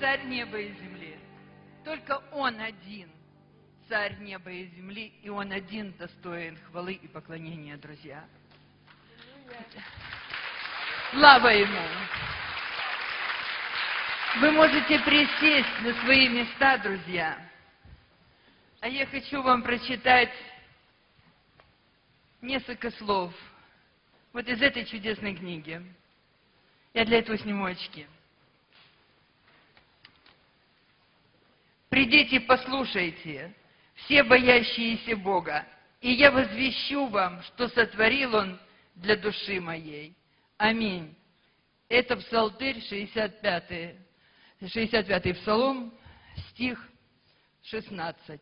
царь неба и земли. Только Он один, царь неба и земли, и Он один достоин хвалы и поклонения, друзья. Слава Ему! Вы можете присесть на свои места, друзья. А я хочу вам прочитать несколько слов вот из этой чудесной книги. Я для этого сниму очки. Придите послушайте, все боящиеся Бога, и я возвещу вам, что сотворил Он для души моей. Аминь. Это Псалтырь 65, 65 Псалом, стих 16.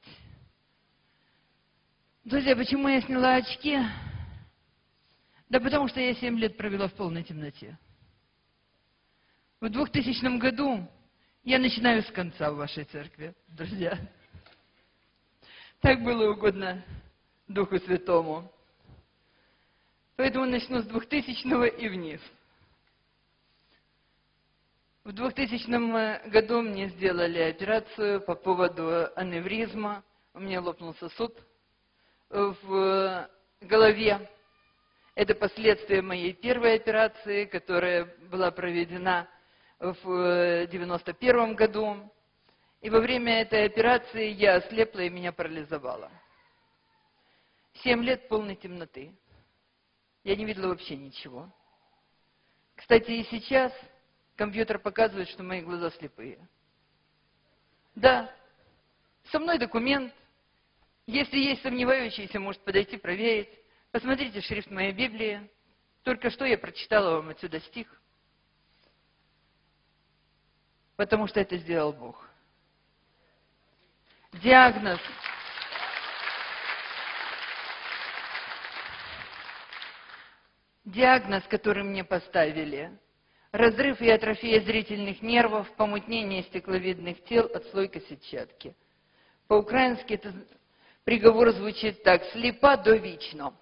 Друзья, почему я сняла очки? Да потому что я 7 лет провела в полной темноте. В 2000 году я начинаю с конца в вашей церкви, друзья. Так было угодно Духу Святому. Поэтому начну с 2000 и вниз. В 2000 году мне сделали операцию по поводу аневризма. У меня лопнул сосуд в голове. Это последствия моей первой операции, которая была проведена в 91 году. И во время этой операции я ослепла и меня парализовала. Семь лет полной темноты. Я не видела вообще ничего. Кстати, и сейчас компьютер показывает, что мои глаза слепые. Да, со мной документ. Если есть сомневающийся, может подойти проверить. Посмотрите шрифт моей Библии. Только что я прочитала вам отсюда стих. Потому что это сделал Бог. Диагноз. Диагноз, который мне поставили. Разрыв и атрофия зрительных нервов, помутнение стекловидных тел, отслойка сетчатки. По-украински это приговор звучит так. Слепа до вечно.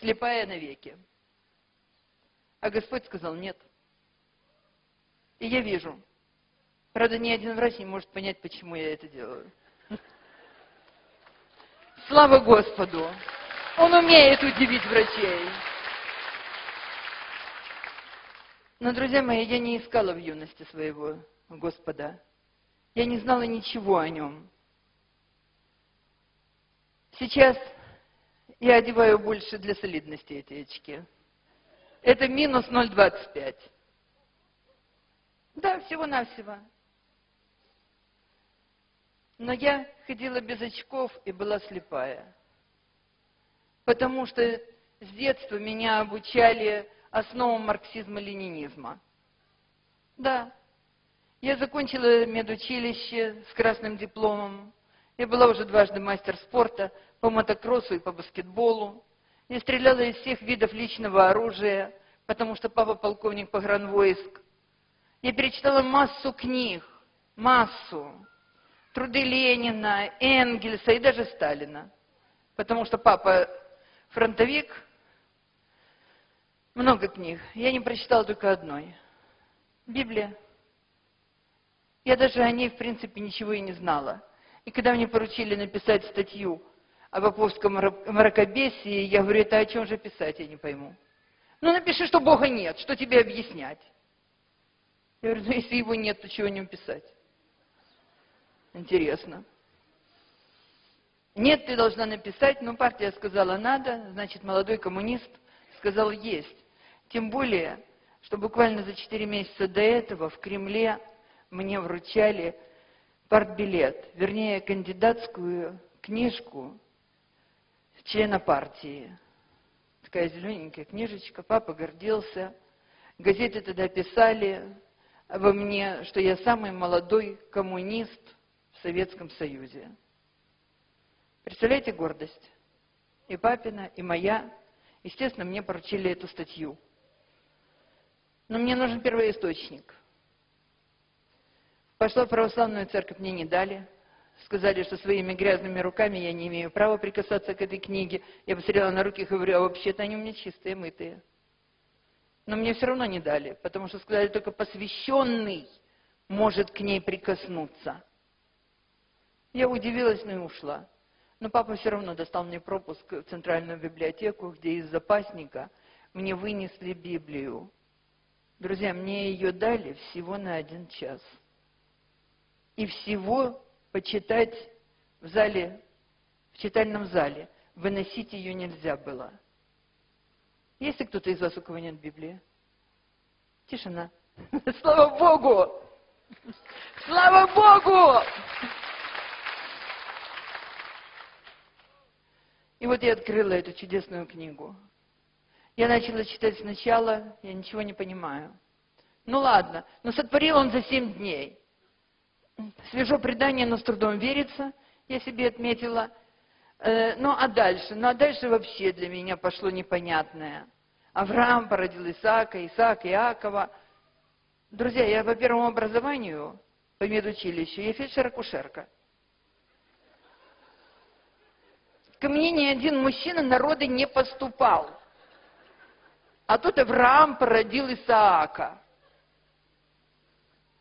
Слепая навеки. А Господь сказал нет. И я вижу. Правда, ни один врач не может понять, почему я это делаю. Слава Господу! Он умеет удивить врачей. Но, друзья мои, я не искала в юности своего Господа. Я не знала ничего о нем. Сейчас я одеваю больше для солидности эти очки. Это минус 0,25. Да, всего-навсего. Но я ходила без очков и была слепая. Потому что с детства меня обучали основам марксизма-ленинизма. Да, я закончила медучилище с красным дипломом. Я была уже дважды мастер спорта по мотокроссу и по баскетболу. Я стреляла из всех видов личного оружия, потому что папа полковник погранвойск. Я перечитала массу книг, массу труды Ленина, Энгельса и даже Сталина. Потому что папа фронтовик, много книг. Я не прочитала только одной. Библия. Я даже о ней, в принципе, ничего и не знала. И когда мне поручили написать статью о Поповском мракобесии, я говорю, это о чем же писать, я не пойму. Ну, напиши, что Бога нет, что тебе объяснять. Я говорю, ну, если его нет, то чего о нем писать? Интересно. Нет, ты должна написать, но партия сказала надо, значит, молодой коммунист сказал есть. Тем более, что буквально за четыре месяца до этого в Кремле мне вручали партбилет, вернее, кандидатскую книжку члена партии. Такая зелененькая книжечка, папа гордился. Газеты тогда писали обо мне, что я самый молодой коммунист Советском Союзе. Представляете гордость? И папина, и моя. Естественно, мне поручили эту статью. Но мне нужен первоисточник. Пошла в православную церковь, мне не дали. Сказали, что своими грязными руками я не имею права прикасаться к этой книге. Я посмотрела на руки и говорю, а вообще-то они у меня чистые, мытые. Но мне все равно не дали, потому что сказали только посвященный может к ней прикоснуться. Я удивилась, но и ушла. Но папа все равно достал мне пропуск в центральную библиотеку, где из запасника мне вынесли Библию. Друзья, мне ее дали всего на один час. И всего почитать в зале, в читальном зале. Выносить ее нельзя было. Есть ли кто-то из вас, у кого нет Библии? Тишина. Слава Богу! Слава Богу! И вот я открыла эту чудесную книгу. Я начала читать сначала, я ничего не понимаю. Ну ладно, но сотворил он за семь дней. Свежо предание, но с трудом верится, я себе отметила. Э, ну а дальше? Ну а дальше вообще для меня пошло непонятное. Авраам породил Исаака, Исаак Иакова. Друзья, я по первому образованию, по медучилищу, я фельдшер-акушерка. Ко мне ни один мужчина народы не поступал. А тут Авраам породил Исаака.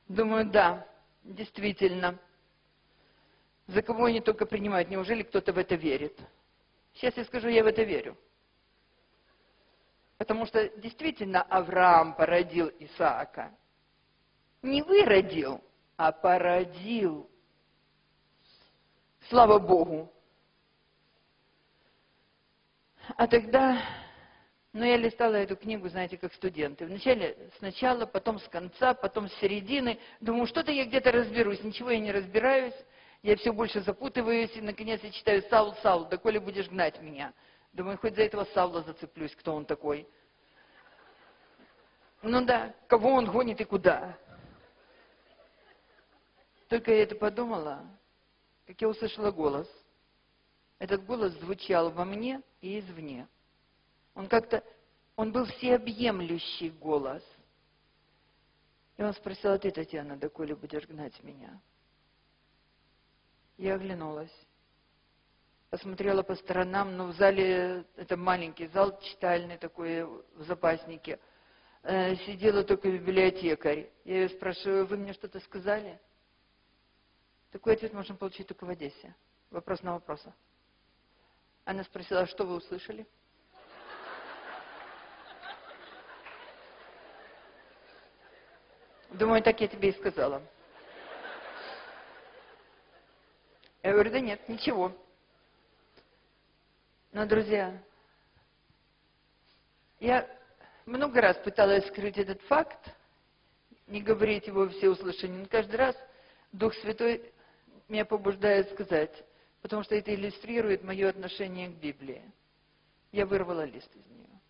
Думаю, да, действительно. За кого они только принимают? Неужели кто-то в это верит? Сейчас я скажу, я в это верю. Потому что действительно Авраам породил Исаака. Не выродил, а породил. Слава Богу. А тогда, ну, я листала эту книгу, знаете, как студенты. Вначале сначала, потом с конца, потом с середины. Думаю, что-то я где-то разберусь. Ничего я не разбираюсь. Я все больше запутываюсь. И, наконец, я читаю «Саул, Саул, доколе будешь гнать меня?» Думаю, хоть за этого Саула зацеплюсь, кто он такой. Ну да, кого он гонит и куда. Только я это подумала, как я услышала голос – этот голос звучал во мне и извне. Он как-то, он был всеобъемлющий голос. И он спросил, а ты, Татьяна, доколе будешь гнать меня? Я оглянулась. Посмотрела по сторонам, но в зале, это маленький зал читальный такой, в запаснике, э, сидела только библиотекарь. Я ее спрашиваю, вы мне что-то сказали? Такой ответ можно получить только в Одессе. Вопрос на вопрос. Она спросила, а что вы услышали? Думаю, так я тебе и сказала. Я говорю, да нет, ничего. Но, друзья, я много раз пыталась скрыть этот факт, не говорить его все услышания, но каждый раз Дух Святой меня побуждает сказать, потому что это иллюстрирует мое отношение к Библии. Я вырвала лист из нее.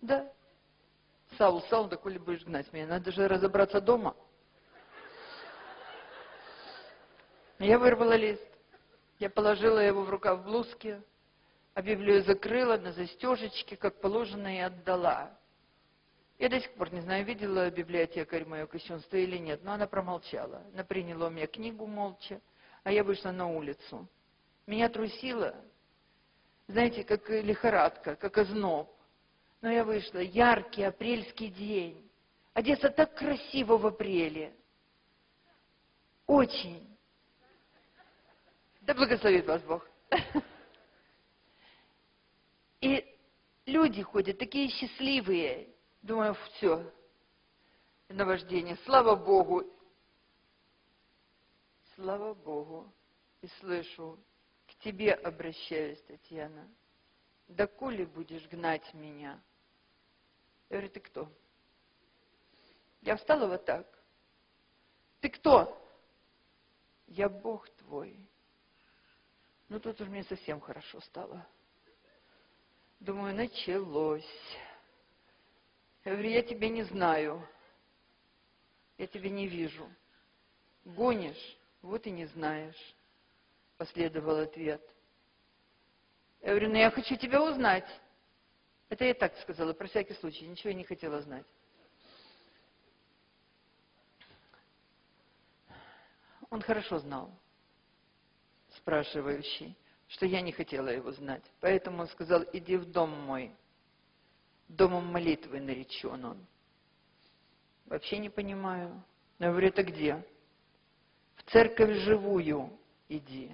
Да. Саул, Саул, доколе будешь гнать меня? Надо же разобраться дома. Я вырвала лист. Я положила его в рукав блузки, а Библию закрыла на застежечке, как положено, и отдала. Я до сих пор не знаю, видела библиотекарь мое кощунство или нет, но она промолчала. Она приняла у меня книгу молча а я вышла на улицу. Меня трусило, знаете, как лихорадка, как озноб. Но я вышла, яркий апрельский день. Одесса так красиво в апреле. Очень. Да благословит вас Бог. И люди ходят такие счастливые. Думаю, все, наваждение. Слава Богу, Слава Богу, и слышу, к тебе обращаюсь, Татьяна. Да коли будешь гнать меня? Я говорю, ты кто? Я встала вот так. Ты кто? Я Бог твой. Ну, тут уж мне совсем хорошо стало. Думаю, началось. Я говорю, я тебя не знаю. Я тебя не вижу. Гонишь? Вот и не знаешь, последовал ответ. Я говорю, ну я хочу тебя узнать. Это я так сказала, про всякий случай, ничего не хотела знать. Он хорошо знал, спрашивающий, что я не хотела его знать. Поэтому он сказал, иди в дом мой. Домом молитвы наречен он. Вообще не понимаю. Я говорю, это где? Церковь живую иди.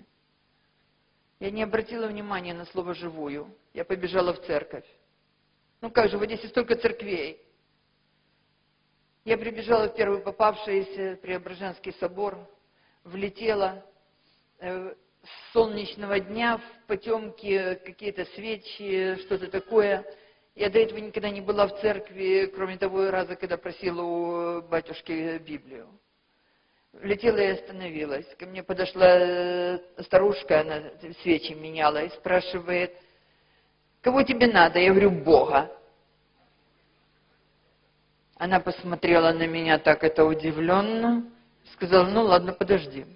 Я не обратила внимания на слово «живую». Я побежала в церковь. Ну как же, в Одессе столько церквей. Я прибежала в первый попавшийся Преображенский собор, влетела э, с солнечного дня в потемки какие-то свечи, что-то такое. Я до этого никогда не была в церкви, кроме того раза, когда просила у батюшки Библию. Влетела и остановилась. Ко мне подошла э, старушка, она свечи меняла, и спрашивает, кого тебе надо? Я говорю, Бога. Она посмотрела на меня так это удивленно, сказала, ну ладно, подожди.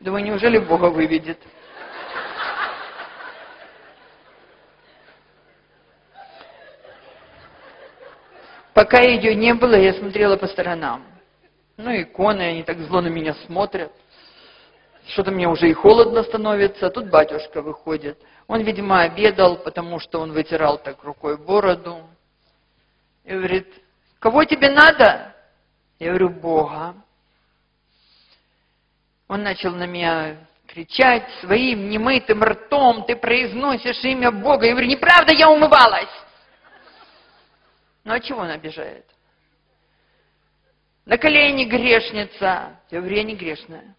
Думаю, неужели Бога выведет? Пока ее не было, я смотрела по сторонам. Ну, иконы, они так зло на меня смотрят. Что-то мне уже и холодно становится. Тут батюшка выходит. Он, видимо, обедал, потому что он вытирал так рукой бороду. И говорит, кого тебе надо? Я говорю, Бога. Он начал на меня кричать своим немытым ртом, ты произносишь имя Бога. Я говорю, неправда, я умывалась. Ну а чего он обижает? На колени грешница. Я говорю, я не грешная.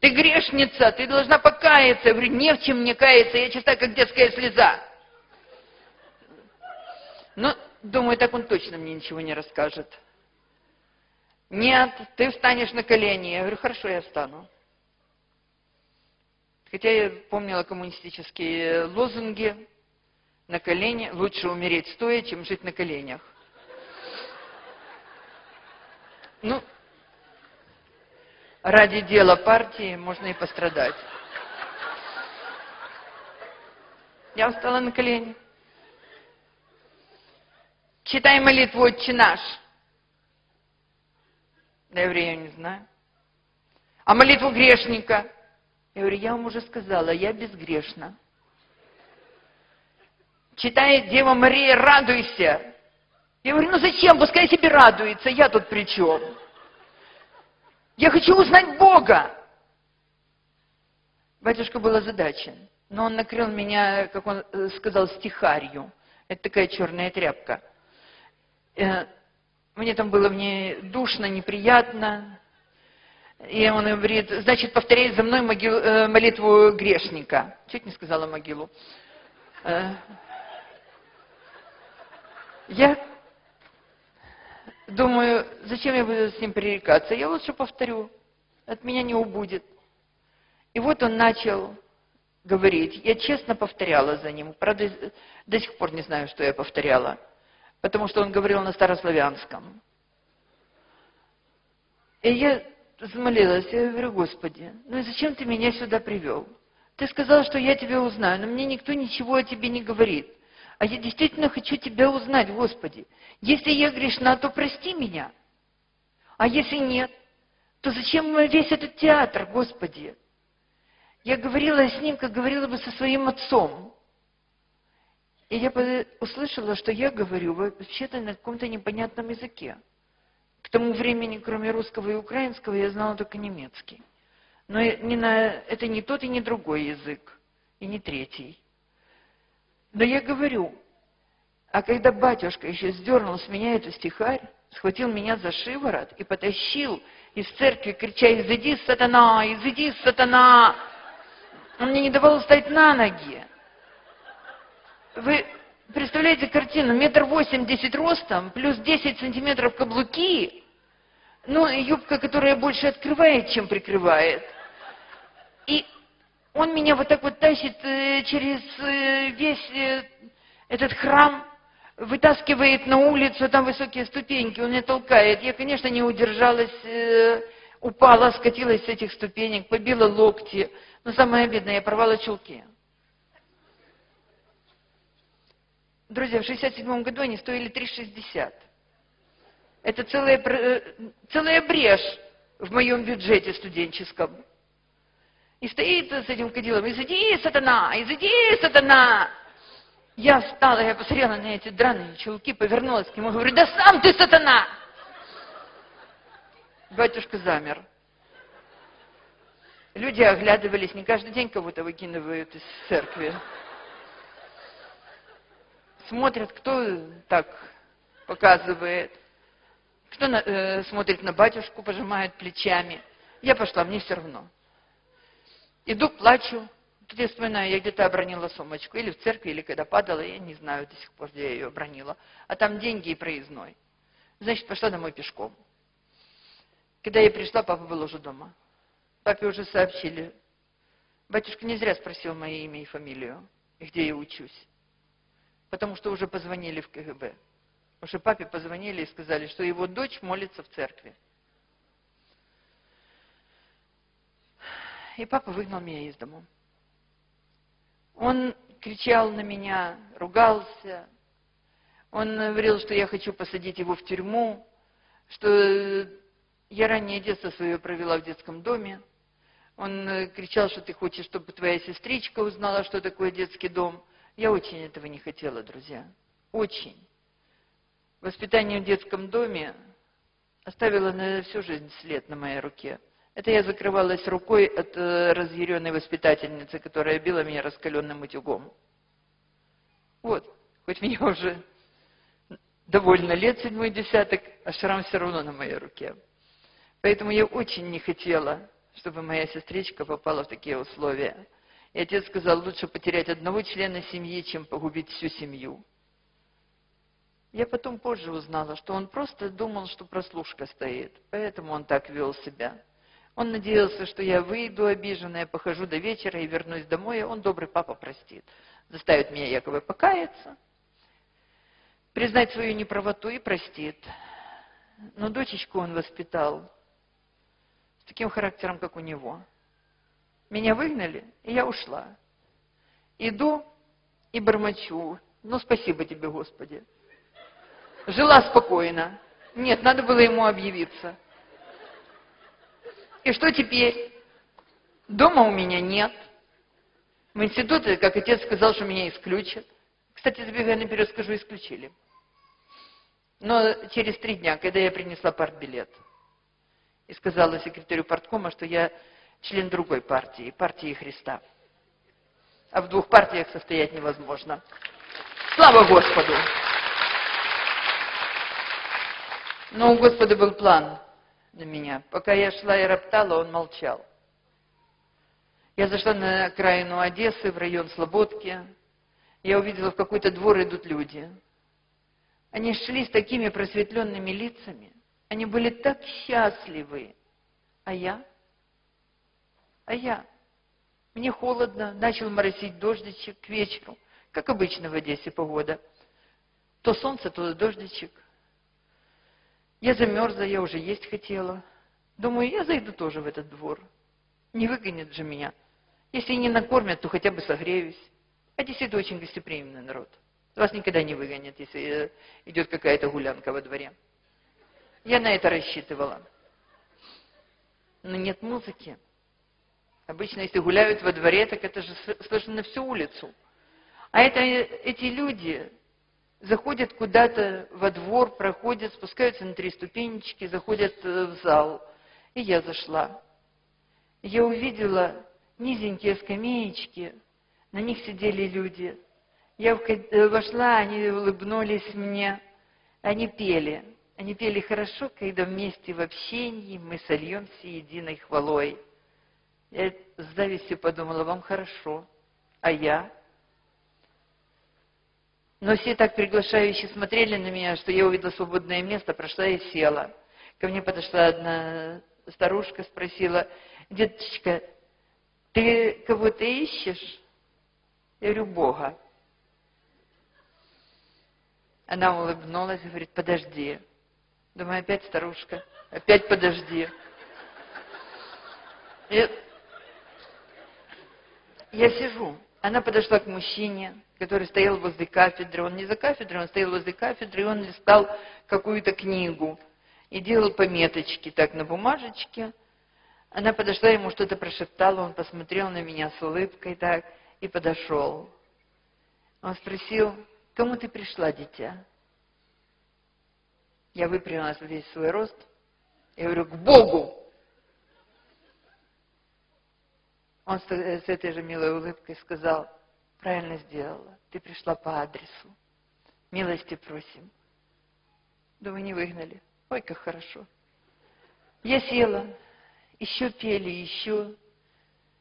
Ты грешница, ты должна покаяться. Я говорю, не в чем мне каяться, я чиста, как детская слеза. Ну, думаю, так он точно мне ничего не расскажет. Нет, ты встанешь на колени. Я говорю, хорошо, я встану. Хотя я помнила коммунистические лозунги на колени. Лучше умереть стоя, чем жить на коленях. Ну, ради дела партии можно и пострадать. Я встала на колени. Читай молитву «Отче наш». Да, я не знаю. А молитву грешника? Я говорю, я вам уже сказала, я безгрешна. Читает Дева Мария, радуйся. Я говорю, ну зачем? Пускай себе радуется, я тут при чем? Я хочу узнать Бога. Батюшка был озадачен, но он накрыл меня, как он э, сказал, стихарью. Это такая черная тряпка. Э, мне там было мне душно, неприятно. И он говорит, значит, повторяй за мной могил, э, молитву грешника. Чуть не сказала могилу. Я Думаю, зачем я буду с ним пререкаться? Я лучше повторю. От меня не убудет. И вот он начал говорить. Я честно повторяла за ним. Правда, до сих пор не знаю, что я повторяла. Потому что он говорил на старославянском. И я взмолилась, я говорю, Господи, ну и зачем ты меня сюда привел? Ты сказал, что я тебя узнаю, но мне никто ничего о тебе не говорит. А я действительно хочу Тебя узнать, Господи. Если я грешна, то прости меня. А если нет, то зачем весь этот театр, Господи? Я говорила с ним, как говорила бы со своим отцом. И я услышала, что я говорю вообще-то на каком-то непонятном языке. К тому времени, кроме русского и украинского, я знала только немецкий. Но не на, это не тот и не другой язык, и не третий. Но я говорю, а когда батюшка еще сдернул с меня эту стихарь, схватил меня за шиворот и потащил из церкви, крича, «Изыди, сатана! Изыди, сатана!» Он мне не давал встать на ноги. Вы представляете картину? Метр восемьдесят ростом, плюс десять сантиметров каблуки, ну, юбка, которая больше открывает, чем прикрывает. И он меня вот так вот тащит э, через э, весь э, этот храм, вытаскивает на улицу, там высокие ступеньки, он меня толкает. Я, конечно, не удержалась, упала, скатилась с этих ступенек, побила локти. Но самое обидное, я порвала чулки. Друзья, в 67 году они стоили 3,60. Это целая, целая брешь в моем бюджете студенческом. И стоит с этим кадилом, изыди, сатана, изыди, сатана. Я встала, я посмотрела на эти драные чулки, повернулась к нему, говорю, да сам ты сатана! Батюшка замер. Люди оглядывались, не каждый день кого-то выкидывают из церкви. Смотрят, кто так показывает, кто на, э, смотрит на батюшку, пожимает плечами. Я пошла, мне все равно. Иду, плачу. Тут я вспоминаю, я где-то обронила сумочку. Или в церкви, или когда падала, я не знаю до сих пор, где я ее обронила. А там деньги и проездной. Значит, пошла домой пешком. Когда я пришла, папа был уже дома. Папе уже сообщили. Батюшка не зря спросил мое имя и фамилию, и где я учусь. Потому что уже позвонили в КГБ. Уже папе позвонили и сказали, что его дочь молится в церкви. И папа выгнал меня из дома. Он кричал на меня, ругался. Он говорил, что я хочу посадить его в тюрьму, что я раннее детство свое провела в детском доме. Он кричал, что ты хочешь, чтобы твоя сестричка узнала, что такое детский дом. Я очень этого не хотела, друзья. Очень. Воспитание в детском доме оставило на всю жизнь след на моей руке. Это я закрывалась рукой от э, разъяренной воспитательницы, которая била меня раскаленным утюгом. Вот, хоть меня уже довольно лет, седьмой десяток, а шрам все равно на моей руке. Поэтому я очень не хотела, чтобы моя сестричка попала в такие условия. И отец сказал, лучше потерять одного члена семьи, чем погубить всю семью. Я потом позже узнала, что он просто думал, что прослушка стоит, поэтому он так вел себя. Он надеялся, что я выйду обиженная, похожу до вечера и вернусь домой, и он, добрый папа, простит. Заставит меня якобы покаяться, признать свою неправоту и простит. Но дочечку он воспитал с таким характером, как у него. Меня выгнали, и я ушла. Иду и бормочу. Ну, спасибо тебе, Господи. Жила спокойно. Нет, надо было ему объявиться. И что теперь? Дома у меня нет. В институте, как отец сказал, что меня исключат. Кстати, забегая наперед, скажу, исключили. Но через три дня, когда я принесла партбилет и сказала секретарю парткома, что я член другой партии, партии Христа. А в двух партиях состоять невозможно. Слава Господу! Но у Господа был план на меня. Пока я шла и роптала, он молчал. Я зашла на окраину Одессы, в район Слободки. Я увидела, в какой-то двор идут люди. Они шли с такими просветленными лицами. Они были так счастливы. А я? А я? Мне холодно, начал моросить дождичек к вечеру. Как обычно в Одессе погода. То солнце, то дождичек. Я замерзла, я уже есть хотела. Думаю, я зайду тоже в этот двор. Не выгонят же меня. Если не накормят, то хотя бы согреюсь. Одесситы очень гостеприимный народ. Вас никогда не выгонят, если э, идет какая-то гулянка во дворе. Я на это рассчитывала. Но нет музыки. Обычно, если гуляют во дворе, так это же слышно на всю улицу. А это, э, эти люди, заходят куда-то во двор, проходят, спускаются на три ступенечки, заходят э, в зал. И я зашла. Я увидела низенькие скамеечки, на них сидели люди. Я э, вошла, они улыбнулись мне, они пели. Они пели хорошо, когда вместе в общении мы сольемся единой хвалой. Я с завистью подумала, вам хорошо, а я? Но все так приглашающе смотрели на меня, что я увидела свободное место, прошла и села. Ко мне подошла одна старушка, спросила, деточка, ты кого-то ищешь? Я говорю, Бога. Она улыбнулась и говорит, подожди. Думаю, опять старушка, опять подожди. И я сижу, она подошла к мужчине, который стоял возле кафедры. Он не за кафедрой, он стоял возле кафедры, и он листал какую-то книгу и делал пометочки так на бумажечке. Она подошла, ему что-то прошептала, он посмотрел на меня с улыбкой так и подошел. Он спросил, кому ты пришла, дитя? Я выпрямилась весь свой рост Я говорю, к Богу. Он с с этой же милой улыбкой сказал, правильно сделала, ты пришла по адресу. Милости просим. Думаю, не выгнали. Ой, как хорошо. Я села, еще пели, еще.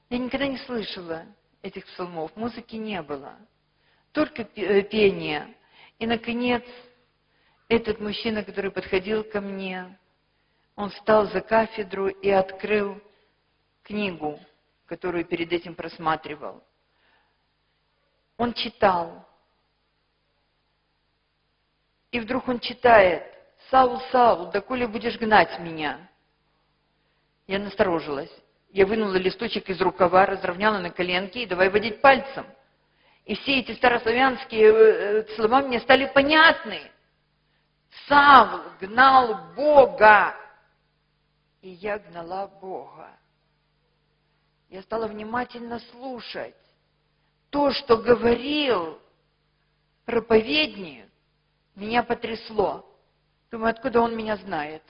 Я никогда не слышала этих псалмов, музыки не было. Только пе- пение. И, наконец, этот мужчина, который подходил ко мне, он встал за кафедру и открыл книгу, которую перед этим просматривал. Он читал. И вдруг он читает, «Саул, Саул, доколе будешь гнать меня?» Я насторожилась. Я вынула листочек из рукава, разровняла на коленке и давай водить пальцем. И все эти старославянские э, э, слова мне стали понятны. Савл гнал Бога, и я гнала Бога. Я стала внимательно слушать. То, что говорил проповедник, меня потрясло. Думаю, откуда он меня знает?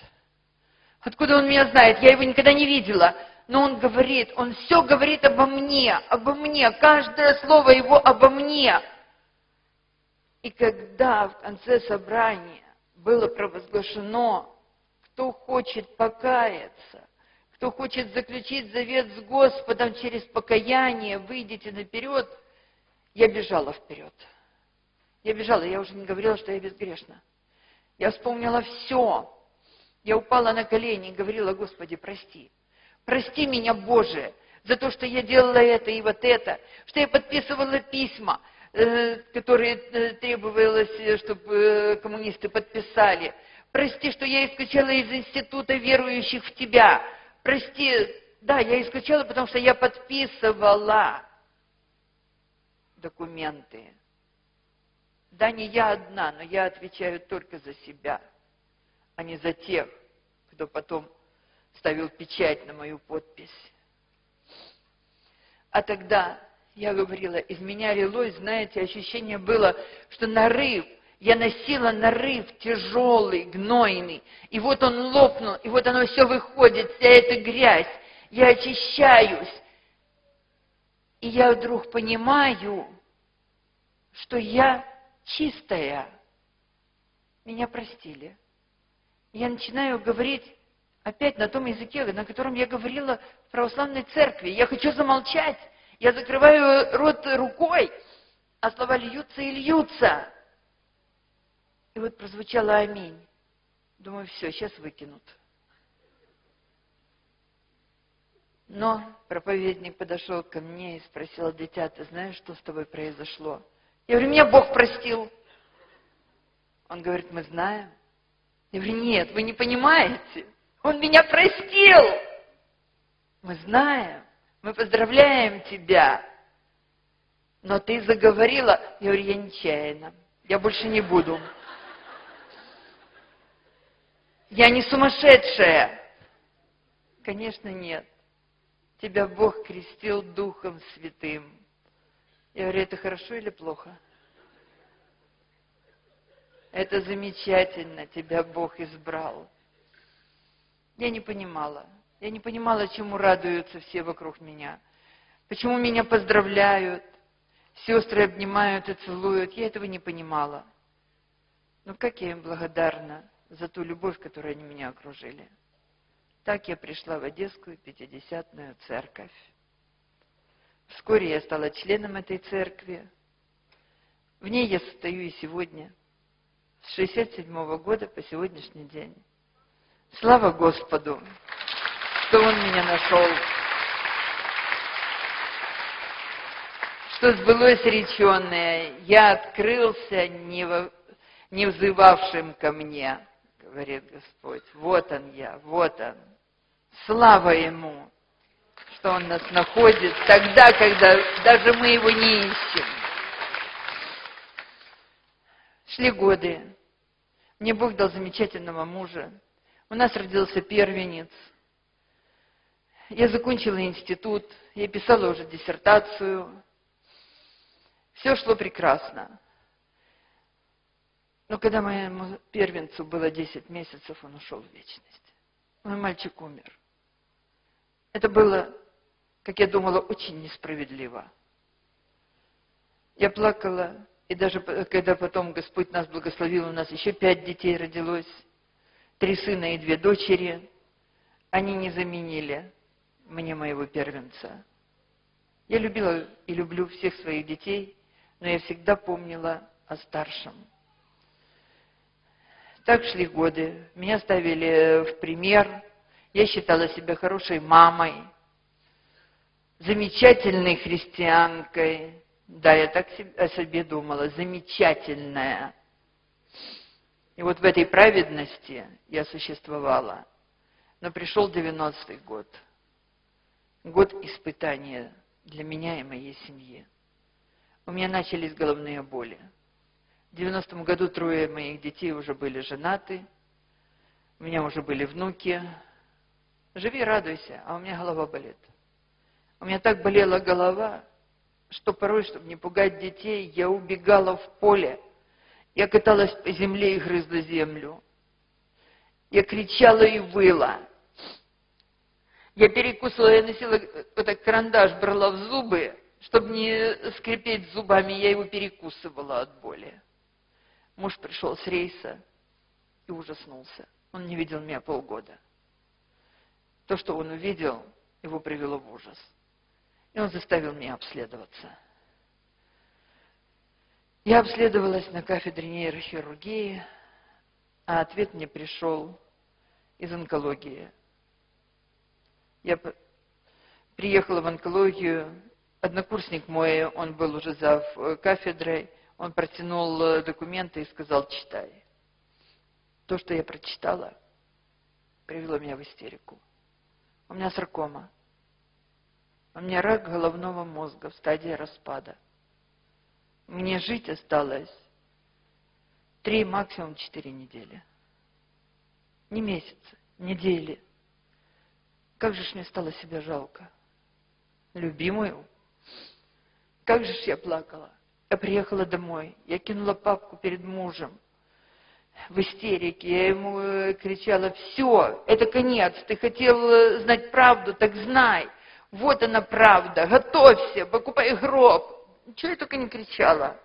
Откуда он меня знает? Я его никогда не видела. Но он говорит, он все говорит обо мне, обо мне, каждое слово его обо мне. И когда в конце собрания было провозглашено, кто хочет покаяться, кто хочет заключить завет с Господом через покаяние, выйдите наперед, я бежала вперед. Я бежала, я уже не говорила, что я безгрешна. Я вспомнила все. Я упала на колени и говорила, Господи, прости. Прости меня, Боже, за то, что я делала это и вот это, что я подписывала письма, э, которые э, требовалось, э, чтобы коммунисты подписали. Прости, что я исключала из института верующих в Тебя. Прости, да, я исключала, потому что я подписывала документы. Да, не я одна, но я отвечаю только за себя, а не за тех, кто потом ставил печать на мою подпись. А тогда я говорила, из меня лилось, знаете, ощущение было, что нарыв, я носила нарыв тяжелый, гнойный, и вот он лопнул, и вот оно все выходит, вся эта грязь, я очищаюсь. И я вдруг понимаю, что я чистая. Меня простили. Я начинаю говорить опять на том языке, на котором я говорила в православной церкви. Я хочу замолчать. Я закрываю рот рукой, а слова льются и льются. И вот прозвучало аминь. Думаю, все, сейчас выкинут. Но проповедник подошел ко мне и спросил, дитя, ты знаешь, что с тобой произошло? Я говорю, меня Бог простил. Он говорит, мы знаем. Я говорю, нет, вы не понимаете. Он меня простил. Мы знаем. Мы поздравляем тебя. Но ты заговорила. Я говорю, я нечаянно. Я больше не буду. Я не сумасшедшая. Конечно, нет. Тебя Бог крестил Духом Святым. Я говорю, это хорошо или плохо? Это замечательно, тебя Бог избрал. Я не понимала. Я не понимала, чему радуются все вокруг меня. Почему меня поздравляют, сестры обнимают и целуют. Я этого не понимала. Но как я им благодарна за ту любовь, которой они меня окружили. Так я пришла в Одесскую Пятидесятную церковь. Вскоре я стала членом этой церкви. В ней я состою и сегодня, с 67 года по сегодняшний день. Слава Господу, что Он меня нашел. Что сбылось реченное, я открылся не, во, не взывавшим ко мне, говорит Господь. Вот Он я, вот Он. Слава Ему, что Он нас находит тогда, когда даже мы Его не ищем. Шли годы. Мне Бог дал замечательного мужа. У нас родился первенец. Я закончила институт, я писала уже диссертацию. Все шло прекрасно. Но когда моему первенцу было 10 месяцев, он ушел в вечность. мой мальчик умер. Это было, как я думала, очень несправедливо. Я плакала, и даже когда потом Господь нас благословил, у нас еще пять детей родилось, три сына и две дочери, они не заменили мне моего первенца. Я любила и люблю всех своих детей, но я всегда помнила о старшем. Так шли годы. Меня ставили в пример. Я считала себя хорошей мамой, замечательной христианкой. Да, я так о себе думала, замечательная. И вот в этой праведности я существовала. Но пришел 90-й год. Год испытания для меня и моей семьи. У меня начались головные боли. В 90-м году трое моих детей уже были женаты, у меня уже были внуки. Живи, радуйся, а у меня голова болит. У меня так болела голова, что порой, чтобы не пугать детей, я убегала в поле. Я каталась по земле и грызла землю. Я кричала и выла. Я перекусывала, я носила вот так карандаш, брала в зубы, чтобы не скрипеть зубами, я его перекусывала от боли. Муж пришел с рейса и ужаснулся. Он не видел меня полгода. То, что он увидел, его привело в ужас. И он заставил меня обследоваться. Я обследовалась на кафедре нейрохирургии, а ответ мне пришел из онкологии. Я приехала в онкологию, однокурсник мой, он был уже за кафедрой, он протянул э, документы и сказал, читай. То, что я прочитала, привело меня в истерику. У меня саркома. У меня рак головного мозга в стадии распада. Мне жить осталось три, максимум четыре недели. Не месяцы, недели. Как же ж мне стало себя жалко. Любимую. Как же ж я плакала. Я приехала домой, я кинула папку перед мужем в истерике. Я ему э, кричала, все, это конец, ты хотел э, знать правду, так знай. Вот она правда, готовься, покупай гроб. Чего я только не кричала.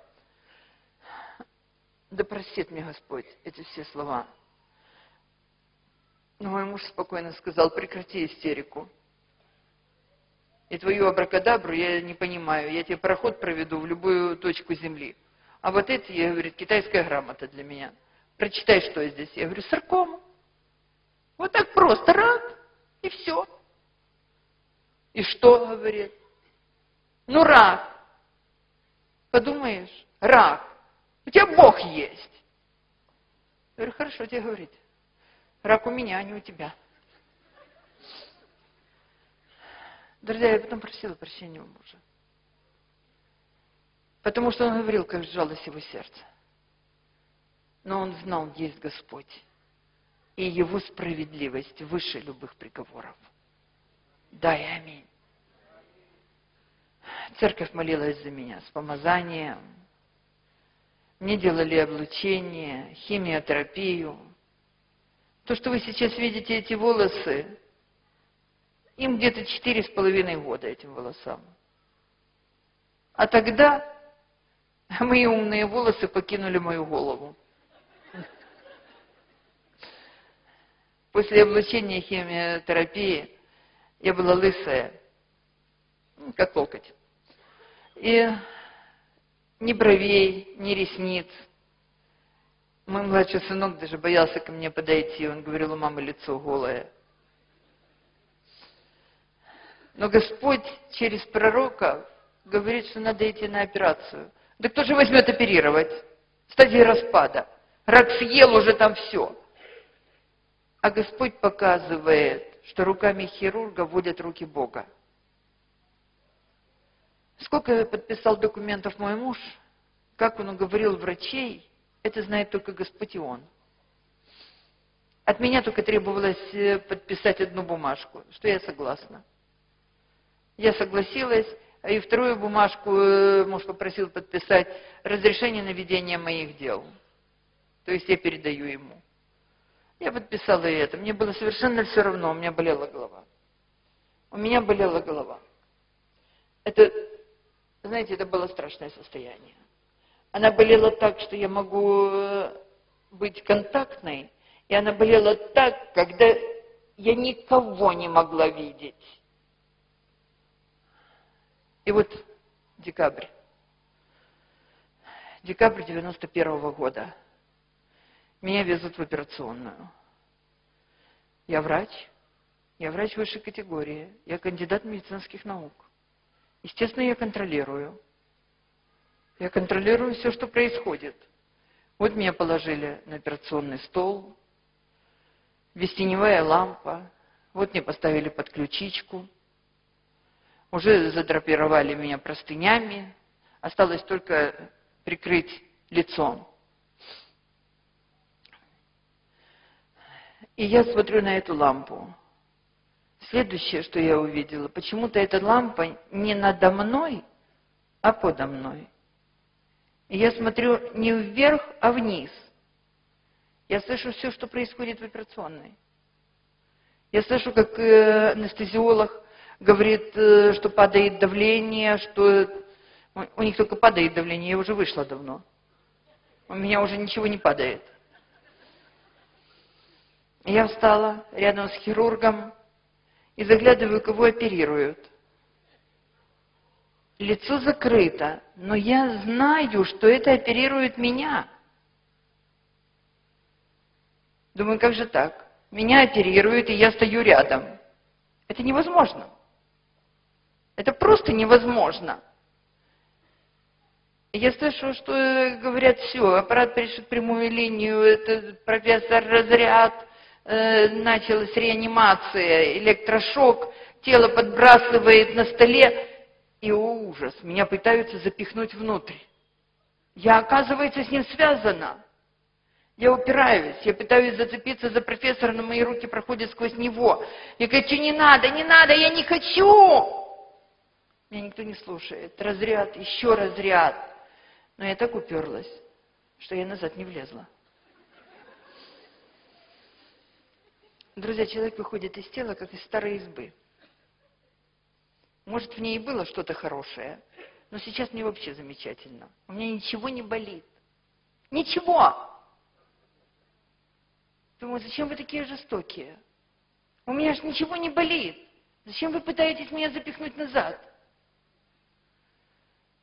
Да простит мне Господь эти все слова. Но мой муж спокойно сказал, прекрати истерику. И твою абракадабру я не понимаю. Я тебе проход проведу в любую точку земли. А вот эти, я говорю, китайская грамота для меня. Прочитай, что здесь. Я говорю, саркома. Вот так просто, рак, и все. И что, говорит? Ну, рак. Подумаешь, рак. У тебя Бог есть. Я говорю, хорошо тебе говорить. Рак у меня, а не у тебя. Друзья, я потом просила прощения у мужа. Потому что он говорил, как сжалось его сердце. Но он знал, есть Господь. И его справедливость выше любых приговоров. Да и аминь. Церковь молилась за меня с помазанием. Мне делали облучение, химиотерапию. То, что вы сейчас видите, эти волосы, им где-то четыре с половиной года этим волосам. А тогда мои умные волосы покинули мою голову. После облучения химиотерапии я была лысая, ну, как локоть. И ни бровей, ни ресниц. Мой младший сынок даже боялся ко мне подойти. Он говорил, у мамы лицо голое. Но Господь через пророка говорит, что надо идти на операцию. Да кто же возьмет оперировать? В стадии распада. Рак съел уже там все. А Господь показывает, что руками хирурга водят руки Бога. Сколько подписал документов мой муж, как он уговорил врачей, это знает только Господь и он. От меня только требовалось э, подписать одну бумажку, что я согласна. Я согласилась, и вторую бумажку э, муж попросил подписать разрешение на ведение моих дел. То есть я передаю ему. Я подписала и это. Мне было совершенно все равно, у меня болела голова. У меня болела голова. Это, знаете, это было страшное состояние. Она болела так, что я могу э, быть контактной, и она болела так, когда я никого не могла видеть. И вот декабрь. Декабрь 91 -го года. Меня везут в операционную. Я врач. Я врач высшей категории. Я кандидат медицинских наук. Естественно, я контролирую. Я контролирую все, что происходит. Вот меня положили на операционный стол, вестеневая лампа, вот мне поставили под ключичку, уже задрапировали меня простынями, осталось только прикрыть лицом. И я смотрю на эту лампу. Следующее, что я увидела, почему-то эта лампа не надо мной, а подо мной. И я смотрю не вверх, а вниз. Я слышу все, что происходит в операционной. Я слышу, как э, анестезиолог говорит, э, что падает давление, что у них только падает давление, я уже вышла давно. У меня уже ничего не падает. Я встала рядом с хирургом и заглядываю, кого оперируют. Лицо закрыто, но я знаю, что это оперирует меня. Думаю, как же так? Меня оперируют, и я стою рядом. Это невозможно. Это просто невозможно. Я слышу, что говорят, все, аппарат перешит прямую линию, это профессор разряд, э, началась реанимация, электрошок, тело подбрасывает на столе, и о, ужас, меня пытаются запихнуть внутрь. Я, оказывается, с ним связана. Я упираюсь, я пытаюсь зацепиться за профессора, но мои руки проходят сквозь него. Я говорю, не надо, не надо, я не хочу. Меня никто не слушает. Разряд, еще разряд. Но я так уперлась, что я назад не влезла. Друзья, человек выходит из тела, как из старой избы. Может, в ней и было что-то хорошее, но сейчас мне вообще замечательно. У меня ничего не болит. Ничего! Думаю, зачем вы такие жестокие? У меня же ничего не болит. Зачем вы пытаетесь меня запихнуть назад?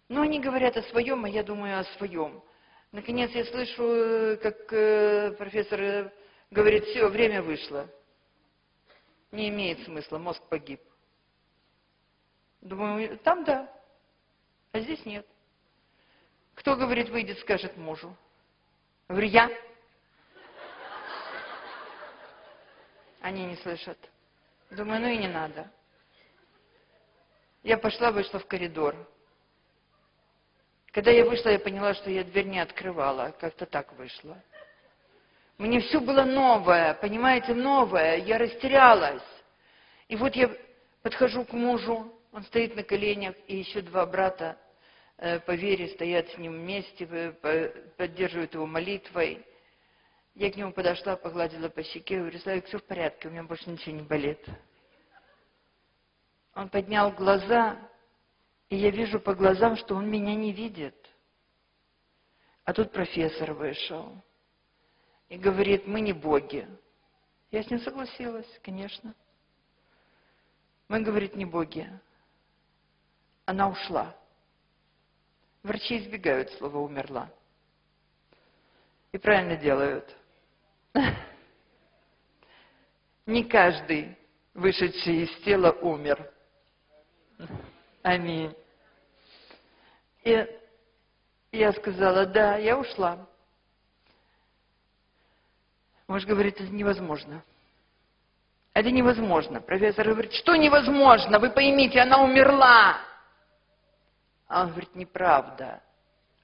Но они говорят о своем, а я думаю о своем. Наконец я слышу, как э, профессор э, говорит, все, время вышло. Не имеет смысла, мозг погиб. Думаю, там да, а здесь нет. Кто, говорит, выйдет, скажет мужу. Говорю, я. Они не слышат. Думаю, ну и не надо. Я пошла, вышла в коридор. Когда я вышла, я поняла, что я дверь не открывала. Как-то так вышло. Мне все было новое, понимаете, новое. Я растерялась. И вот я подхожу к мужу, он стоит на коленях, и еще два брата э, по вере стоят с ним вместе, поддерживают его молитвой. Я к нему подошла, погладила по щеке, говорю, Славик, все в порядке, у меня больше ничего не болит. Он поднял глаза, и я вижу по глазам, что он меня не видит. А тут профессор вышел и говорит, мы не боги. Я с ним согласилась, конечно. Мы, говорит, не боги. Она ушла. Врачи избегают слова «умерла». И правильно делают. Не каждый, вышедший из тела, умер. Аминь. И я сказала, да, я ушла. Муж говорит, это невозможно. Это невозможно. Профессор говорит, что невозможно? Вы поймите, она умерла. А он говорит, неправда.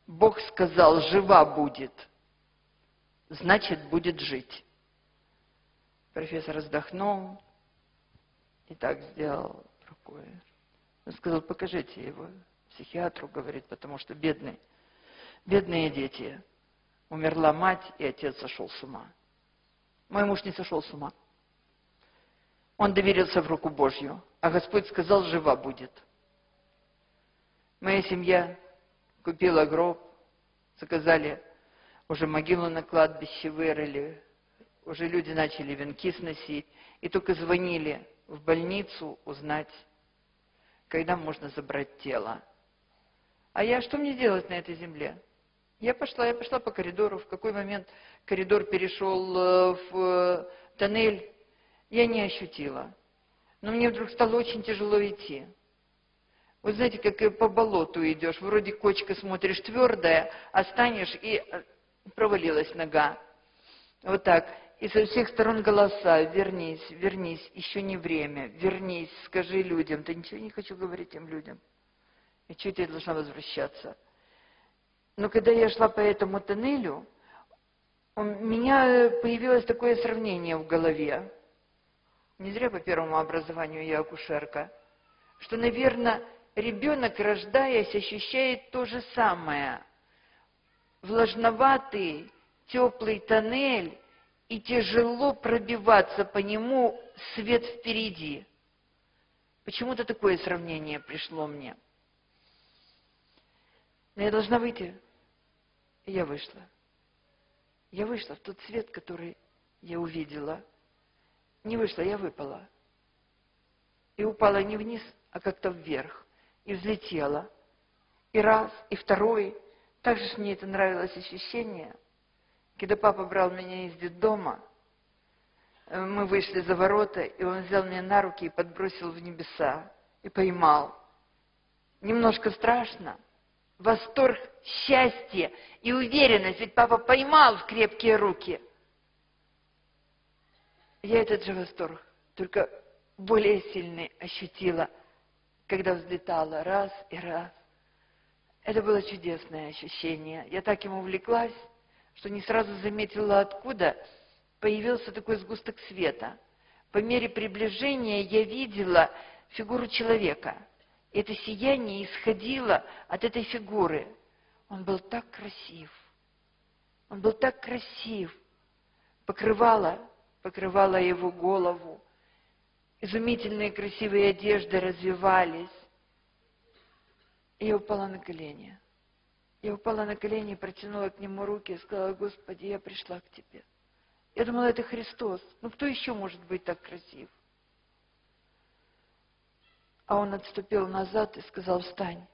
Бог сказал, жива будет. Значит, будет жить. Профессор вздохнул и так сделал рукой. Он сказал, покажите его психиатру, говорит, потому что бедный, бедные дети. Умерла мать, и отец сошел с ума. Мой муж не сошел с ума. Он доверился в руку Божью, а Господь сказал, жива будет. Моя семья купила гроб, заказали уже могилу на кладбище вырыли, уже люди начали венки сносить, и только звонили в больницу узнать, когда можно забрать тело. А я, что мне делать на этой земле? Я пошла, я пошла по коридору. В какой момент коридор перешел э, в тоннель, я не ощутила. Но мне вдруг стало очень тяжело идти. Вы знаете, как по болоту идешь, вроде кочка смотришь твердая, а станешь и э, провалилась нога. Вот так. И со всех сторон голоса, вернись, вернись, еще не время, вернись, скажи людям. Да ничего не хочу говорить тем людям. И чуть я должна возвращаться. Но когда я шла по этому тоннелю, у меня появилось такое сравнение в голове. Не зря по первому образованию я акушерка. Что, наверное, ребенок, рождаясь, ощущает то же самое. Влажноватый, теплый тоннель, и тяжело пробиваться по нему свет впереди. Почему-то такое сравнение пришло мне. Но я должна выйти. И я вышла. Я вышла в тот свет, который я увидела. Не вышла, я выпала. И упала не вниз, а как-то вверх. И взлетела. И раз, и второй. Так же мне это нравилось ощущение. Когда папа брал меня из детдома, э, мы вышли за ворота, и он взял меня на руки и подбросил в небеса. И поймал. Немножко страшно, восторг, счастье и уверенность, ведь папа поймал в крепкие руки. Я этот же восторг, только более сильный ощутила, когда взлетала раз и раз. Это было чудесное ощущение. Я так ему увлеклась, что не сразу заметила, откуда появился такой сгусток света. По мере приближения я видела фигуру человека – это сияние исходило от этой фигуры. Он был так красив. Он был так красив. Покрывало, покрывало его голову. Изумительные красивые одежды развивались. И я упала на колени. Я упала на колени и протянула к нему руки и сказала, Господи, я пришла к Тебе. Я думала, это Христос. Ну кто еще может быть так красив? А он отступил назад и сказал, встань.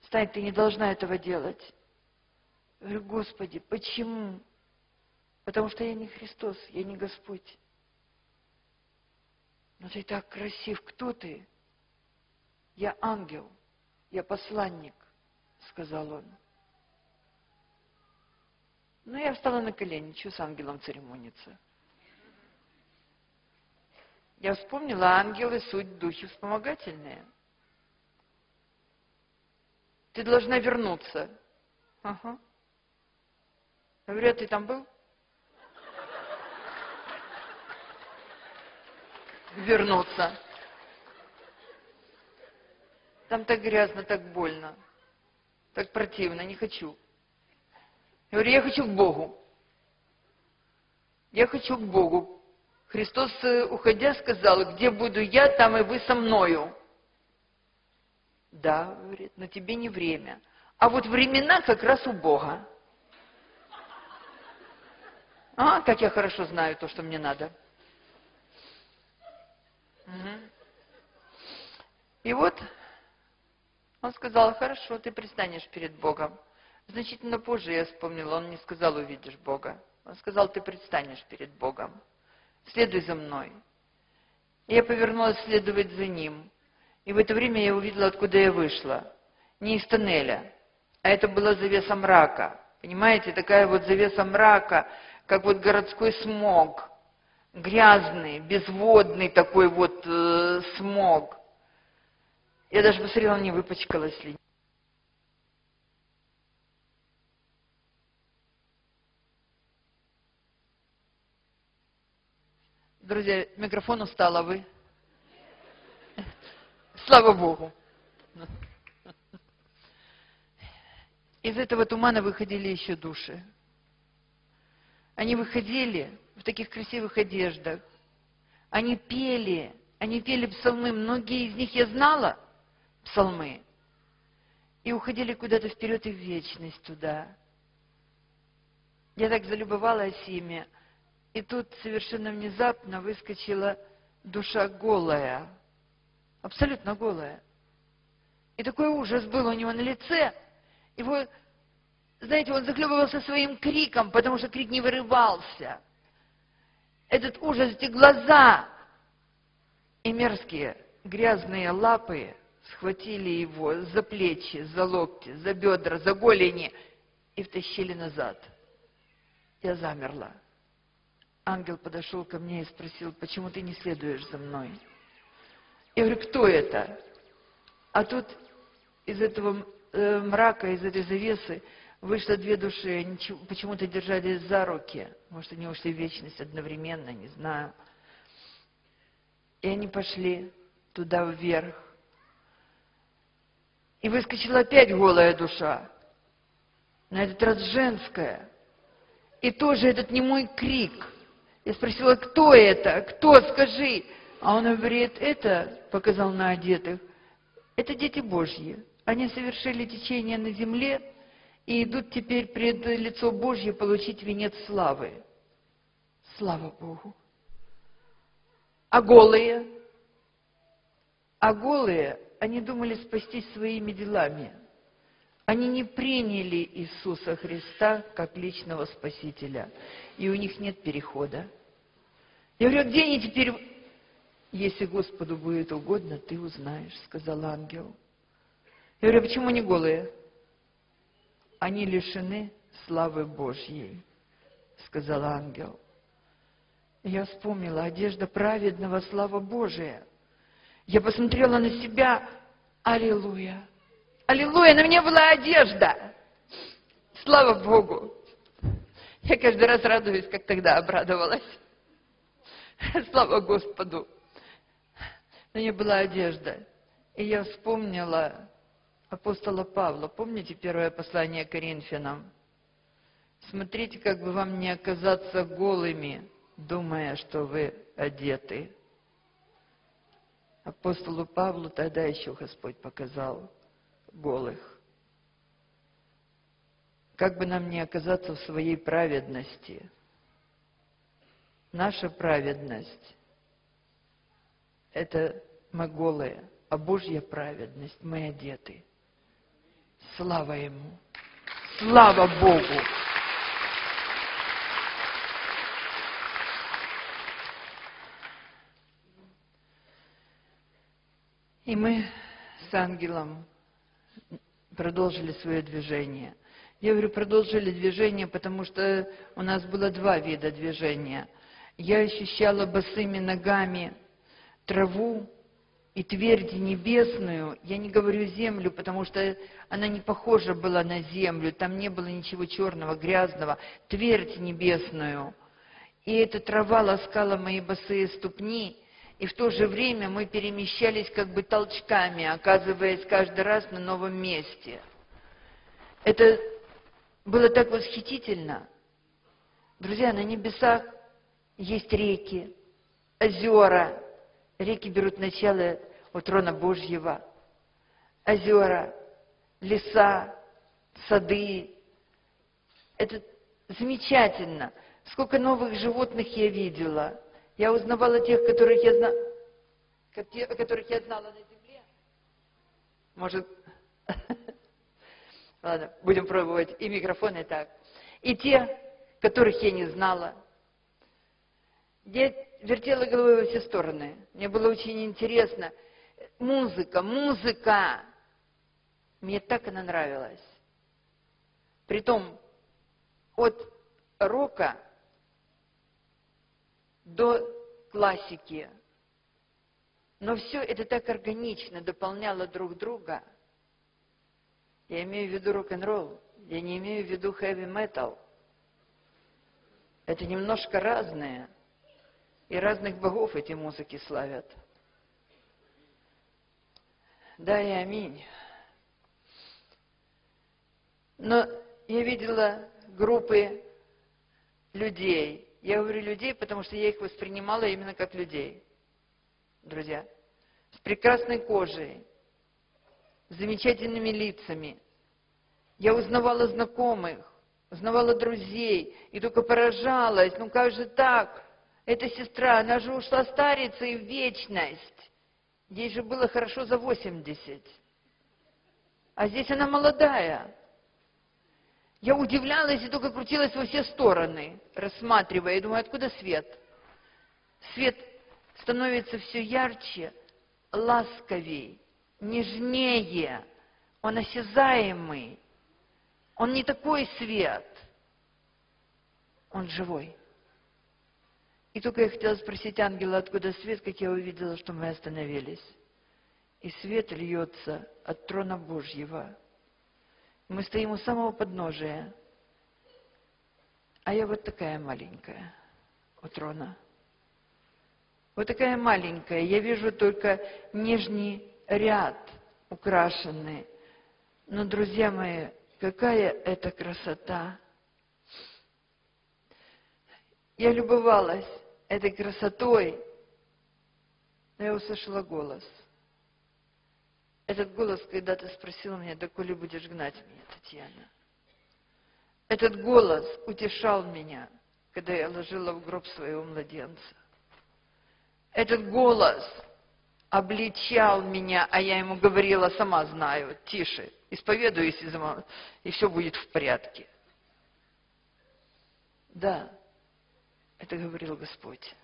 Встань, ты не должна этого делать. Я говорю, Господи, почему? Потому что я не Христос, я не Господь. Но ты так красив. Кто ты? Я ангел, я посланник, сказал он. Ну, я встала на колени, что с ангелом церемониться? Я вспомнила, ангелы – суть духи вспомогательные. Ты должна вернуться. Ага. Я говорю, а ты там был? Вернуться. Там так грязно, так больно, так противно, не хочу. Я говорю, я хочу к Богу. Я хочу к Богу. Христос, э, уходя, сказал, где буду я, там и вы со мною. Да, говорит, но тебе не время. А вот времена как раз у Бога. А, как я хорошо знаю то, что мне надо. Угу. И вот он сказал, хорошо, ты пристанешь перед Богом. Значительно позже я вспомнила, он не сказал, увидишь Бога. Он сказал, ты предстанешь перед Богом следуй за мной. Я повернулась следовать за ним. И в это время я увидела, откуда я вышла. Не из тоннеля, а это была завеса мрака. Понимаете, такая вот завеса мрака, как вот городской смог. Грязный, безводный такой вот э, смог. Я даже посмотрела, не выпачкалась ли. Друзья, микрофон устал, а вы? Слава Богу. Из этого тумана выходили еще души. Они выходили в таких красивых одеждах. Они пели, они пели псалмы. Многие из них я знала, псалмы. И уходили куда-то вперед и в вечность туда. Я так залюбовалась ими. И тут совершенно внезапно выскочила душа голая. Абсолютно голая. И такой ужас был у него на лице. Его, знаете, он захлебывался своим криком, потому что крик не вырывался. Этот ужас, эти глаза и мерзкие грязные лапы схватили его за плечи, за локти, за бедра, за голени и втащили назад. Я замерла. Ангел подошел ко мне и спросил, почему ты не следуешь за мной? Я говорю, кто это? А тут из этого э, мрака, из этой завесы вышло две души, они почему-то держались за руки. Может, они ушли в вечность одновременно, не знаю. И они пошли туда вверх. И выскочила опять голая душа. На этот раз женская. И тоже этот не мой крик. Я спросила, кто это? Кто? Скажи. А он говорит, это, показал на одетых, это дети Божьи. Они совершили течение на земле и идут теперь пред лицо Божье получить венец славы. Слава Богу. А голые? А голые, они думали спастись своими делами. Они не приняли Иисуса Христа как личного Спасителя, и у них нет перехода. Я говорю, «А где они теперь? Если Господу будет угодно, ты узнаешь, сказал ангел. Я говорю, «А почему они голые? Они лишены славы Божьей, сказал ангел. Я вспомнила, одежда праведного, слава Божия. Я посмотрела на себя, аллилуйя. Аллилуйя, на мне была одежда. Слава Богу. Я каждый раз радуюсь, как тогда обрадовалась. Слава Господу. На мне была одежда. И я вспомнила апостола Павла. Помните первое послание Коринфянам? Смотрите, как бы вам не оказаться голыми, думая, что вы одеты. Апостолу Павлу тогда еще Господь показал голых. Как бы нам не оказаться в своей праведности. Наша праведность – это мы голые, а Божья праведность – мы одеты. Слава Ему! Слава Богу! И мы с ангелом продолжили свое движение. Я говорю, продолжили движение, потому что у нас было два вида движения. Я ощущала босыми ногами траву и твердь небесную. Я не говорю землю, потому что она не похожа была на землю. Там не было ничего черного, грязного. Твердь небесную. И эта трава ласкала мои босые ступни. И в то же время мы перемещались как бы толчками, оказываясь каждый раз на новом месте. Это было так восхитительно. Друзья, на небесах есть реки, озера. Реки берут начало от трона Божьего. Озера, леса, сады. Это замечательно. Сколько новых животных я видела – я узнавала тех, которых я знала, которых я знала на земле. Может, ладно, будем пробовать и микрофон, и так. И те, которых я не знала. Я вертела головой во все стороны. Мне было очень интересно. Музыка, музыка. Мне так она нравилась. Притом от рока до классики. Но все это так органично дополняло друг друга. Я имею в виду рок-н-ролл, я не имею в виду хэви-метал. Это немножко разное. И разных богов эти музыки славят. Да и аминь. Но я видела группы людей, Я говорю людей, потому что я их воспринимала именно как людей. Друзья. С прекрасной кожей, с замечательными лицами. Я узнавала знакомых, узнавала друзей, и только поражалась, ну как же так? Эта сестра, она же ушла стариться и в вечность. Ей же было хорошо за 80. А здесь она молодая. Я удивлялась и только крутилась во все стороны, рассматривая. Я думаю, откуда свет? Свет становится все ярче, ласковей, нежнее. Он осязаемый. Он не такой свет. Он живой. И только я хотела спросить ангела, откуда свет, как я увидела, что мы остановились. И свет льется от трона Божьего. Мы стоим у самого подножия. А я вот такая маленькая у трона. Вот такая маленькая. Я вижу только нижний ряд украшенный. Но, друзья мои, какая это красота! Я любовалась этой красотой, но я услышала голос. Этот голос когда-то спросил меня, да коли будешь гнать меня, Татьяна? Этот голос утешал меня, когда я ложила в гроб своего младенца. Этот голос обличал меня, а я ему говорила, сама знаю, тише, исповедуюсь, и все будет в порядке. Да, это говорил Господь.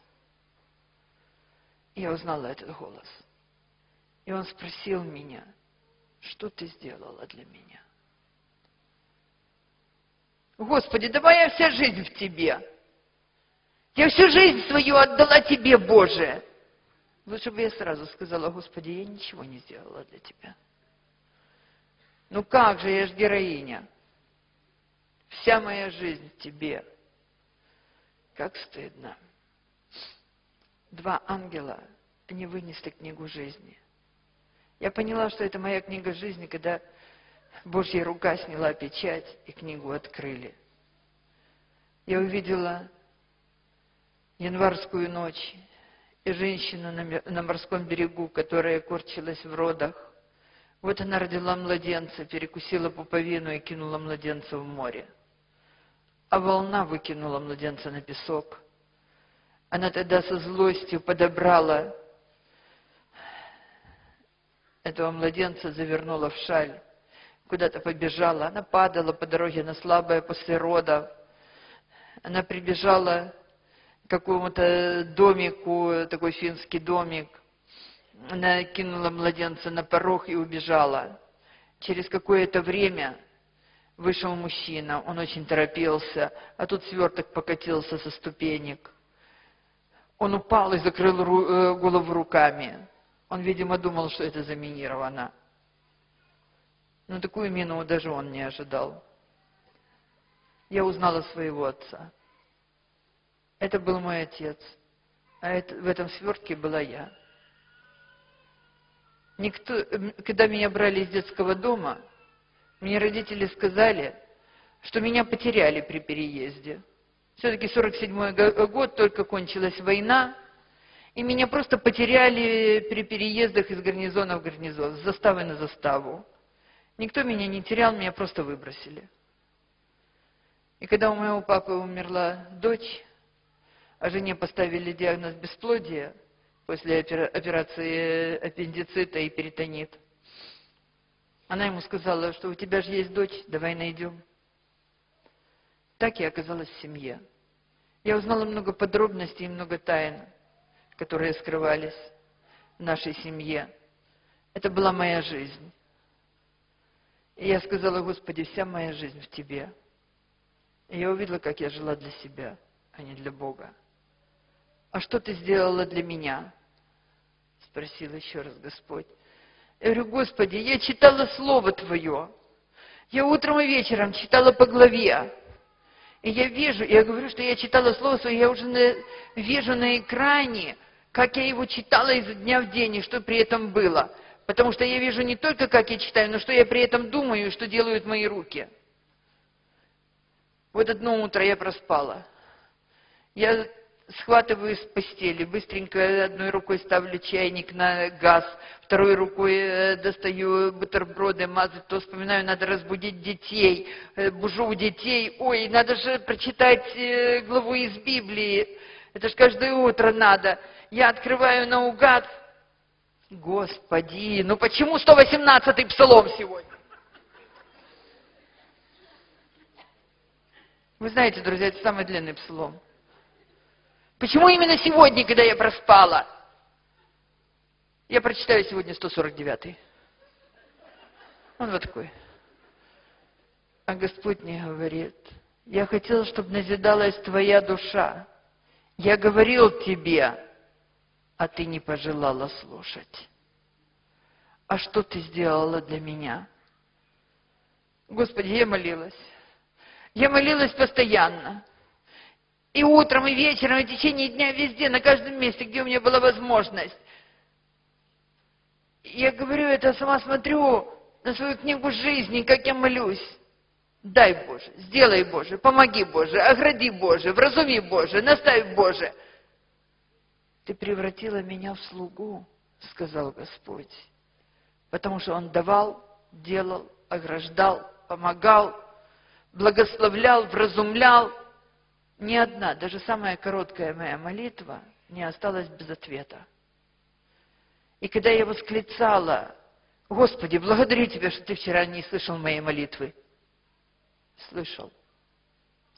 Я узнала этот голос. И он спросил меня, что ты сделала для меня? Господи, да моя вся жизнь в Тебе. Я всю жизнь свою отдала Тебе, Боже. Лучше бы я сразу сказала, Господи, я ничего не сделала для Тебя. Ну как же, я же героиня. Вся моя жизнь в Тебе. Как стыдно. Два ангела, они вынесли книгу жизни. Я поняла, что это моя книга жизни, когда Божья рука сняла печать и книгу открыли. Я увидела январскую ночь и женщину на морском берегу, которая корчилась в родах. Вот она родила младенца, перекусила пуповину и кинула младенца в море а волна выкинула младенца на песок. Она тогда со злостью подобрала этого младенца, завернула в шаль, куда-то побежала. Она падала по дороге, она слабая после родов. Она прибежала к какому-то домику, такой финский домик. Она кинула младенца на порог и убежала. Через какое-то время Вышел мужчина, он очень торопился, а тут сверток покатился со ступенек. Он упал и закрыл э, голову руками. Он, видимо, думал, что это заминировано. Но такую мину даже он не ожидал. Я узнала своего отца. Это был мой отец, а это, в этом свертке была я. Никто, когда меня брали из детского дома, мне родители сказали, что меня потеряли при переезде. Все-таки 47-й год, только кончилась война, и меня просто потеряли при переездах из гарнизона в гарнизон, с заставы на заставу. Никто меня не терял, меня просто выбросили. И когда у моего папы умерла дочь, а жене поставили диагноз бесплодия после операции аппендицита и перитонит – она ему сказала, что у тебя же есть дочь, давай найдем. Так я оказалась в семье. Я узнала много подробностей и много тайн, которые скрывались в нашей семье. Это была моя жизнь. И я сказала, Господи, вся моя жизнь в Тебе. И я увидела, как я жила для себя, а не для Бога. А что Ты сделала для меня? Спросил еще раз Господь. Я говорю, Господи, я читала Слово Твое. Я утром и вечером читала по главе. И я вижу, я говорю, что я читала Слово Свое, я уже на, вижу на экране, как я его читала изо дня в день, и что при этом было. Потому что я вижу не только, как я читаю, но что я при этом думаю, и что делают мои руки. Вот одно утро я проспала. Я схватываю с постели, быстренько одной рукой ставлю чайник на газ, второй рукой э, достаю бутерброды, мазать, то вспоминаю, надо разбудить детей, э, бужу у детей, ой, надо же прочитать э, главу из Библии, это же каждое утро надо. Я открываю наугад, Господи, ну почему 118-й псалом сегодня? Вы знаете, друзья, это самый длинный псалом. Почему именно сегодня, когда я проспала? Я прочитаю сегодня 149-й. Он вот такой. А Господь мне говорит, я хотел, чтобы назидалась твоя душа. Я говорил тебе, а ты не пожелала слушать. А что ты сделала для меня? Господи, я молилась. Я молилась постоянно. И утром, и вечером, и в течение дня, везде, на каждом месте, где у меня была возможность. Я говорю это, сама смотрю на свою книгу жизни, как я молюсь. Дай, Боже, сделай, Боже, помоги, Боже, огради, Боже, вразуми, Боже, наставь, Боже. Ты превратила меня в слугу, сказал Господь, потому что Он давал, делал, ограждал, помогал, благословлял, вразумлял, ни одна, даже самая короткая моя молитва не осталась без ответа. И когда я восклицала, Господи, благодарю Тебя, что Ты вчера не слышал моей молитвы, слышал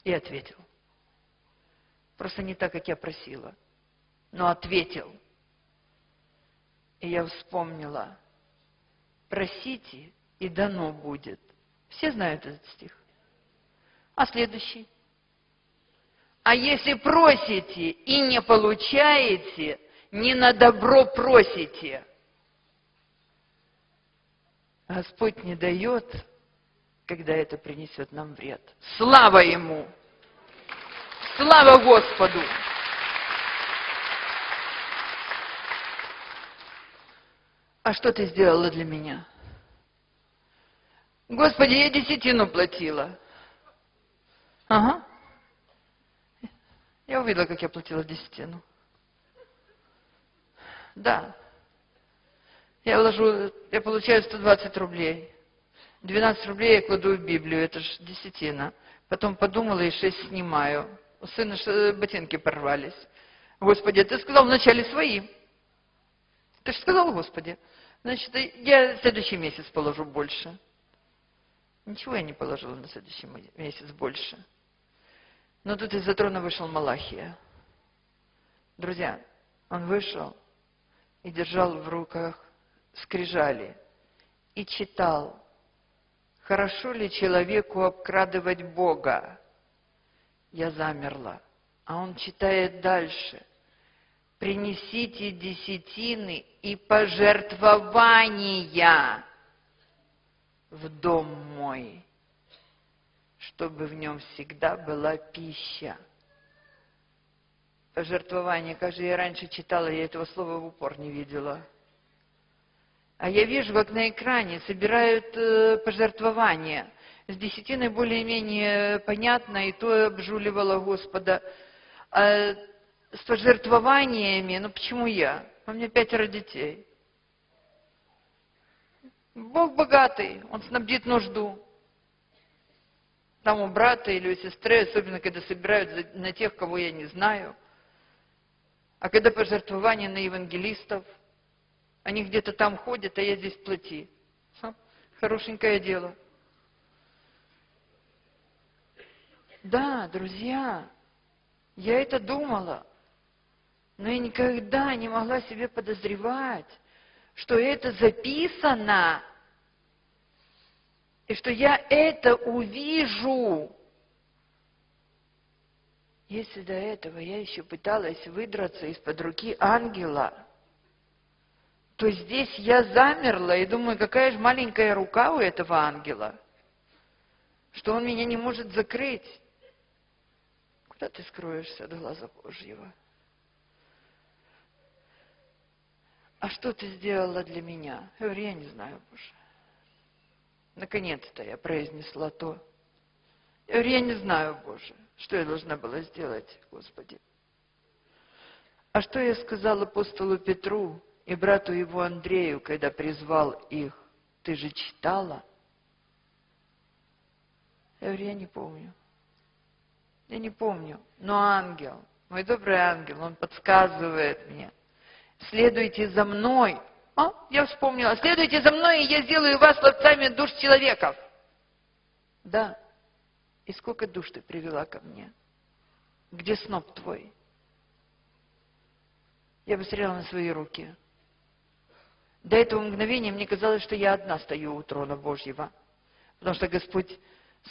и ответил. Просто не так, как я просила, но ответил. И я вспомнила, просите, и дано будет. Все знают этот стих. А следующий? А если просите и не получаете, не на добро просите. Господь не дает, когда это принесет нам вред. Слава Ему! Слава Господу! А что ты сделала для меня? Господи, я десятину платила. Ага. Я увидела, как я платила десятину. Да. Я вложу, я получаю 120 рублей. 12 рублей я кладу в Библию, это же десятина. Потом подумала и 6 снимаю. У сына ботинки порвались. Господи, ты сказал вначале свои. Ты же сказал, Господи. Значит, я следующий месяц положу больше. Ничего я не положила на следующий месяц больше. Но тут из-за трона вышел Малахия. Друзья, он вышел и держал в руках скрижали и читал, хорошо ли человеку обкрадывать Бога. Я замерла, а он читает дальше. Принесите десятины и пожертвования в дом мой чтобы в нем всегда была пища. Пожертвование, как же я раньше читала, я этого слова в упор не видела. А я вижу, как на экране собирают э, пожертвования. С десятиной более-менее понятно, и то обжуливала Господа. А с пожертвованиями, ну почему я? У меня пятеро детей. Бог богатый, Он снабдит нужду там у брата или у сестры, особенно когда собирают на тех, кого я не знаю. А когда пожертвования на евангелистов, они где-то там ходят, а я здесь плати. Хорошенькое дело. Да, друзья, я это думала, но я никогда не могла себе подозревать, что это записано и что я это увижу. Если до этого я еще пыталась выдраться из-под руки ангела, то здесь я замерла и думаю, какая же маленькая рука у этого ангела, что он меня не может закрыть. Куда ты скроешься от глаза Божьего? А что ты сделала для меня? Я говорю, я не знаю, Боже. Наконец-то я произнесла то. Я говорю, я не знаю, Боже, что я должна была сделать, Господи. А что я сказал апостолу Петру и брату его Андрею, когда призвал их? Ты же читала? Я говорю, я не помню. Я не помню. Но ангел, мой добрый ангел, он подсказывает мне. Следуйте за мной. А, я вспомнила. Следуйте за мной, и я сделаю вас ловцами душ человеков. Да. И сколько душ ты привела ко мне? Где сноп твой? Я посмотрела на свои руки. До этого мгновения мне казалось, что я одна стою у трона Божьего, потому что Господь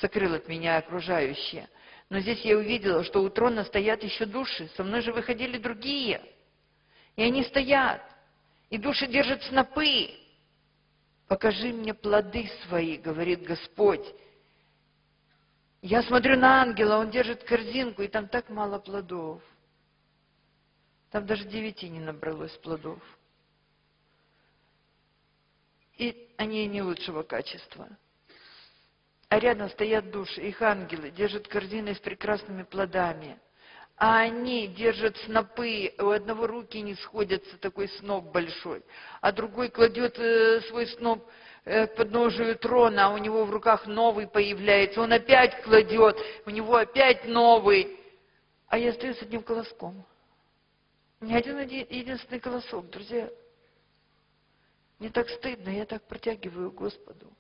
сокрыл от меня окружающие. Но здесь я увидела, что у трона стоят еще души, со мной же выходили другие. И они стоят, и души держат снопы. Покажи мне плоды свои, говорит Господь. Я смотрю на ангела, он держит корзинку, и там так мало плодов. Там даже девяти не набралось плодов. И они не лучшего качества. А рядом стоят души, их ангелы, держат корзины с прекрасными плодами. А они держат снопы, у одного руки не сходятся, такой сноп большой, а другой кладет э, свой сноп э, к подножию трона, а у него в руках новый появляется, он опять кладет, у него опять новый, а я стою с одним колоском. Меня один единственный колосок, друзья. Мне так стыдно, я так протягиваю Господу.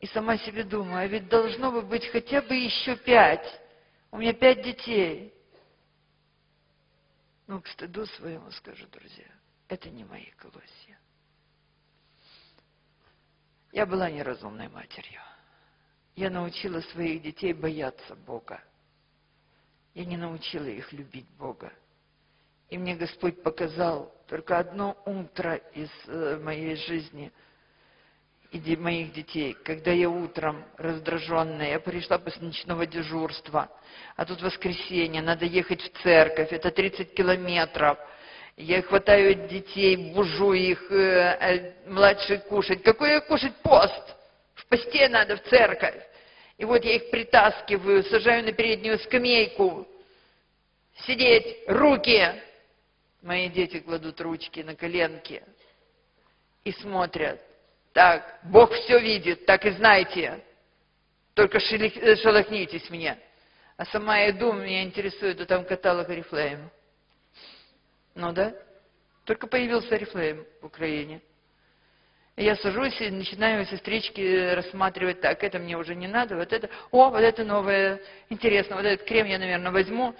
И сама себе думаю, а ведь должно бы быть хотя бы еще пять. У меня пять детей. Ну, к стыду своему скажу, друзья, это не мои колосья. Я была неразумной матерью. Я научила своих детей бояться Бога. Я не научила их любить Бога. И мне Господь показал только одно утро из э, моей жизни и моих детей, когда я утром раздраженная, я пришла после ночного дежурства, а тут воскресенье, надо ехать в церковь, это 30 километров. Я хватаю детей, бужу их, э, э, младший кушать. Какой я кушать пост? В посте надо в церковь. И вот я их притаскиваю, сажаю на переднюю скамейку. Сидеть, руки, Мои дети кладут ручки на коленки и смотрят. Так, Бог все видит, так и знайте. Только э, шелохнитесь мне. А сама я думаю, меня интересует, а там каталог Арифлейм. Ну да? Только появился Арифлейм в Украине. И я сажусь и начинаю сестрички рассматривать, так, это мне уже не надо, вот это, о, вот это новое, интересно, вот этот крем я, наверное, возьму.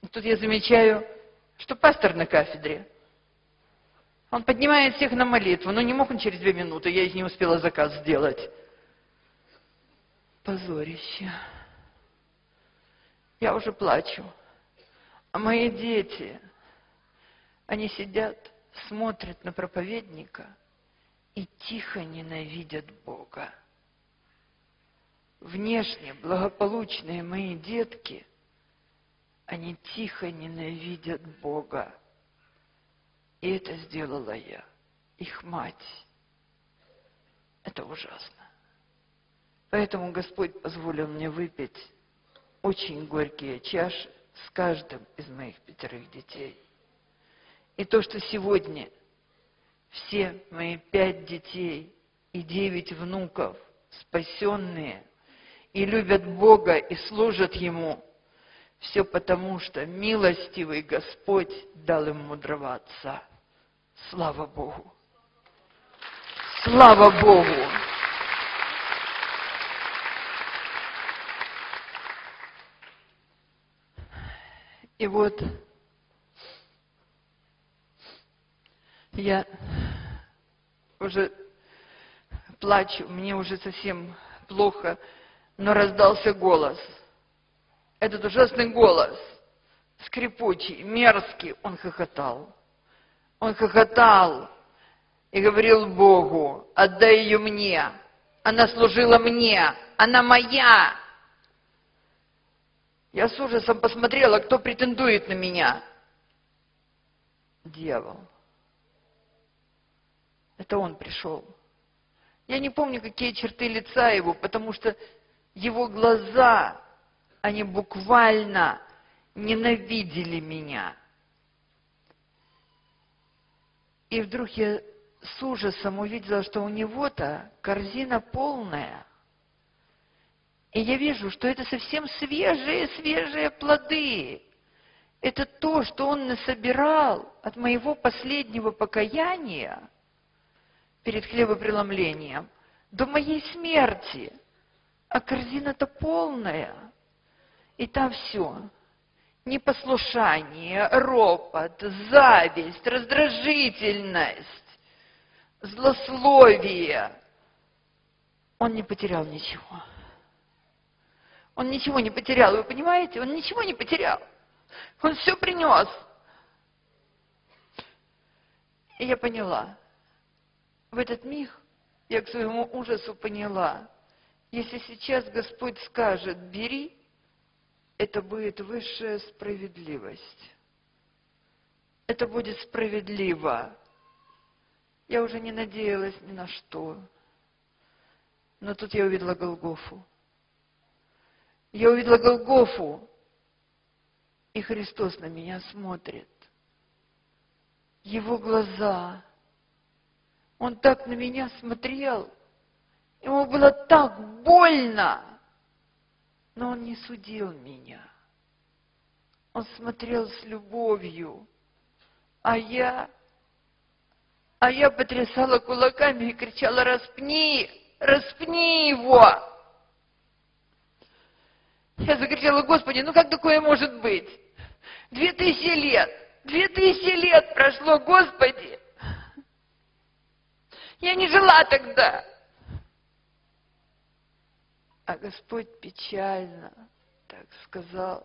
И тут я замечаю, что пастор на кафедре. Он поднимает всех на молитву, но не мог он через две минуты, я из не успела заказ сделать. Позорище. Я уже плачу. А мои дети, они сидят, смотрят на проповедника и тихо ненавидят Бога. Внешне благополучные мои детки – они тихо ненавидят Бога. И это сделала я, их мать. Это ужасно. Поэтому Господь позволил мне выпить очень горькие чаши с каждым из моих пятерых детей. И то, что сегодня все мои пять детей и девять внуков спасенные и любят Бога и служат Ему – все потому, что милостивый Господь дал им мудрого отца. Слава Богу! Слава Богу! И вот я уже плачу, мне уже совсем плохо, но раздался голос – этот ужасный голос, скрипучий, мерзкий, он хохотал. Он хохотал и говорил Богу, отдай ее мне. Она служила мне, она моя. Я с ужасом посмотрела, кто претендует на меня. Дьявол. Это он пришел. Я не помню, какие черты лица его, потому что его глаза они буквально ненавидели меня. И вдруг я с ужасом увидела, что у него-то корзина полная. И я вижу, что это совсем свежие-свежие плоды. Это то, что он насобирал от моего последнего покаяния перед хлебопреломлением до моей смерти. А корзина-то полная. И там все. Непослушание, ропот, зависть, раздражительность, злословие. Он не потерял ничего. Он ничего не потерял, вы понимаете? Он ничего не потерял. Он все принес. И я поняла. В этот миг я к своему ужасу поняла, если сейчас Господь скажет, бери, это будет высшая справедливость. Это будет справедливо. Я уже не надеялась ни на что. Но тут я увидела Голгофу. Я увидела Голгофу, и Христос на меня смотрит. Его глаза. Он так на меня смотрел. Ему было так больно. Но он не судил меня. Он смотрел с любовью. А я... А я потрясала кулаками и кричала, распни, распни его. Я закричала, Господи, ну как такое может быть? Две тысячи лет, две тысячи лет прошло, Господи. Я не жила тогда. А Господь печально так сказал,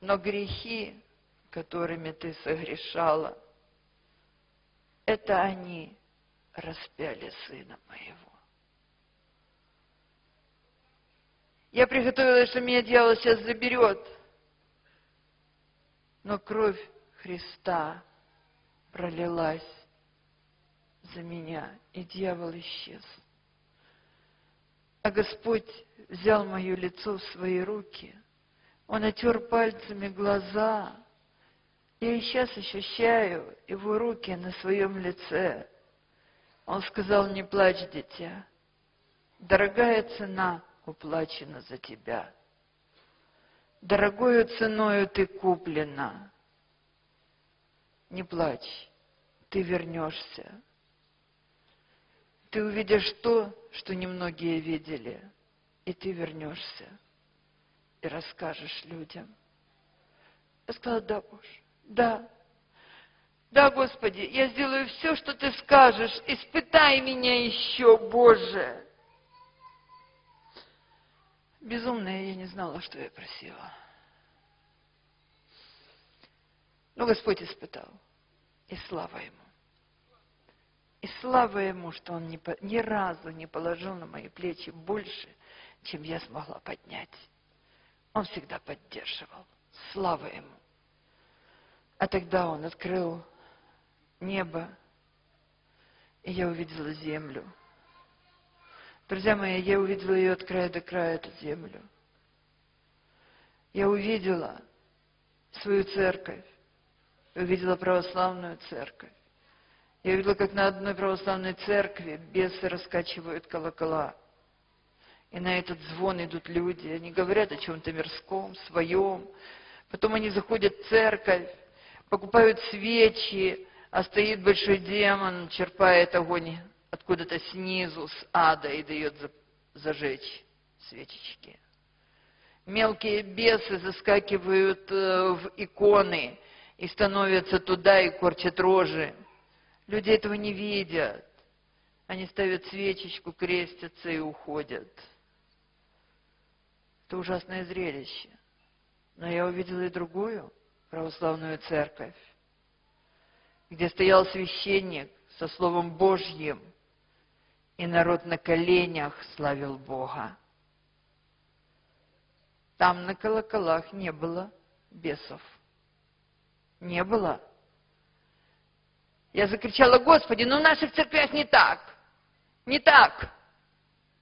но грехи, которыми ты согрешала, это они распяли сына моего. Я приготовилась, что меня дьявол сейчас заберет. Но кровь Христа пролилась за меня, и дьявол исчез. А Господь взял мое лицо в свои руки. Он отер пальцами глаза. Я и сейчас ощущаю его руки на своем лице. Он сказал, не плачь, дитя. Дорогая цена уплачена за тебя. Дорогою ценою ты куплена. Не плачь, ты вернешься. Ты увидишь то, что немногие видели, и ты вернешься и расскажешь людям. Я сказала, да, Боже, да. Да, Господи, я сделаю все, что Ты скажешь. Испытай меня еще, Боже. Безумная, я не знала, что я просила. Но Господь испытал. И слава Ему. И слава Ему, что Он ни, ни разу не положил на мои плечи больше, чем я смогла поднять. Он всегда поддерживал. Слава Ему. А тогда Он открыл небо, и я увидела землю. Друзья мои, я увидела ее от края до края, эту землю. Я увидела свою церковь, увидела православную церковь. Я видела, как на одной православной церкви бесы раскачивают колокола. И на этот звон идут люди. Они говорят о чем-то мирском, своем. Потом они заходят в церковь, покупают свечи, а стоит большой демон, черпает огонь откуда-то снизу, с ада, и дает зажечь свечечки. Мелкие бесы заскакивают э, в иконы и становятся туда и корчат рожи. Люди этого не видят. Они ставят свечечку, крестятся и уходят. Это ужасное зрелище. Но я увидела и другую православную церковь, где стоял священник со Словом Божьим, и народ на коленях славил Бога. Там на колоколах не было бесов. Не было. Я закричала, Господи, ну в наших церквях не так. Не так.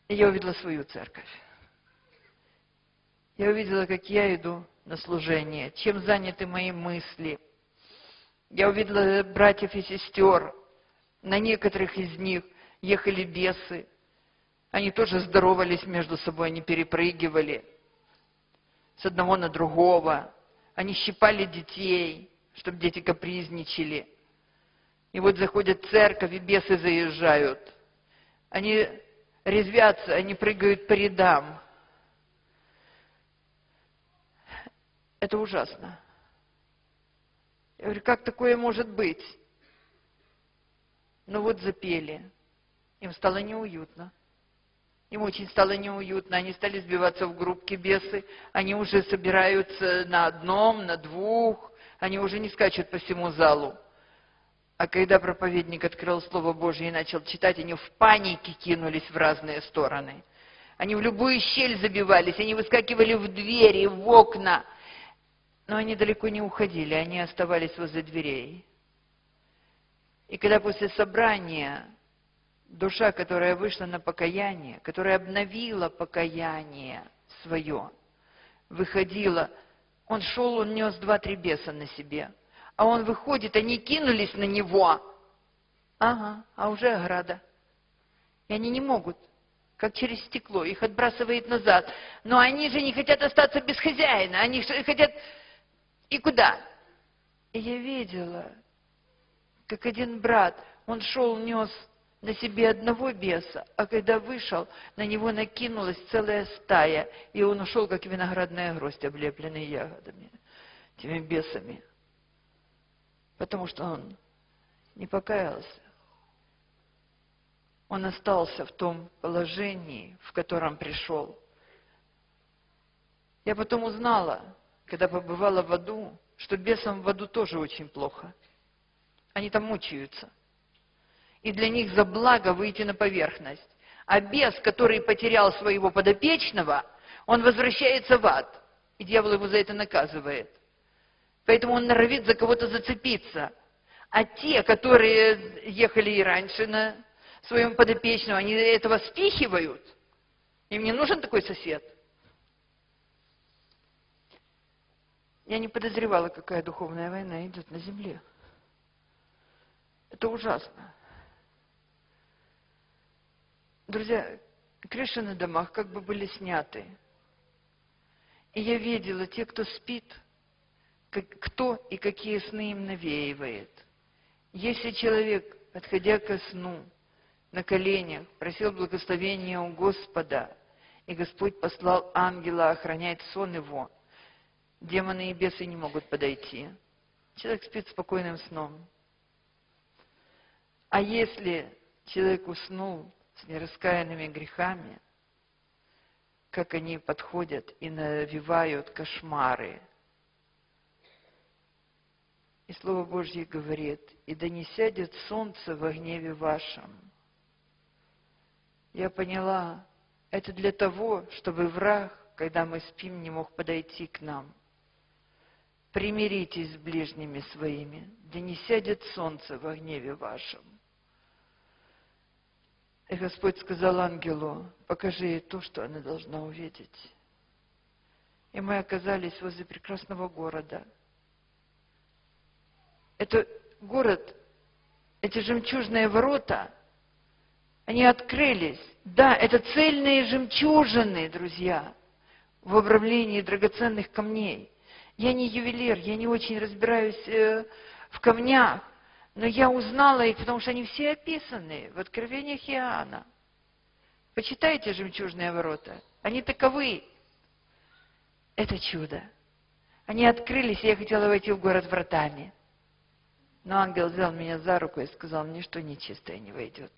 И я увидела свою церковь. Я увидела, как я иду на служение, чем заняты мои мысли. Я увидела братьев и сестер. На некоторых из них ехали бесы. Они тоже здоровались между собой, они перепрыгивали с одного на другого. Они щипали детей, чтобы дети капризничали. И вот заходят в церковь, и бесы заезжают. Они резвятся, они прыгают по рядам. Это ужасно. Я говорю, как такое может быть? Ну вот запели. Им стало неуютно. Им очень стало неуютно. Они стали сбиваться в группки бесы. Они уже собираются на одном, на двух. Они уже не скачут по всему залу. А когда проповедник открыл Слово Божье и начал читать, они в панике кинулись в разные стороны. Они в любую щель забивались, они выскакивали в двери, в окна. Но они далеко не уходили, они оставались возле дверей. И когда после собрания душа, которая вышла на покаяние, которая обновила покаяние свое, выходила, он шел, он нес два-три беса на себе – а он выходит, они кинулись на него. Ага, а уже ограда. И они не могут, как через стекло, их отбрасывает назад. Но они же не хотят остаться без хозяина, они хотят... И куда? И я видела, как один брат, он шел, нес на себе одного беса, а когда вышел, на него накинулась целая стая, и он ушел, как виноградная гроздь, облепленный ягодами, этими бесами потому что он не покаялся. Он остался в том положении, в котором пришел. Я потом узнала, когда побывала в аду, что бесам в аду тоже очень плохо. Они там мучаются. И для них за благо выйти на поверхность. А бес, который потерял своего подопечного, он возвращается в ад. И дьявол его за это наказывает. Поэтому он норовит за кого-то зацепиться. А те, которые ехали и раньше на своем подопечном, они этого спихивают. Им не нужен такой сосед. Я не подозревала, какая духовная война идет на земле. Это ужасно. Друзья, крыши на домах как бы были сняты. И я видела, те, кто спит – кто и какие сны им навеивает. Если человек, подходя ко сну, на коленях, просил благословения у Господа, и Господь послал ангела охранять сон его, демоны и бесы не могут подойти. Человек спит спокойным сном. А если человек уснул с нераскаянными грехами, как они подходят и навивают кошмары – и Слово Божье говорит, «И да не сядет солнце во гневе вашем». Я поняла, это для того, чтобы враг, когда мы спим, не мог подойти к нам. Примиритесь с ближними своими, да не сядет солнце во гневе вашем. И Господь сказал ангелу, покажи ей то, что она должна увидеть. И мы оказались возле прекрасного города – это город, эти жемчужные ворота, они открылись. Да, это цельные жемчужины, друзья, в обрамлении драгоценных камней. Я не ювелир, я не очень разбираюсь э, в камнях, но я узнала их, потому что они все описаны в Откровениях Иоанна. Почитайте жемчужные ворота. Они таковы. Это чудо. Они открылись, и я хотела войти в город вратами. Но ангел взял меня за руку и сказал, ничто нечистое не войдет.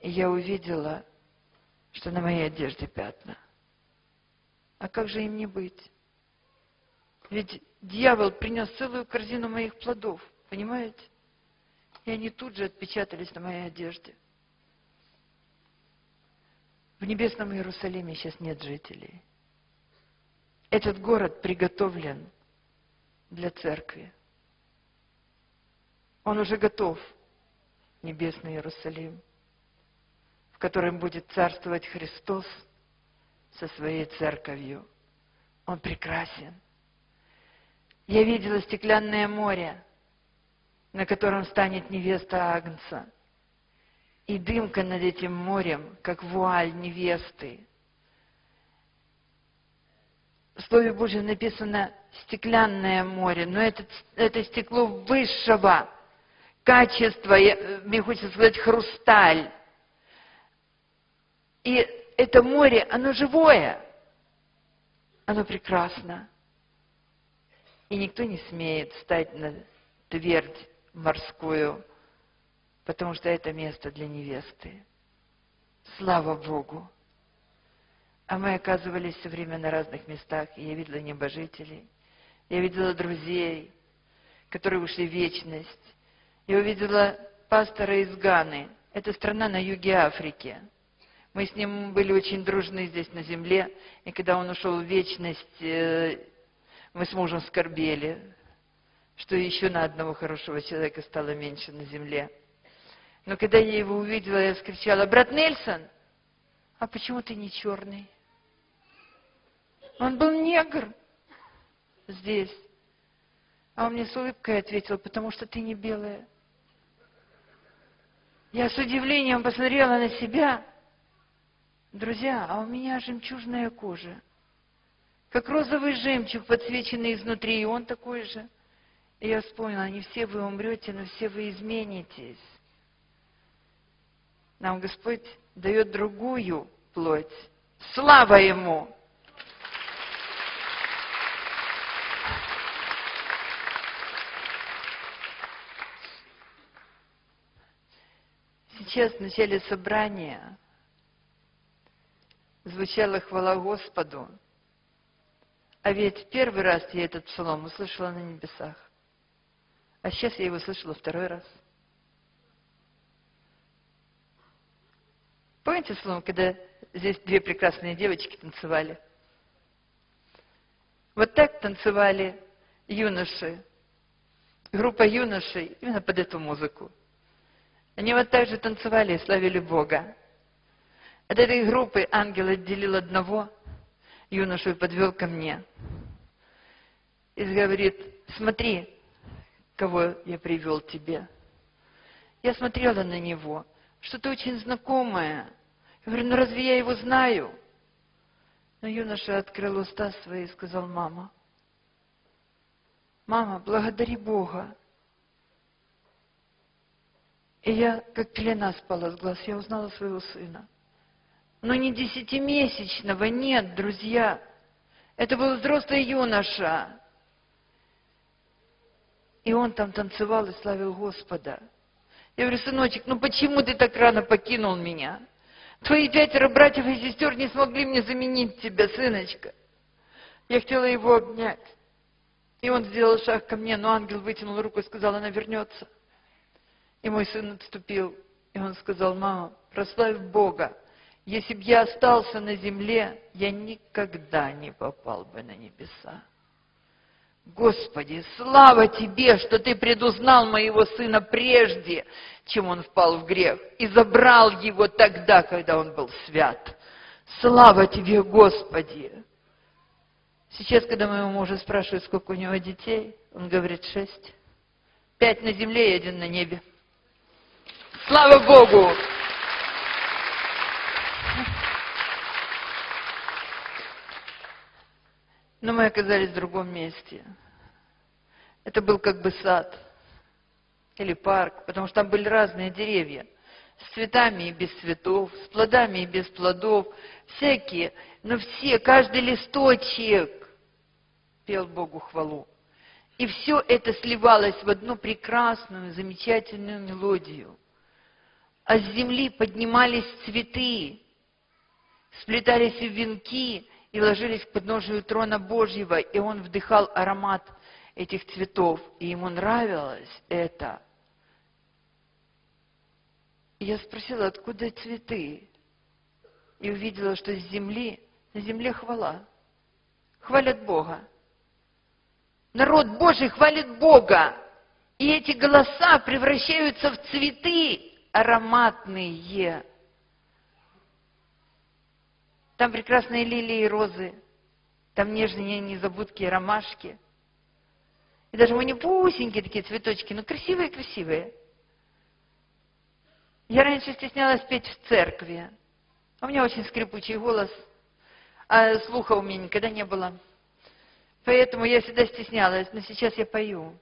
И я увидела, что на моей одежде пятна. А как же им не быть? Ведь дьявол принес целую корзину моих плодов, понимаете? И они тут же отпечатались на моей одежде. В небесном Иерусалиме сейчас нет жителей. Этот город приготовлен для церкви. Он уже готов, небесный Иерусалим, в котором будет царствовать Христос со своей церковью. Он прекрасен. Я видела стеклянное море, на котором станет невеста Агнца. И дымка над этим морем, как вуаль невесты. В Слове Божьем написано стеклянное море, но это, это стекло высшего качества, мне хочется сказать, хрусталь. И это море, оно живое, оно прекрасно. И никто не смеет встать на твердь морскую, потому что это место для невесты. Слава Богу! А мы оказывались все время на разных местах, и я видела небожителей, я видела друзей, которые ушли в вечность. Я увидела пастора из Ганы. Это страна на юге Африки. Мы с ним были очень дружны здесь на земле, и когда он ушел в вечность, э, мы с мужем скорбели, что еще на одного хорошего человека стало меньше на земле. Но когда я его увидела, я скричала, брат Нельсон, а почему ты не черный? Он был негр здесь. А он мне с улыбкой ответил, потому что ты не белая. Я с удивлением посмотрела на себя. Друзья, а у меня жемчужная кожа. Как розовый жемчуг, подсвеченный изнутри, и он такой же. И я вспомнила, не все вы умрете, но все вы изменитесь. Нам Господь дает другую плоть. Слава Ему! Сейчас в начале собрания звучала хвала Господу, а ведь первый раз я этот псалом услышала на небесах, а сейчас я его слышала второй раз. Помните слово, когда здесь две прекрасные девочки танцевали? Вот так танцевали юноши, группа юношей именно под эту музыку. Они вот так же танцевали и славили Бога. От этой группы ангел отделил одного юношу и подвел ко мне. И говорит, смотри, кого я привел тебе. Я смотрела на него, что-то очень знакомое. Я говорю, ну разве я его знаю? Но юноша открыл уста свои и сказал, мама, мама, благодари Бога, и я, как пелена спала с глаз, я узнала своего сына. Но не десятимесячного, нет, друзья. Это был взрослый юноша. И он там танцевал и славил Господа. Я говорю, сыночек, ну почему ты так рано покинул меня? Твои пятеро братьев и сестер не смогли мне заменить тебя, сыночка. Я хотела его обнять. И он сделал шаг ко мне, но ангел вытянул руку и сказал, она вернется. И мой сын отступил, и он сказал, мама, прославь Бога. Если бы я остался на земле, я никогда не попал бы на небеса. Господи, слава Тебе, что Ты предузнал моего сына прежде, чем он впал в грех, и забрал его тогда, когда он был свят. Слава Тебе, Господи! Сейчас, когда моему мужу спрашивают, сколько у него детей, он говорит шесть. Пять на земле и один на небе. Слава Богу! Но мы оказались в другом месте. Это был как бы сад или парк, потому что там были разные деревья. С цветами и без цветов, с плодами и без плодов, всякие, но все, каждый листочек пел Богу хвалу. И все это сливалось в одну прекрасную, замечательную мелодию – а с земли поднимались цветы, сплетались в венки и ложились к подножию трона Божьего, и он вдыхал аромат этих цветов, и ему нравилось это. Я спросила, откуда цветы? И увидела, что с земли, на земле хвала. Хвалят Бога. Народ Божий хвалит Бога. И эти голоса превращаются в цветы, ароматные. Там прекрасные лилии и розы. Там нежные незабудки и ромашки. И даже манипусенькие такие цветочки, ну красивые-красивые. Я раньше стеснялась петь в церкви. У меня очень скрипучий голос, а слуха у меня никогда не было. Поэтому я всегда стеснялась, но сейчас я пою.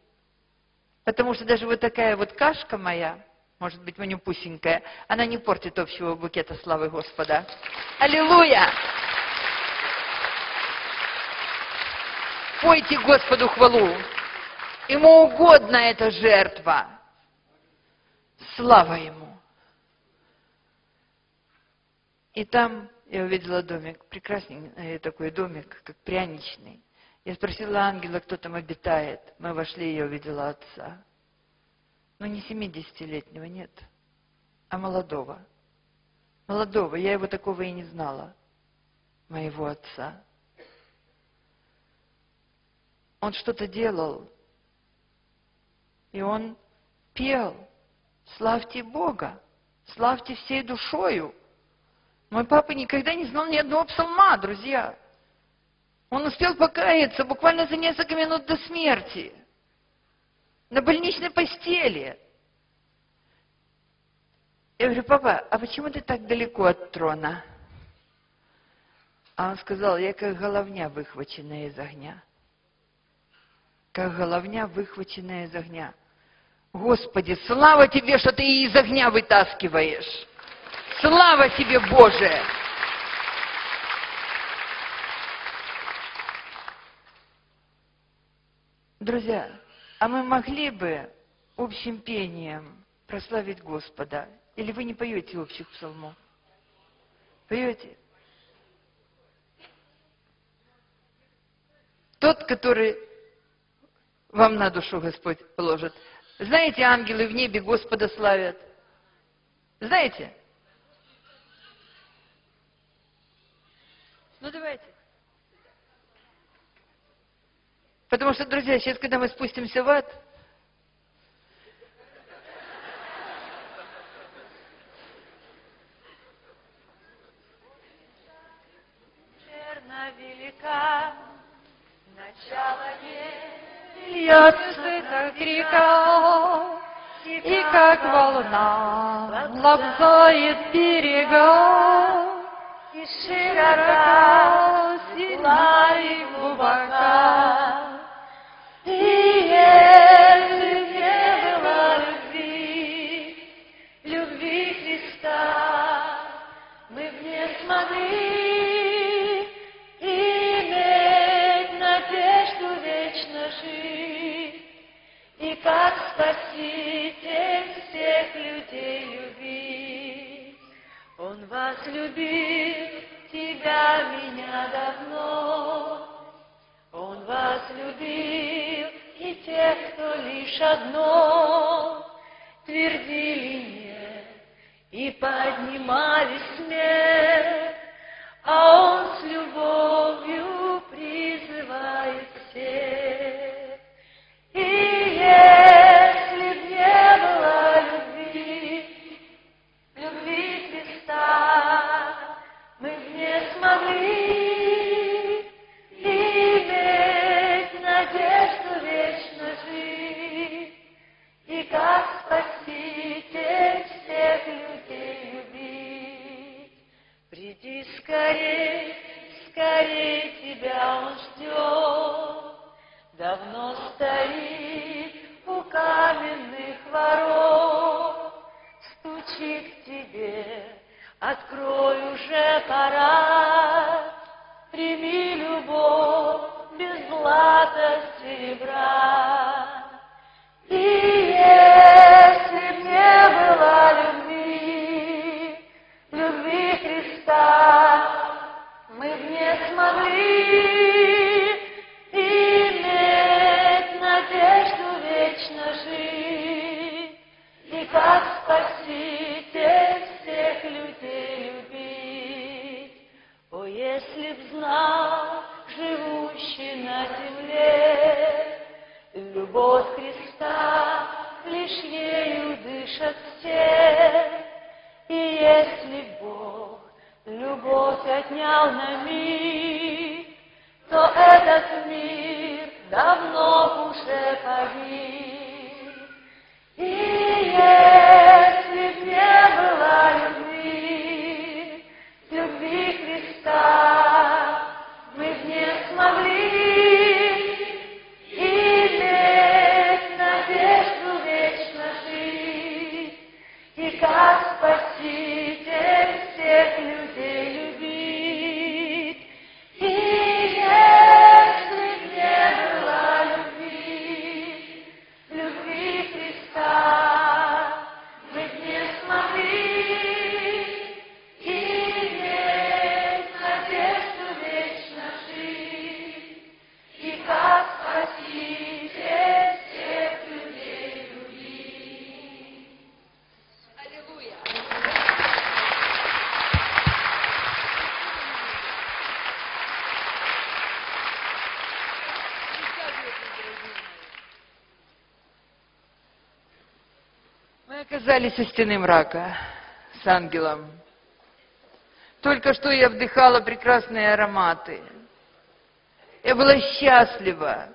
Потому что даже вот такая вот кашка моя, может быть, манюпусенькая, она не портит общего букета славы Господа. Аллилуйя! Пойте Господу хвалу. Ему угодна эта жертва. Слава Ему. И там я увидела домик, прекрасный такой домик, как пряничный. Я спросила ангела, кто там обитает. Мы вошли, и я увидела отца. Но не 70-летнего, нет, а молодого. Молодого, я его такого и не знала, моего отца. Он что-то делал, и он пел, славьте Бога, славьте всей душою. Мой папа никогда не знал ни одного псалма, друзья. Он успел покаяться буквально за несколько минут до смерти. На больничной постели. Я говорю, папа, а почему ты так далеко от трона? А он сказал, я как головня, выхваченная из огня. Как головня, выхваченная из огня. Господи, слава тебе, что ты из огня вытаскиваешь. Слава тебе, Боже! Друзья, а мы могли бы общим пением прославить Господа? Или вы не поете общих псалмов? Поете? Тот, который вам на душу Господь положит. Знаете, ангелы в небе Господа славят. Знаете? Ну давайте. Потому что, друзья, сейчас, когда мы спустимся в ад, Черна велика, начало не льется, как река, и как волна лобзает берега и широка, сильна и глубока. Спаситель всех людей любить. Он вас любит, тебя, меня давно. Он вас любил, и тех, кто лишь одно твердили нет, и поднимали смех, а он с любовью призывает всех. Людей любить. Приди скорей, скорей тебя он ждет, давно стоит у каменных ворот, стучит к тебе, открой уже пора, прими любовь без блата серебра. И если б не было любви, Христа, мы б не смогли иметь надежду вечно жить, и как Спаситель всех людей любить. О, если б знал живущий на земле, Любовь Христа, лишь ею дышат все. И если Бог любовь отнял на миг, то этот мир давно уже погиб. И если б не было любви, любви Христа, мы б не смогли иметь надежду вечно жить. И как Оказались у стены мрака с ангелом. Только что я вдыхала прекрасные ароматы. Я была счастлива.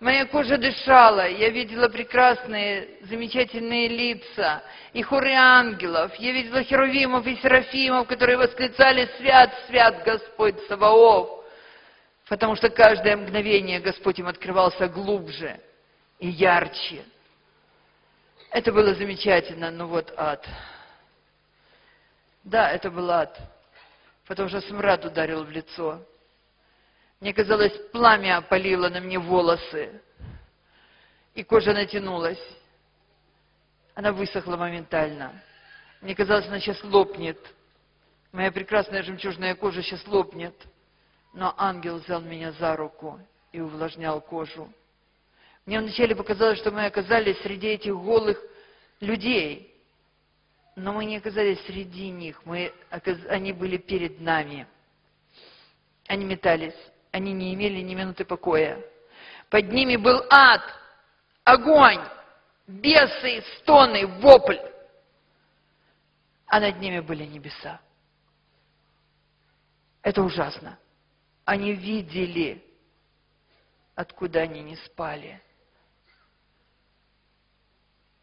Моя кожа дышала, я видела прекрасные, замечательные лица и хоры ангелов. Я видела херувимов и серафимов, которые восклицали «Свят, свят Господь Саваоф!» Потому что каждое мгновение Господь им открывался глубже и ярче. Это было замечательно, но вот ад. Да, это был ад, потому что смрад ударил в лицо. Мне казалось, пламя опалило на мне волосы, и кожа натянулась. Она высохла моментально. Мне казалось, она сейчас лопнет. Моя прекрасная жемчужная кожа сейчас лопнет. Но ангел взял меня за руку и увлажнял кожу. Мне вначале показалось, что мы оказались среди этих голых людей. Но мы не оказались среди них, мы, они были перед нами. Они метались, они не имели ни минуты покоя. Под ними был ад, огонь, бесы, стоны, вопль. А над ними были небеса. Это ужасно. Они видели, откуда они не спали.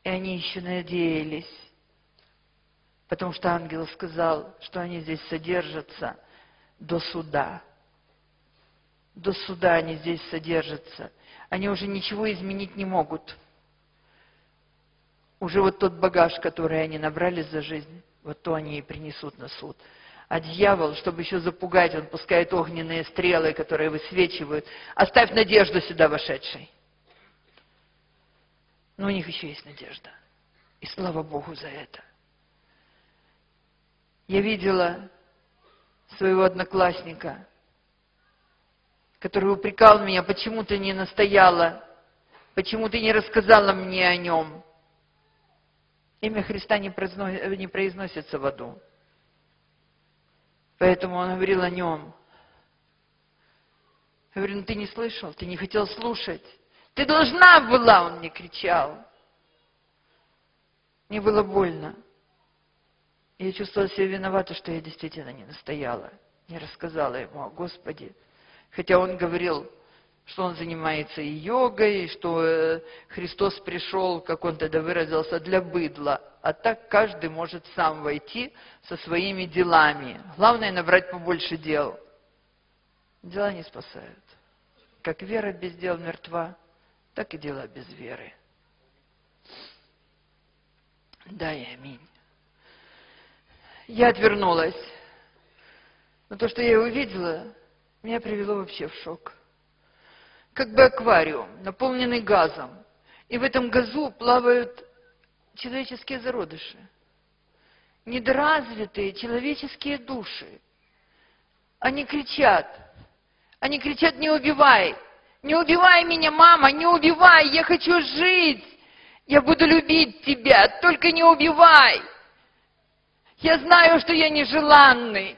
И они еще надеялись, потому что ангел сказал, что они здесь содержатся до суда. До суда они здесь содержатся. Они уже ничего изменить не могут. Уже вот тот багаж, который они набрали за жизнь, вот то они и принесут на суд. А дьявол, чтобы еще запугать, он пускает огненные стрелы, которые высвечивают. Оставь надежду сюда вошедшей. Но у них еще есть надежда. И слава Богу за это. Я видела своего одноклассника, который упрекал меня, почему ты не настояла, почему ты не рассказала мне о нем. Имя Христа не, произно- не произносится в аду. Поэтому он говорил о нем. Я говорю, ну ты не слышал, ты не хотел слушать. Ты должна была, он мне кричал. Мне было больно. Я чувствовала себя виновата, что я действительно не настояла, не рассказала ему о Господе. Хотя он говорил, что он занимается и йогой, и что э, Христос пришел, как он тогда выразился, для быдла. А так каждый может сам войти со своими делами. Главное набрать побольше дел. Дела не спасают. Как вера без дел мертва, так и дела без веры. Да и аминь. Я отвернулась. Но то, что я увидела, меня привело вообще в шок. Как бы аквариум, наполненный газом. И в этом газу плавают человеческие зародыши. Недоразвитые человеческие души. Они кричат. Они кричат, не убивай. Не убивай меня, мама, не убивай, я хочу жить. Я буду любить тебя, только не убивай. Я знаю, что я нежеланный,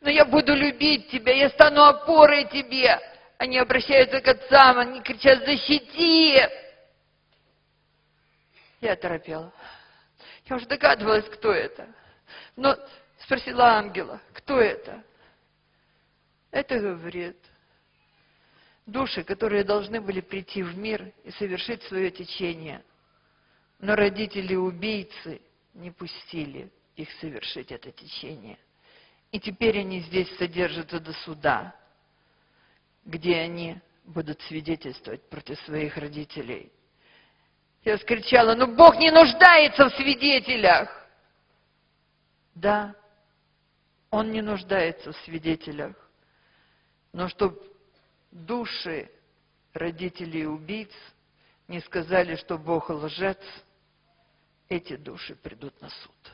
но я буду любить тебя, я стану опорой тебе. Они обращаются к отцам, они кричат, защити. Я торопела. Я уже догадывалась, кто это. Но спросила ангела, кто это? Это говорит Души, которые должны были прийти в мир и совершить свое течение. Но родители-убийцы не пустили их совершить это течение. И теперь они здесь содержатся до суда, где они будут свидетельствовать против своих родителей. Я скричала, ну Бог не нуждается в свидетелях. Да, Он не нуждается в свидетелях. Но чтобы души родителей убийц не сказали, что Бог лжец, эти души придут на суд.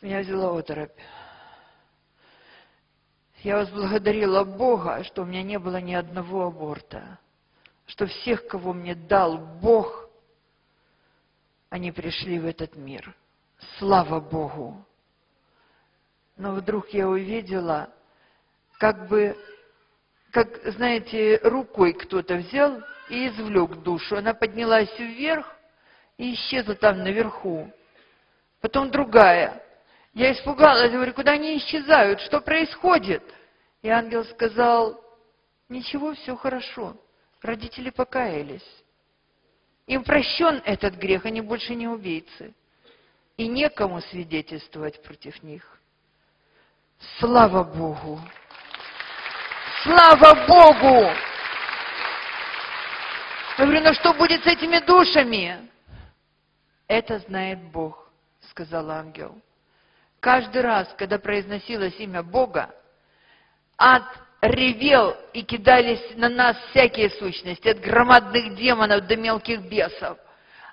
Меня взяла оторопь. Я возблагодарила Бога, что у меня не было ни одного аборта, что всех, кого мне дал Бог, они пришли в этот мир. Слава Богу! Но вдруг я увидела, как бы, как, знаете, рукой кто-то взял и извлек душу. Она поднялась вверх и исчезла там наверху. Потом другая. Я испугалась, говорю, куда они исчезают, что происходит? И ангел сказал, ничего, все хорошо. Родители покаялись. Им прощен этот грех, они больше не убийцы. И некому свидетельствовать против них. Слава Богу! Слава Богу! Я говорю, ну что будет с этими душами? Это знает Бог, сказал ангел. Каждый раз, когда произносилось имя Бога, ад ревел и кидались на нас всякие сущности, от громадных демонов до мелких бесов.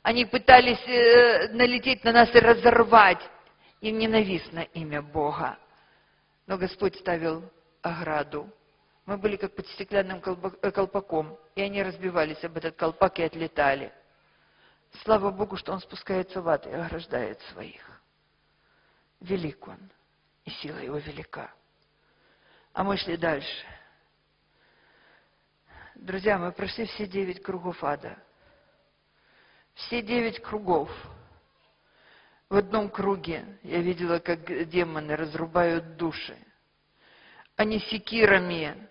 Они пытались э, налететь на нас и разорвать. Им ненавистно имя Бога. Но Господь ставил ограду. Мы были как под стеклянным э, колпаком, и они разбивались об этот колпак и отлетали. Слава Богу, что Он спускается в ад и ограждает своих. Велик Он, и сила Его велика. А мы шли дальше. Друзья, мы прошли все девять кругов ада. Все девять кругов. В одном круге я видела, как демоны разрубают души. Они секирами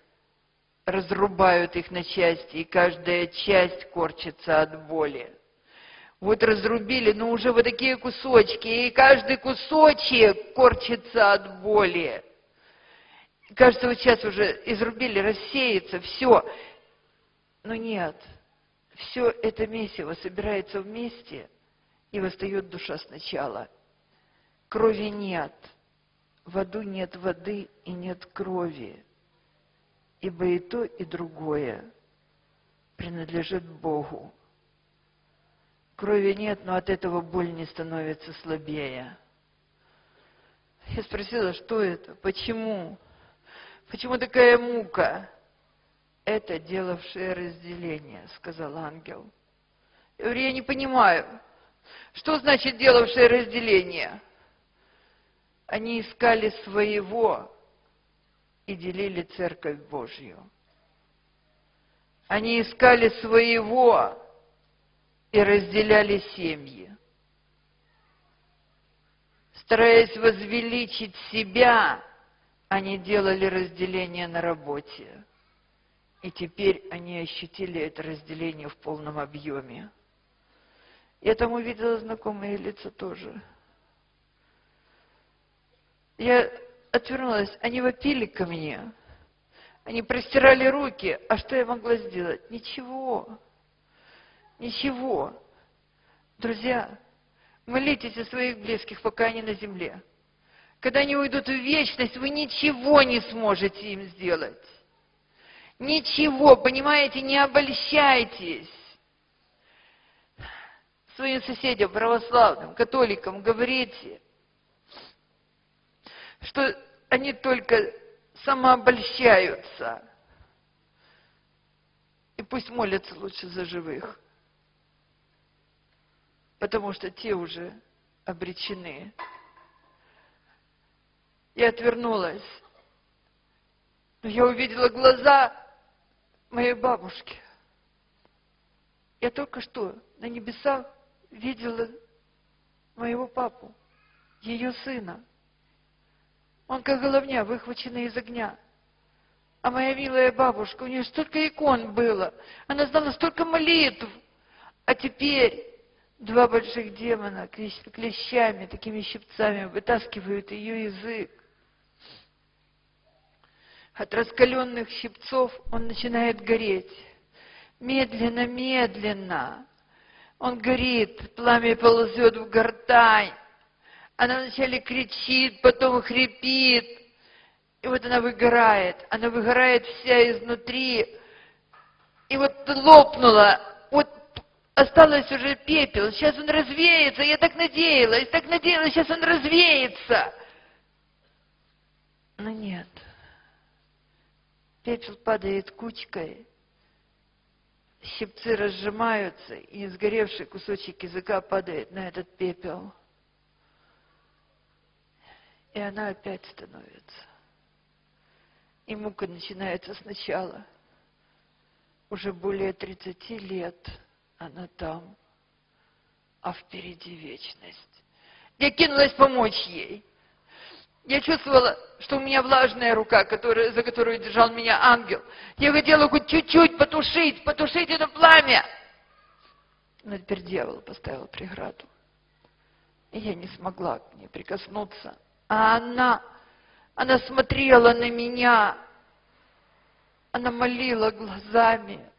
разрубают их на части, и каждая часть корчится от боли. Вот разрубили, но уже вот такие кусочки, и каждый кусочек корчится от боли. Кажется, вот сейчас уже изрубили, рассеется, все. Но нет, все это месиво собирается вместе, и восстает душа сначала. Крови нет, в аду нет воды и нет крови, ибо и то, и другое принадлежит Богу. Крови нет, но от этого боль не становится слабее. Я спросила, что это, почему? Почему такая мука? Это делавшее разделение, сказал ангел. Я говорю, я не понимаю. Что значит делавшее разделение? Они искали своего и делили церковь Божью. Они искали своего и разделяли семьи. Стараясь возвеличить себя, они делали разделение на работе. И теперь они ощутили это разделение в полном объеме. Я там увидела знакомые лица тоже. Я отвернулась, они вопили ко мне. Они простирали руки. А что я могла сделать? Ничего. Ничего. Друзья, молитесь о своих близких, пока они на земле. Когда они уйдут в вечность, вы ничего не сможете им сделать. Ничего, понимаете, не обольщайтесь. Своим соседям, православным, католикам говорите, что они только самообольщаются. И пусть молятся лучше за живых. Потому что те уже обречены. Я отвернулась. Но я увидела глаза моей бабушки. Я только что на небесах видела моего папу, ее сына. Он как головня, выхваченный из огня. А моя милая бабушка, у нее столько икон было, она знала столько молитв. А теперь два больших демона клещами, такими щипцами вытаскивают ее язык. От раскаленных щипцов он начинает гореть. Медленно, медленно. Он горит, пламя ползет в гортань. Она вначале кричит, потом хрипит. И вот она выгорает. Она выгорает вся изнутри. И вот лопнула. Вот осталось уже пепел. Сейчас он развеется. Я так надеялась, так надеялась, сейчас он развеется. Но нет. Пепел падает кучкой, щипцы разжимаются, и сгоревший кусочек языка падает на этот пепел. И она опять становится. И мука начинается сначала. Уже более 30 лет она там, а впереди вечность. Я кинулась помочь ей. Я чувствовала, что у меня влажная рука, которая, за которую держал меня ангел. Я хотела хоть чуть-чуть потушить, потушить это пламя. Но теперь дьявол поставил преграду. И я не смогла к ней прикоснуться. А она, она смотрела на меня. Она молила глазами.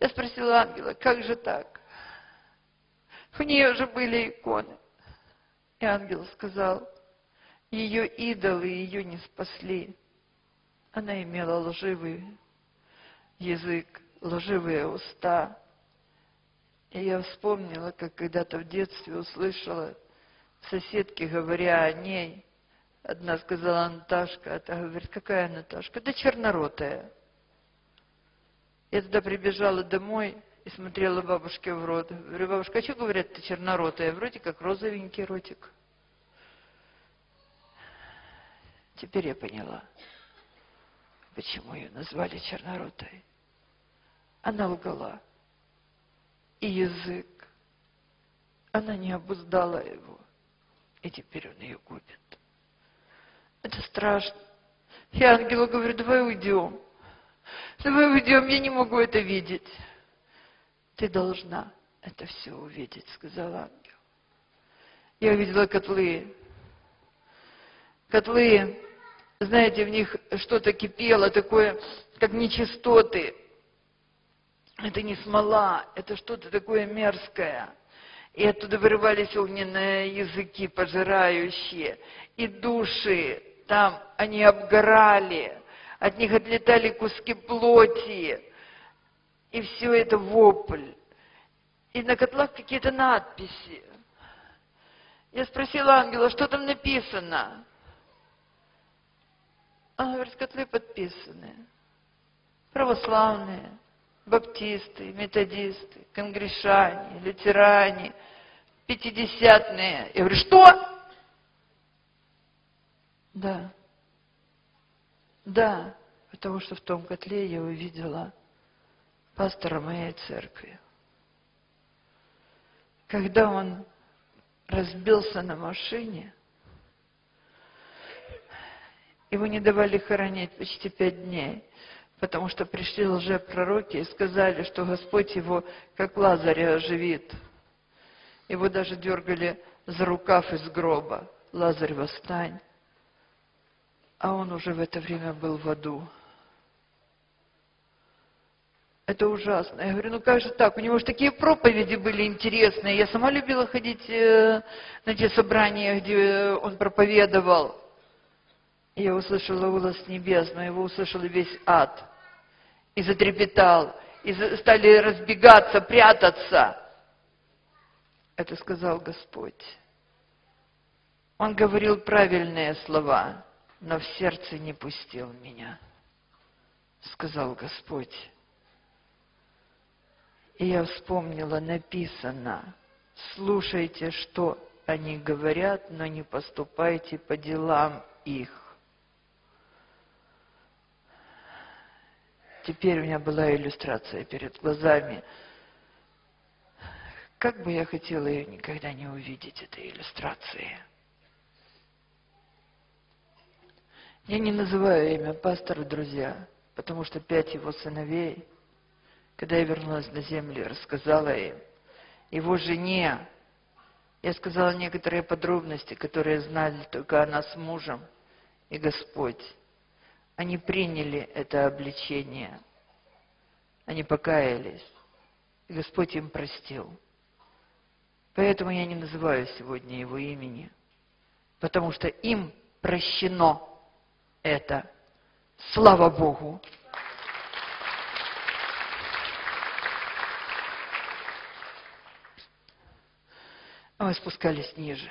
Я спросила ангела, как же так? У нее же были иконы. И ангел сказал, ее идолы ее не спасли. Она имела лживый язык, лживые уста. И я вспомнила, как когда-то в детстве услышала соседки, говоря о ней. Одна сказала Наташка, а та говорит, какая Наташка? Да черноротая. Я тогда прибежала домой, и смотрела бабушке в рот. Говорю, бабушка, а что говорят, ты черноротая? Вроде как розовенький ротик. Теперь я поняла, почему ее назвали черноротой. Она лгала. И язык. Она не обуздала его. И теперь он ее губит. Это страшно. Я ангелу говорю, давай уйдем. Давай уйдем, я не могу это видеть. Ты должна это все увидеть, сказал ангел. Я увидела котлы. Котлы, знаете, в них что-то кипело, такое, как нечистоты. Это не смола, это что-то такое мерзкое. И оттуда вырывались огненные языки, пожирающие. И души там, они обгорали. От них отлетали куски плоти. И все это вопль. И на котлах какие-то надписи. Я спросила ангела, что там написано? Он говорит, котлы подписаны. Православные, баптисты, методисты, конгрешане, лютеране, пятидесятные. Я говорю, что? Да. Да, потому что в том котле я увидела пастора моей церкви. Когда он разбился на машине, его не давали хоронить почти пять дней, потому что пришли лжепророки и сказали, что Господь его, как Лазаря, оживит. Его даже дергали за рукав из гроба. Лазарь, восстань. А он уже в это время был в аду. Это ужасно. Я говорю, ну как же так? У него же такие проповеди были интересные. Я сама любила ходить э, на те собрания, где он проповедовал. Я услышала голос небес, но его услышал весь ад. И затрепетал. И стали разбегаться, прятаться. Это сказал Господь. Он говорил правильные слова, но в сердце не пустил меня, сказал Господь. И я вспомнила, написано, слушайте, что они говорят, но не поступайте по делам их. Теперь у меня была иллюстрация перед глазами. Как бы я хотела ее никогда не увидеть, этой иллюстрации. Я не называю имя пастора, друзья, потому что пять его сыновей, когда я вернулась на землю, рассказала им, его жене, я сказала некоторые подробности, которые знали только она с мужем и Господь. Они приняли это обличение. Они покаялись. И Господь им простил. Поэтому я не называю сегодня его имени. Потому что им прощено это. Слава Богу! Мы спускались ниже.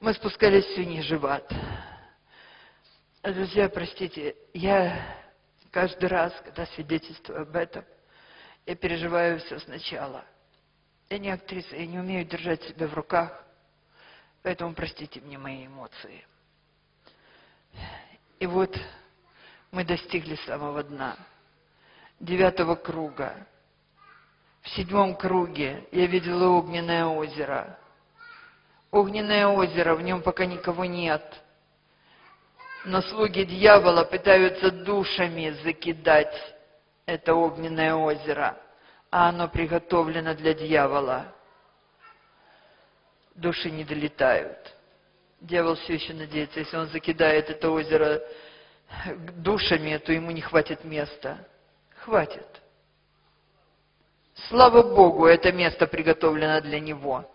Мы спускались все ниже в ад. Друзья, простите, я каждый раз, когда свидетельствую об этом, я переживаю все сначала. Я не актриса, я не умею держать себя в руках, поэтому простите мне мои эмоции. И вот мы достигли самого дна, девятого круга. В седьмом круге я видела огненное озеро. Огненное озеро, в нем пока никого нет. Но слуги дьявола пытаются душами закидать это огненное озеро, а оно приготовлено для дьявола. Души не долетают. Дьявол все еще надеется, если он закидает это озеро душами, то ему не хватит места. Хватит. Слава Богу, это место приготовлено для него.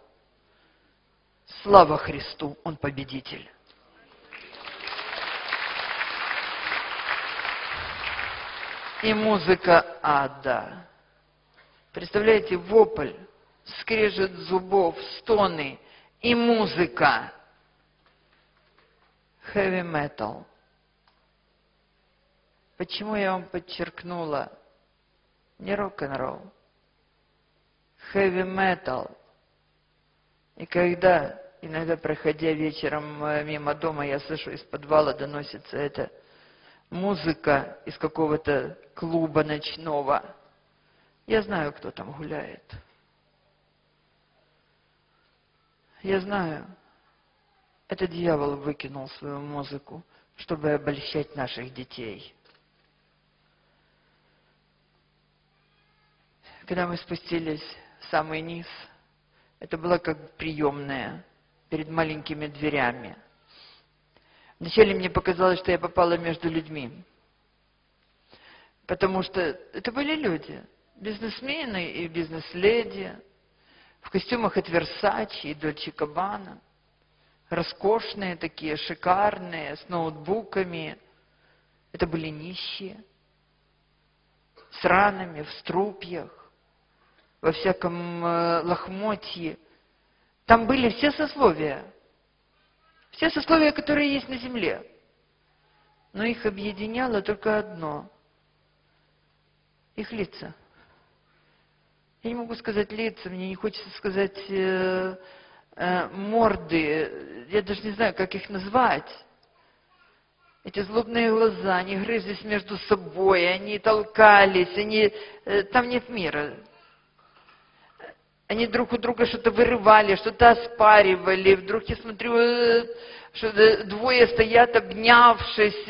Слава Христу, Он победитель. И музыка ада. Представляете, вопль, скрежет зубов, стоны и музыка. Heavy metal. Почему я вам подчеркнула? Не рок-н-ролл heavy metal. И когда, иногда проходя вечером э, мимо дома, я слышу, из подвала доносится эта музыка из какого-то клуба ночного, я знаю, кто там гуляет. Я знаю, это дьявол выкинул свою музыку, чтобы обольщать наших детей. Когда мы спустились самый низ. Это было как приемная перед маленькими дверями. Вначале мне показалось, что я попала между людьми. Потому что это были люди, бизнесмены и бизнес-леди, в костюмах от Версачи и Дольче Кабана, роскошные такие, шикарные, с ноутбуками. Это были нищие, с ранами, в струпьях во всяком э, лохмотье. Там были все сословия. Все сословия, которые есть на земле. Но их объединяло только одно. Их лица. Я не могу сказать лица, мне не хочется сказать э, э, морды. Я даже не знаю, как их назвать. Эти злобные глаза, они грызлись между собой, они толкались, они... Э, там нет мира. Они друг у друга что-то вырывали, что-то оспаривали. Вдруг я смотрю, э, что двое стоят, обнявшись.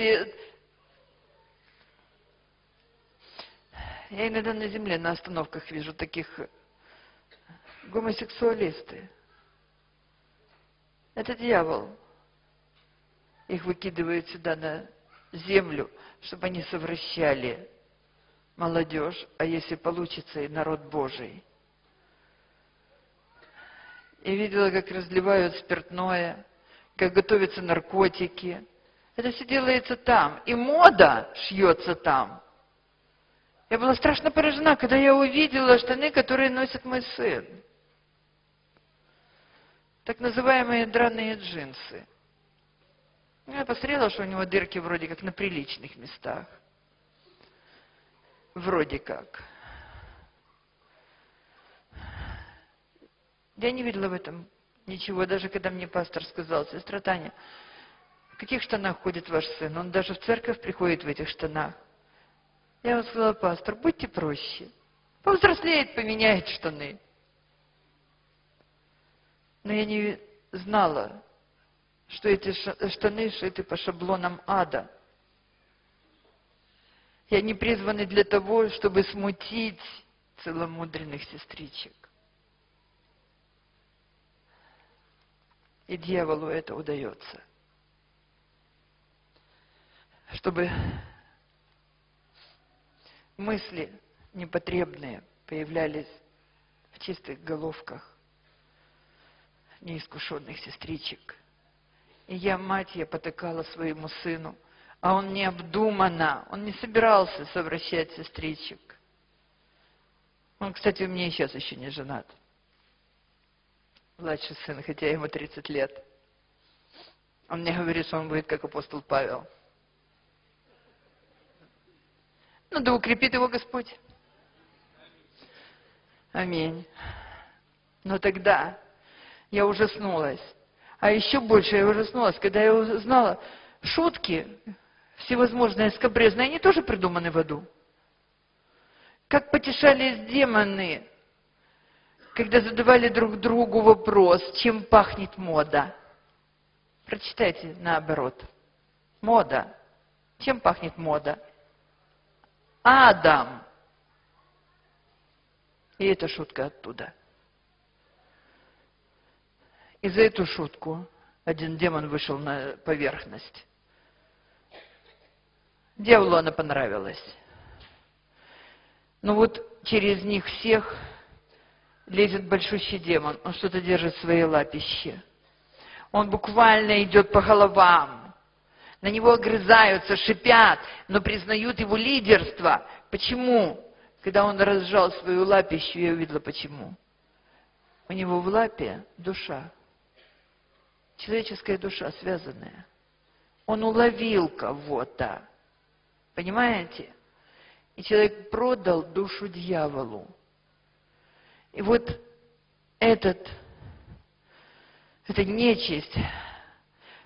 Я иногда на земле, на остановках вижу таких гомосексуалисты. Это дьявол. Их выкидывают сюда на землю, чтобы они совращали молодежь, а если получится и народ Божий – и видела, как разливают спиртное, как готовятся наркотики. Это все делается там. И мода шьется там. Я была страшно поражена, когда я увидела штаны, которые носит мой сын. Так называемые драные джинсы. Я посмотрела, что у него дырки вроде как на приличных местах. Вроде как. Я не видела в этом ничего, даже когда мне пастор сказал, сестра Таня, в каких штанах ходит ваш сын? Он даже в церковь приходит в этих штанах. Я ему сказала, пастор, будьте проще. Повзрослеет, поменяет штаны. Но я не знала, что эти штаны шиты по шаблонам ада. И они призваны для того, чтобы смутить целомудренных сестричек. И дьяволу это удается. Чтобы мысли непотребные появлялись в чистых головках неискушенных сестричек. И я, мать, я потыкала своему сыну, а он необдуманно, он не собирался совращать сестричек. Он, кстати, у меня и сейчас еще не женат. Младший сын, хотя ему 30 лет. Он мне говорит, что он будет как апостол Павел. Ну да укрепит его Господь. Аминь. Но тогда я ужаснулась. А еще больше я ужаснулась, когда я узнала, шутки всевозможные скобрезные, они тоже придуманы в аду. Как потешались демоны, когда задавали друг другу вопрос, чем пахнет мода. Прочитайте наоборот. Мода. Чем пахнет мода? Адам. И эта шутка оттуда. И за эту шутку один демон вышел на поверхность. Дьяволу она понравилась. Но вот через них всех лезет большущий демон. Он что-то держит в своей лапище. Он буквально идет по головам. На него огрызаются, шипят, но признают его лидерство. Почему? Когда он разжал свою лапищу, я увидела почему. У него в лапе душа. Человеческая душа связанная. Он уловил кого-то. Понимаете? И человек продал душу дьяволу. И вот этот, эта нечисть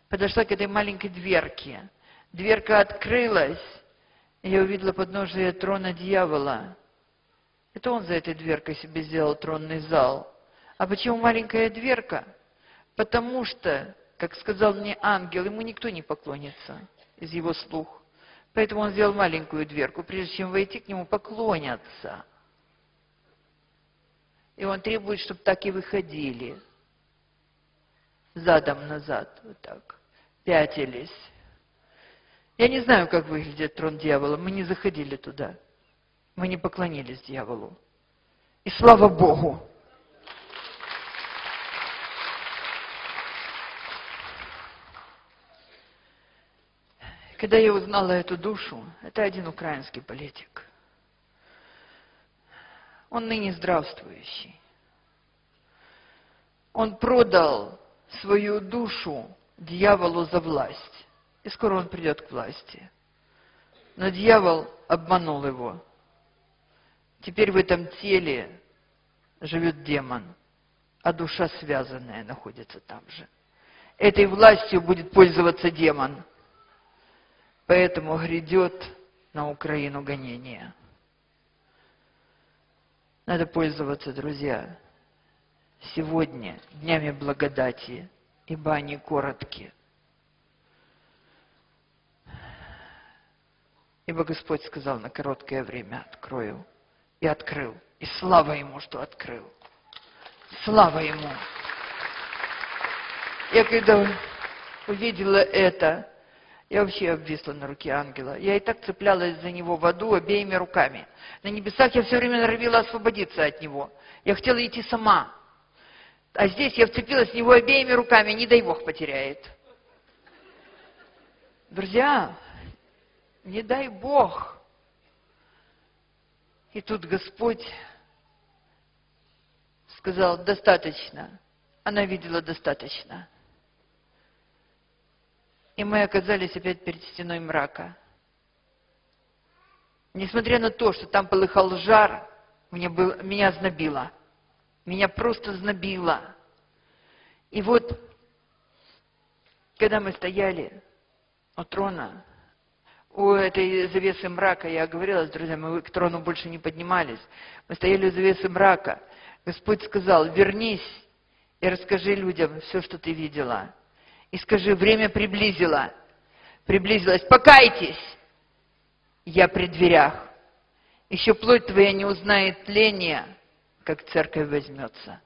подошла к этой маленькой дверке. Дверка открылась, и я увидела подножие трона дьявола. Это он за этой дверкой себе сделал тронный зал. А почему маленькая дверка? Потому что, как сказал мне ангел, ему никто не поклонится из его слух. Поэтому он сделал маленькую дверку, прежде чем войти к нему, поклонятся. И он требует, чтобы так и выходили. Задом назад, вот так, пятились. Я не знаю, как выглядит трон дьявола. Мы не заходили туда. Мы не поклонились дьяволу. И слава Богу! Когда я узнала эту душу, это один украинский политик. Он ныне здравствующий. Он продал свою душу дьяволу за власть. И скоро он придет к власти. Но дьявол обманул его. Теперь в этом теле живет демон, а душа связанная находится там же. Этой властью будет пользоваться демон. Поэтому грядет на Украину гонение. Надо пользоваться, друзья, сегодня днями благодати, ибо они короткие. Ибо Господь сказал, на короткое время открою и открыл. И слава Ему, что открыл. Слава Ему. Я когда увидела это, я вообще обвисла на руке ангела. Я и так цеплялась за него в аду обеими руками. На небесах я все время норовила освободиться от него. Я хотела идти сама. А здесь я вцепилась в него обеими руками, не дай Бог потеряет. Друзья, не дай Бог и тут Господь сказал, достаточно. Она видела достаточно. И мы оказались опять перед стеной мрака. Несмотря на то, что там полыхал жар, мне был, меня знобило. Меня просто знобило. И вот, когда мы стояли у трона, у этой завесы мрака, я говорила с друзьями, мы к трону больше не поднимались. Мы стояли у завесы мрака. Господь сказал, вернись и расскажи людям все, что ты видела. И скажи, время приблизило. Приблизилось. Покайтесь. Я при дверях. Еще плоть твоя не узнает тления, как церковь возьмется.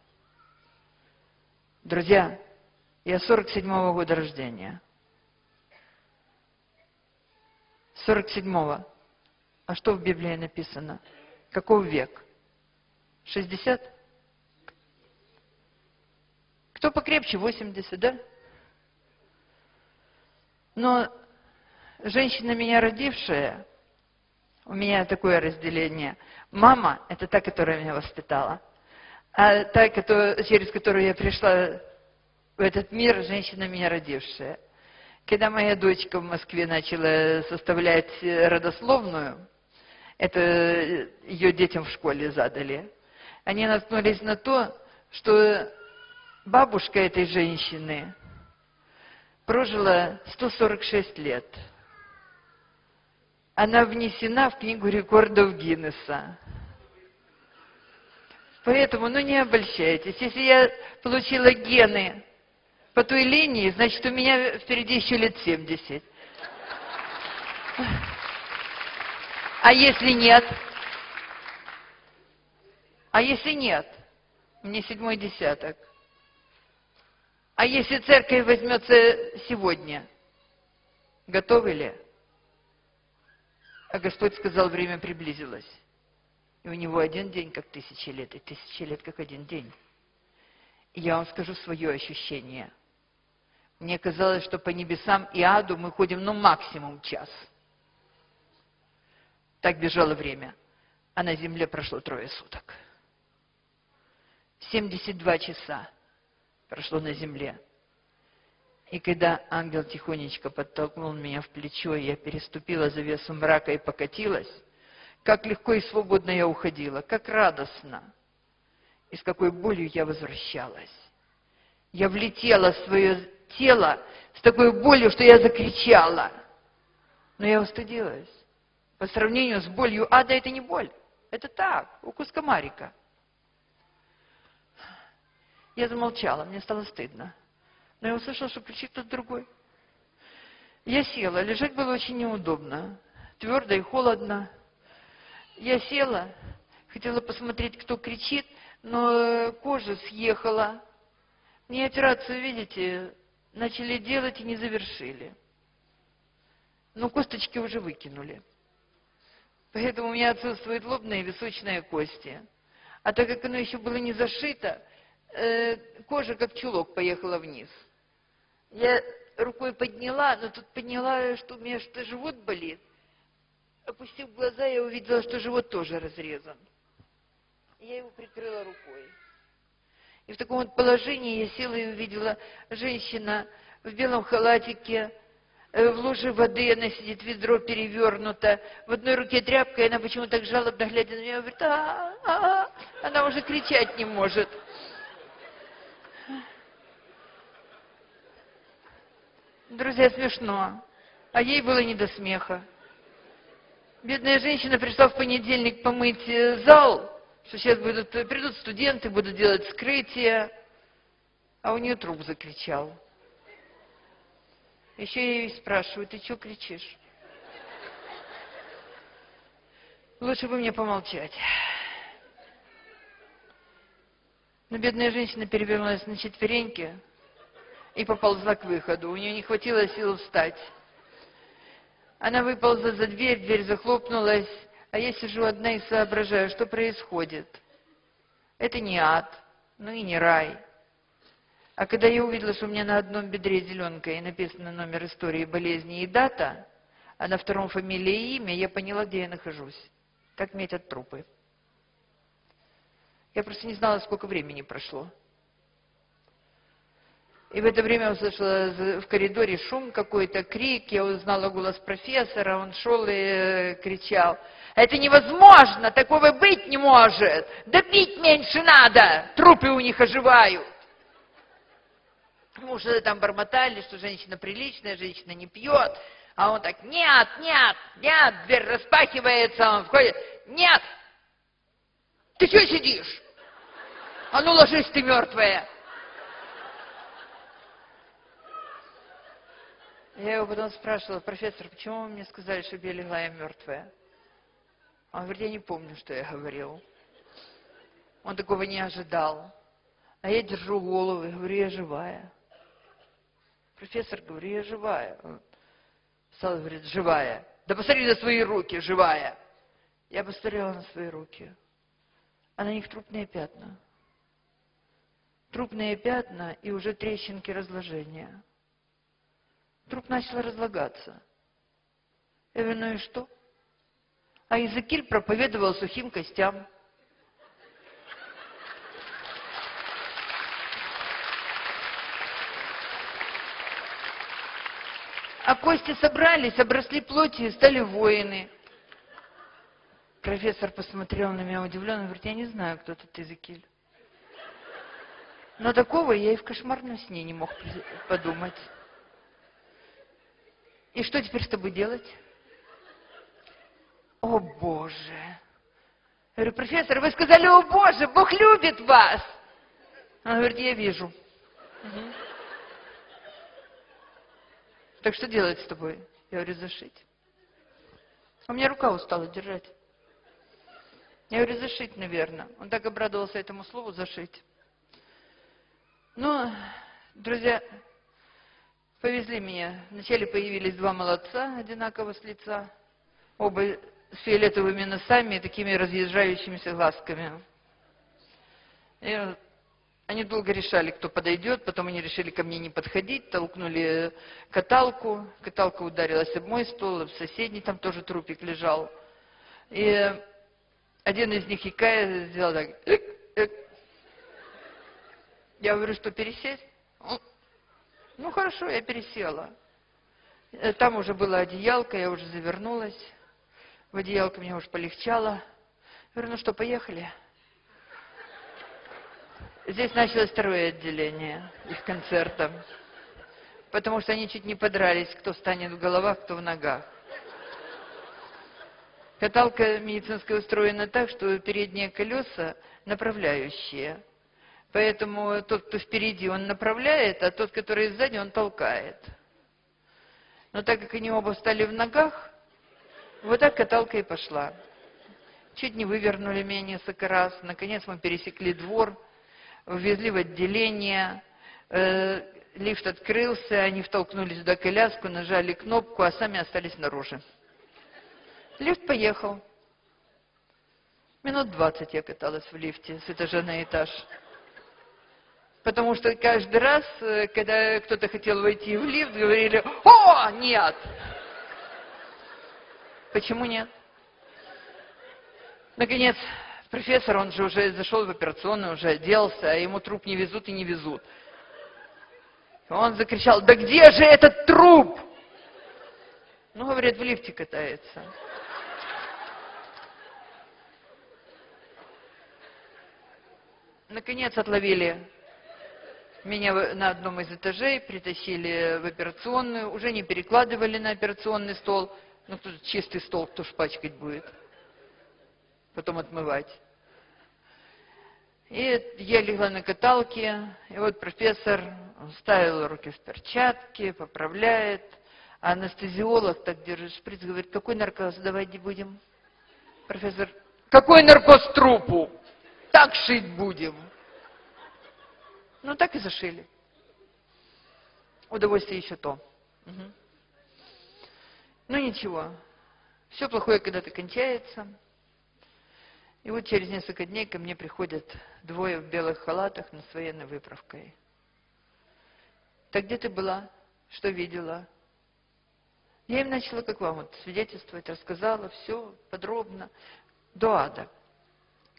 Друзья, я 47-го года рождения. 47-го. А что в Библии написано? Каков век? 60? Кто покрепче? 80, да? Но женщина, меня родившая, у меня такое разделение. Мама – это та, которая меня воспитала. А та, через которую я пришла в этот мир, женщина, меня родившая. Когда моя дочка в Москве начала составлять родословную, это ее детям в школе задали, они наткнулись на то, что бабушка этой женщины прожила 146 лет. Она внесена в книгу рекордов Гиннесса. Поэтому, ну не обольщайтесь. Если я получила гены по той линии, значит, у меня впереди еще лет 70. А если нет? А если нет? Мне седьмой десяток. А если церковь возьмется сегодня? Готовы ли? А Господь сказал, время приблизилось. И у него один день, как тысячи лет, и тысячи лет, как один день. И я вам скажу свое ощущение. Мне казалось, что по небесам и аду мы ходим, ну, максимум час. Так бежало время. А на земле прошло трое суток. 72 часа прошло на земле. И когда ангел тихонечко подтолкнул меня в плечо, и я переступила завесу мрака и покатилась, как легко и свободно я уходила, как радостно. И с какой болью я возвращалась. Я влетела в свое тело с такой болью, что я закричала. Но я устыдилась. По сравнению с болью ада это не боль. Это так, укус комарика. Я замолчала, мне стало стыдно. Но я услышала, что кричит кто-то другой. Я села, лежать было очень неудобно. Твердо и холодно. Я села, хотела посмотреть, кто кричит, но кожа съехала. Мне операцию, видите, начали делать и не завершили. Но косточки уже выкинули. Поэтому у меня отсутствуют лобные и височные кости. А так как оно еще было не зашито, э, кожа как чулок поехала вниз. Я рукой подняла, но тут поняла, что у меня что живот болит. Опустив глаза, я увидела, что живот тоже разрезан. Я его прикрыла рукой. И в таком вот положении я села и увидела женщина в белом халатике, э, в луже воды, она сидит, ведро перевернуто, в одной руке тряпка, и она почему-то так жалобно глядя на меня, говорит, а, -а, а она уже кричать не может. Друзья, смешно. А ей было не до смеха. Бедная женщина пришла в понедельник помыть э, зал, что сейчас будут, э, придут студенты, будут делать скрытие, а у нее труп закричал. Еще я ее спрашиваю, ты что кричишь? Лучше бы мне помолчать. Но бедная женщина перевернулась на четвереньки, и поползла к выходу. У нее не хватило сил встать. Она выползла за дверь, дверь захлопнулась, а я сижу одна и соображаю, что происходит. Это не ад, ну и не рай. А когда я увидела, что у меня на одном бедре зеленка и написано номер истории болезни и дата, а на втором фамилия и имя, я поняла, где я нахожусь. Как метят трупы. Я просто не знала, сколько времени прошло. И в это время услышала в коридоре шум какой-то, крик, я узнала голос профессора, он шел и э, кричал, это невозможно, такого быть не может, да пить меньше надо, трупы у них оживают. Мы уже там бормотали, что женщина приличная, женщина не пьет, а он так, нет, нет, нет, дверь распахивается, он входит, нет, ты что сидишь? А ну ложись ты мертвая. Я его потом спрашивала, профессор, почему вы мне сказали, что я легла, я мертвая? Он говорит, я не помню, что я говорил. Он такого не ожидал. А я держу голову и говорю, я живая. Профессор, говорю, я живая. Он говорит, живая. Да посмотри на свои руки, живая. Я посмотрела на свои руки. А на них трупные пятна. Трупные пятна и уже трещинки разложения. Труп начал разлагаться. Я говорю, ну и что? А Иезекииль проповедовал сухим костям. А кости собрались, обросли плотью и стали воины. Профессор посмотрел на меня удивленно, говорит, я не знаю, кто тут Иезекииль. Но такого я и в кошмарном сне не мог подумать. И что теперь с тобой делать? О, Боже! Я говорю, профессор, вы сказали, о, Боже, Бог любит вас. Он говорит, я вижу. Угу. Так что делать с тобой? Я говорю, зашить. У меня рука устала держать. Я говорю, зашить, наверное. Он так обрадовался этому слову, зашить. Ну, друзья, повезли меня. Вначале появились два молодца, одинаково с лица. Оба с фиолетовыми носами и такими разъезжающимися глазками. И они долго решали, кто подойдет, потом они решили ко мне не подходить, толкнули каталку, каталка ударилась об мой стол, в соседний там тоже трупик лежал. И один из них, икая, сделал так, эк, эк. Я говорю, что пересесть? Ну, хорошо, я пересела. Э, там уже была одеялка, я уже завернулась. В одеялко мне уже полегчало. Я говорю, ну что, поехали? Здесь началось второе отделение их концерта. Потому что они чуть не подрались, кто станет в головах, кто в ногах. Каталка медицинская устроена так, что передние колеса направляющие. Поэтому тот, кто впереди, он направляет, а тот, который сзади, он толкает. Но так как они оба стали в ногах, вот так каталка и пошла. Чуть не вывернули меня несколько раз. Наконец мы пересекли двор, ввезли в отделение. Э, лифт открылся, они втолкнули сюда коляску, нажали кнопку, а сами остались снаружи. Лифт поехал. Минут двадцать я каталась в лифте с этажа на этаж. Потому что каждый раз, э, когда кто-то хотел войти в лифт, говорили, о, нет! Почему нет? Наконец, профессор, он же уже зашел в операционную, уже оделся, а ему труп не везут и не везут. Он закричал, да где же этот труп? Ну, говорят, в лифте катается. Наконец отловили меня на одном из этажей, притащили в операционную, уже не перекладывали на операционный стол, ну, тут чистый стол, кто ж пачкать будет. Потом отмывать. И я легла на каталке, и вот профессор ставил руки в перчатки, поправляет. А анестезиолог так держит шприц, говорит, какой наркоз давать будем? Профессор, какой наркоз трупу? Так шить будем. Ну, так и зашили. Удовольствие еще то. Угу. Ну ничего, все плохое когда-то кончается. И вот через несколько дней ко мне приходят двое в белых халатах, но с военной выправкой. Так где ты была? Что видела? Я им начала, как вам, вот, свидетельствовать, рассказала все подробно, до ада.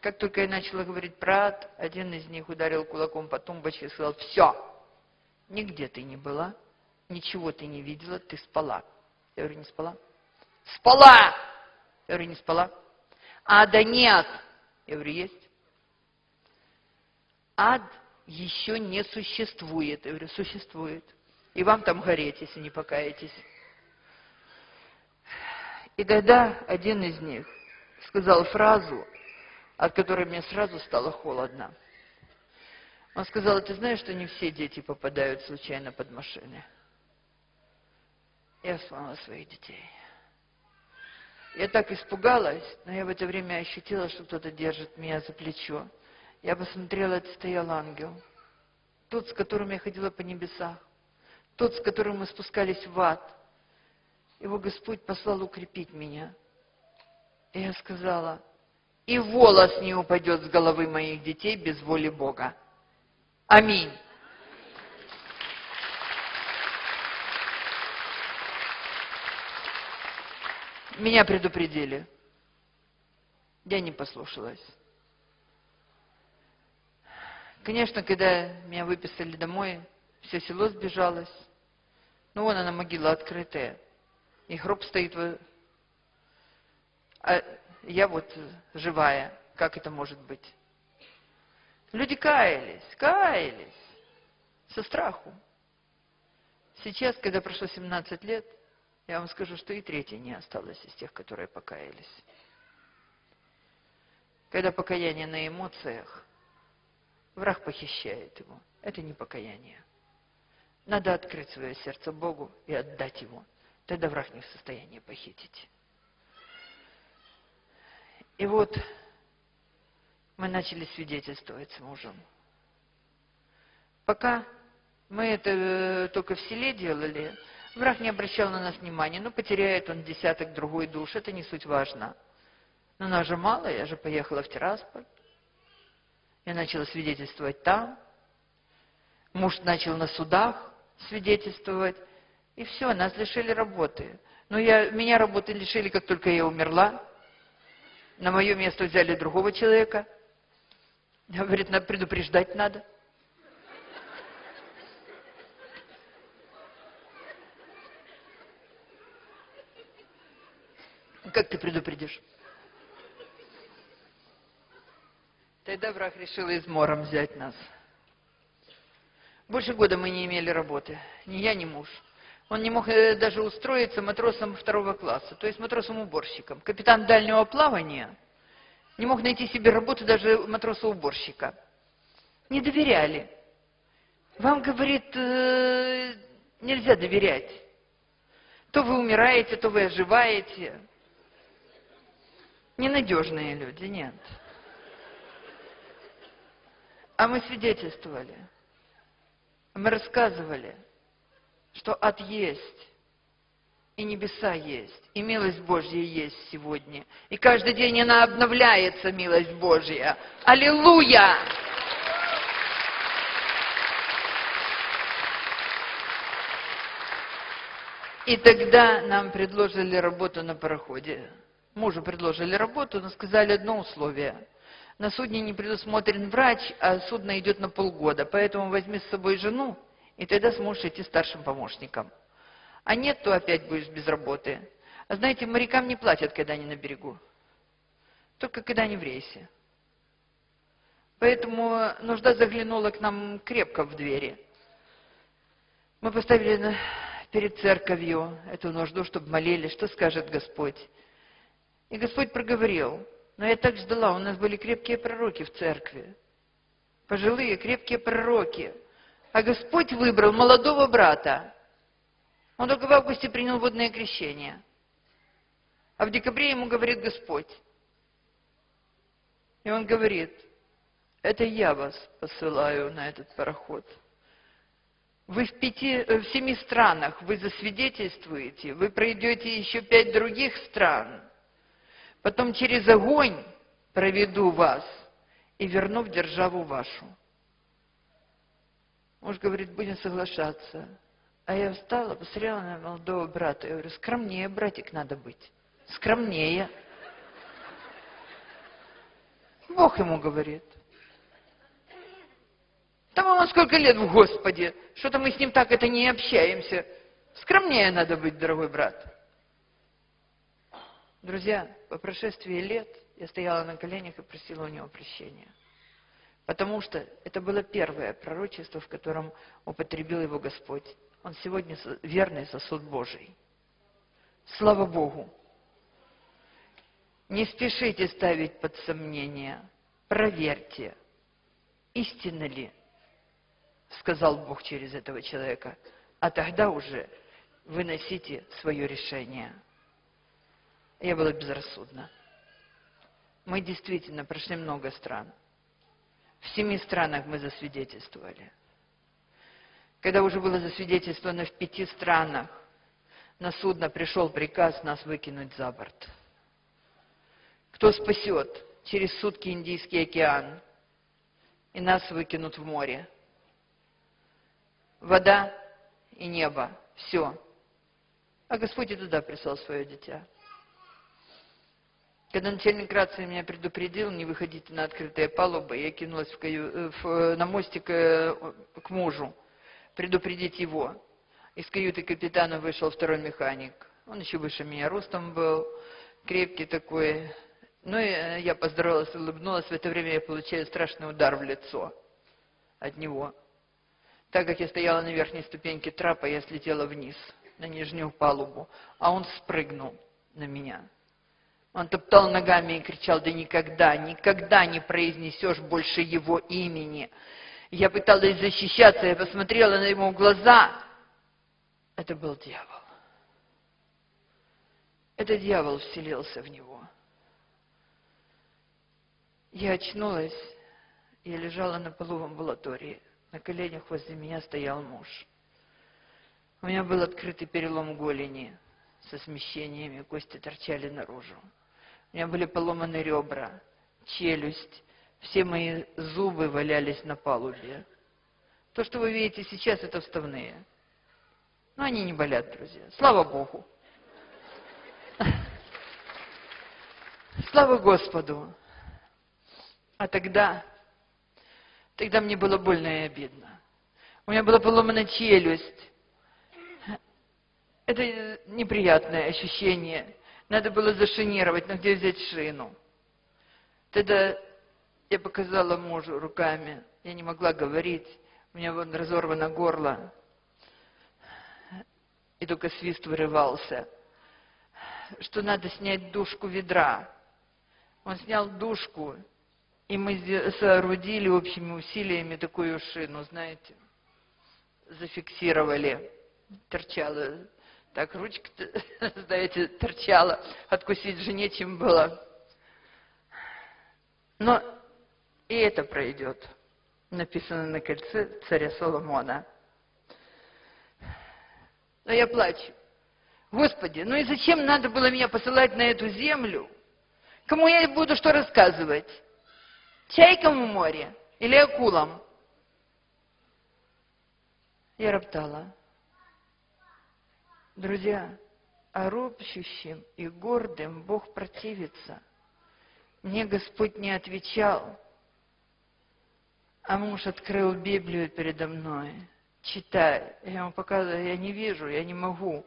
Как только я начала говорить про ад, один из них ударил кулаком по тумбочке и сказал, все, нигде ты не была, ничего ты не видела, ты спала. Я говорю, не спала. Спала! Я говорю, не спала. Ада нет. Я говорю, есть. Ад еще не существует. Я говорю, существует. И вам там гореть, если не покаетесь. И тогда один из них сказал фразу, от которой мне сразу стало холодно. Он сказал, ты знаешь, что не все дети попадают случайно под машины? Я вспомнила своих детей. Я так испугалась, но я в это время ощутила, что кто-то держит меня за плечо. Я посмотрела, это стоял ангел. Тот, с которым я ходила по небесах. Тот, с которым мы спускались в ад. Его Господь послал укрепить меня. И я сказала, и волос не упадет с головы моих детей без воли Бога. Аминь. Меня предупредили. Я не послушалась. Конечно, когда меня выписали домой, все село сбежалось. Ну, вон она, могила открытая. И гроб стоит. А я вот живая. Как это может быть? Люди каялись, каялись. Со страху. Сейчас, когда прошло 17 лет, я вам скажу, что и третья не осталось из тех, которые покаялись. Когда покаяние на эмоциях, враг похищает его. Это не покаяние. Надо открыть свое сердце Богу и отдать его. Тогда враг не в состоянии похитить. И вот мы начали свидетельствовать с мужем. Пока мы это э, только в селе делали, враг не обращал на нас внимания. Ну, потеряет он десяток другой душ, это не суть важно. Но нас же мало, я же поехала в Тирасполь. Я начала свидетельствовать там. Муж начал на судах свидетельствовать. И все, нас лишили работы. Но я, меня работы лишили, как только я умерла. На мое место взяли другого человека. Говорит, надо предупреждать надо. Как ты предупредишь? Тогда враг решил измором взять нас. Больше года мы не имели работы. Ни я, ни муж. Он не мог э, даже устроиться матросом второго класса, то есть матросом-уборщиком. Капитан дальнего плавания не мог найти себе работу даже матроса-уборщика. Не доверяли. Вам, говорит, э, нельзя доверять. То вы умираете, то вы оживаете. Ненадежные люди, нет. А мы свидетельствовали. Мы рассказывали, что ад есть, и небеса есть, и милость Божья есть сегодня. И каждый день она обновляется, милость Божья. Аллилуйя! И тогда нам предложили работу на пароходе. Мужу предложили работу, но сказали одно условие. На судне не предусмотрен врач, а судно идет на полгода. Поэтому возьми с собой жену, и тогда сможешь идти старшим помощником. А нет, то опять будешь без работы. А знаете, морякам не платят, когда они на берегу. Только когда они в рейсе. Поэтому нужда заглянула к нам крепко в двери. Мы поставили перед церковью эту нужду, чтобы молились, что скажет Господь. И Господь проговорил. Но я так ждала, у нас были крепкие пророки в церкви. Пожилые, крепкие пророки. А Господь выбрал молодого брата. Он только в августе принял водное крещение. А в декабре ему говорит Господь. И он говорит, это я вас посылаю на этот пароход. Вы в, пяти, э, в семи странах, вы засвидетельствуете, вы пройдете еще пять других стран. Потом через огонь проведу вас и верну в державу вашу. Муж говорит, будем соглашаться. А я встала, посмотрела на молодого брата. Я говорю, скромнее, братик, надо быть. Скромнее. Бог ему говорит. Там ему сколько лет в Господе. Что-то мы с ним так это не общаемся. Скромнее надо быть, дорогой брат. Друзья, по прошествии лет я стояла на коленях и просила у него прощения. Потому что это было первое пророчество, в котором употребил его Господь. Он сегодня верный сосуд Божий. Слава Богу! Не спешите ставить под сомнение. Проверьте, истинно ли, сказал Бог через этого человека. А тогда уже выносите свое решение. Я была безрассудна. Мы действительно прошли много стран. В семи странах мы засвидетельствовали. Когда уже было засвидетельствовано в пяти странах, на судно пришел приказ нас выкинуть за борт. Кто спасет через сутки Индийский океан, и нас выкинут в море. Вода и небо, все. А Господь и туда прислал свое дитя. Когда начальник рации меня предупредил, не выходите на открытые палубы, я кинулась в каю... в... на мостик э, к мужу, предупредить его. Из каюты капитана вышел второй механик. Он еще выше меня ростом был, крепкий такой. Ну и э, я поздоровалась, улыбнулась. В это время я получаю страшный удар в лицо от него. Так как я стояла на верхней ступеньке трапа, я слетела вниз, на нижнюю палубу, а он спрыгнул на меня. Он топтал ногами и кричал, да никогда, никогда не произнесешь больше его имени. Я пыталась защищаться, я посмотрела на в глаза, это был дьявол. Это дьявол вселился в него. Я очнулась, я лежала на полу в амбулатории. На коленях возле меня стоял муж. У меня был открытый перелом голени со смещениями, кости торчали наружу. У меня были поломаны ребра, челюсть, все мои зубы валялись на палубе. То, что вы видите сейчас, это вставные. Но они не болят, друзья. Слава Богу. Слава Господу. А тогда, тогда мне было больно и обидно. У меня была поломана челюсть. Это неприятное ощущение. Надо было зашинировать, но где взять шину? Тогда я показала мужу руками. Я не могла говорить. У меня вот разорвано горло и только свист вырывался, что надо снять дужку ведра. Он снял дужку, и мы соорудили общими усилиями такую шину, знаете, зафиксировали, торчала, так ручка, знаете, торчала, откусить же нечем было. Но и это пройдет, написано на кольце царя Соломона – но я плачу. Господи, ну и зачем надо было меня посылать на эту землю? Кому я буду что рассказывать? Чайкам в море или акулам? Я роптала. Друзья, а ропщущим и гордым Бог противится. Мне Господь не отвечал, а муж открыл Библию передо мной читай. Я ему показываю, я не вижу, я не могу.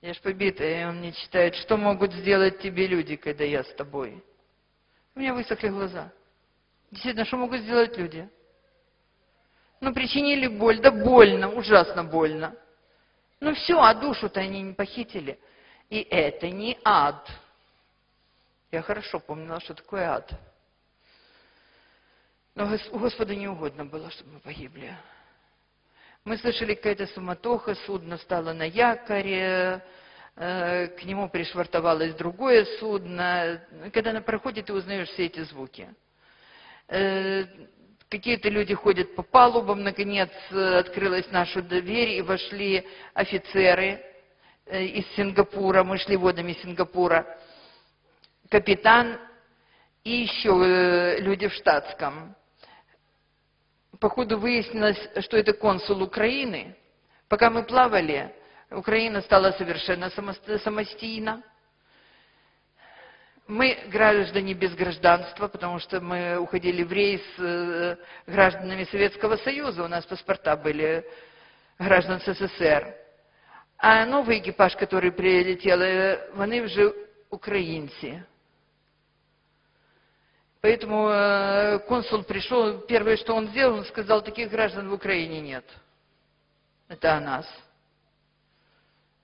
Я ж побитая, и он мне читает, что могут сделать тебе люди, когда я с тобой. У меня высохли глаза. Действительно, что могут сделать люди? Ну, причинили боль, да больно, ужасно больно. Ну все, а душу-то они не похитили. И это не ад. Я хорошо помнила, что такое ад. Но Господу не угодно было, чтобы мы погибли. Мы слышали, какая-то суматоха, судно стало на якоре, э, к нему пришвартовалось другое судно. Когда на проходе ты узнаешь все эти звуки. Э, какие-то люди ходят по палубам, наконец э, открылась наша дверь, и вошли офицеры из Сингапура, мы шли водами Сингапура, капитан и еще люди в штатском по ходу выяснилось, что это консул Украины. Пока мы плавали, Украина стала совершенно самостийна. Мы граждане без гражданства, потому что мы уходили в рейс с э, гражданами Советского Союза, у нас паспорта были граждан СССР. А новый экипаж, который прилетел, они уже украинцы. Поэтому э, консул пришел, первое, что он сделал, он сказал, таких граждан в Украине нет. Это о нас.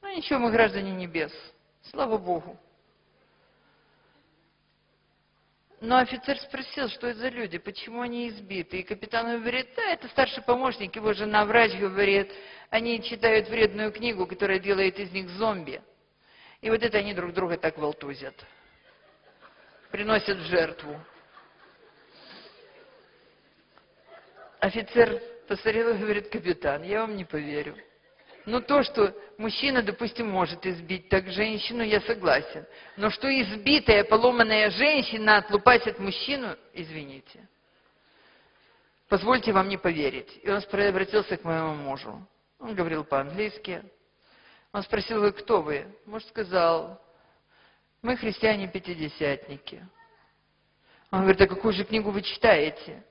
Ну ничего, мы граждане небес. Слава Богу. Но офицер спросил, что это за люди, почему они избиты. И капитан говорит, да, это старший помощник, его жена врач говорит, они читают вредную книгу, которая делает из них зомби. И вот это они друг друга так волтузят. Приносят жертву. Офицер посмотрел и говорит, капитан, я вам не поверю. Но то, что мужчина, допустим, может избить так женщину, я согласен. Но что избитая, поломанная женщина отлупасит мужчину, извините. Позвольте вам не поверить. И он обратился к моему мужу. Он говорил по-английски. Он спросил, вы кто вы? Муж сказал, мы христиане-пятидесятники. Он говорит, а какую же книгу вы читаете?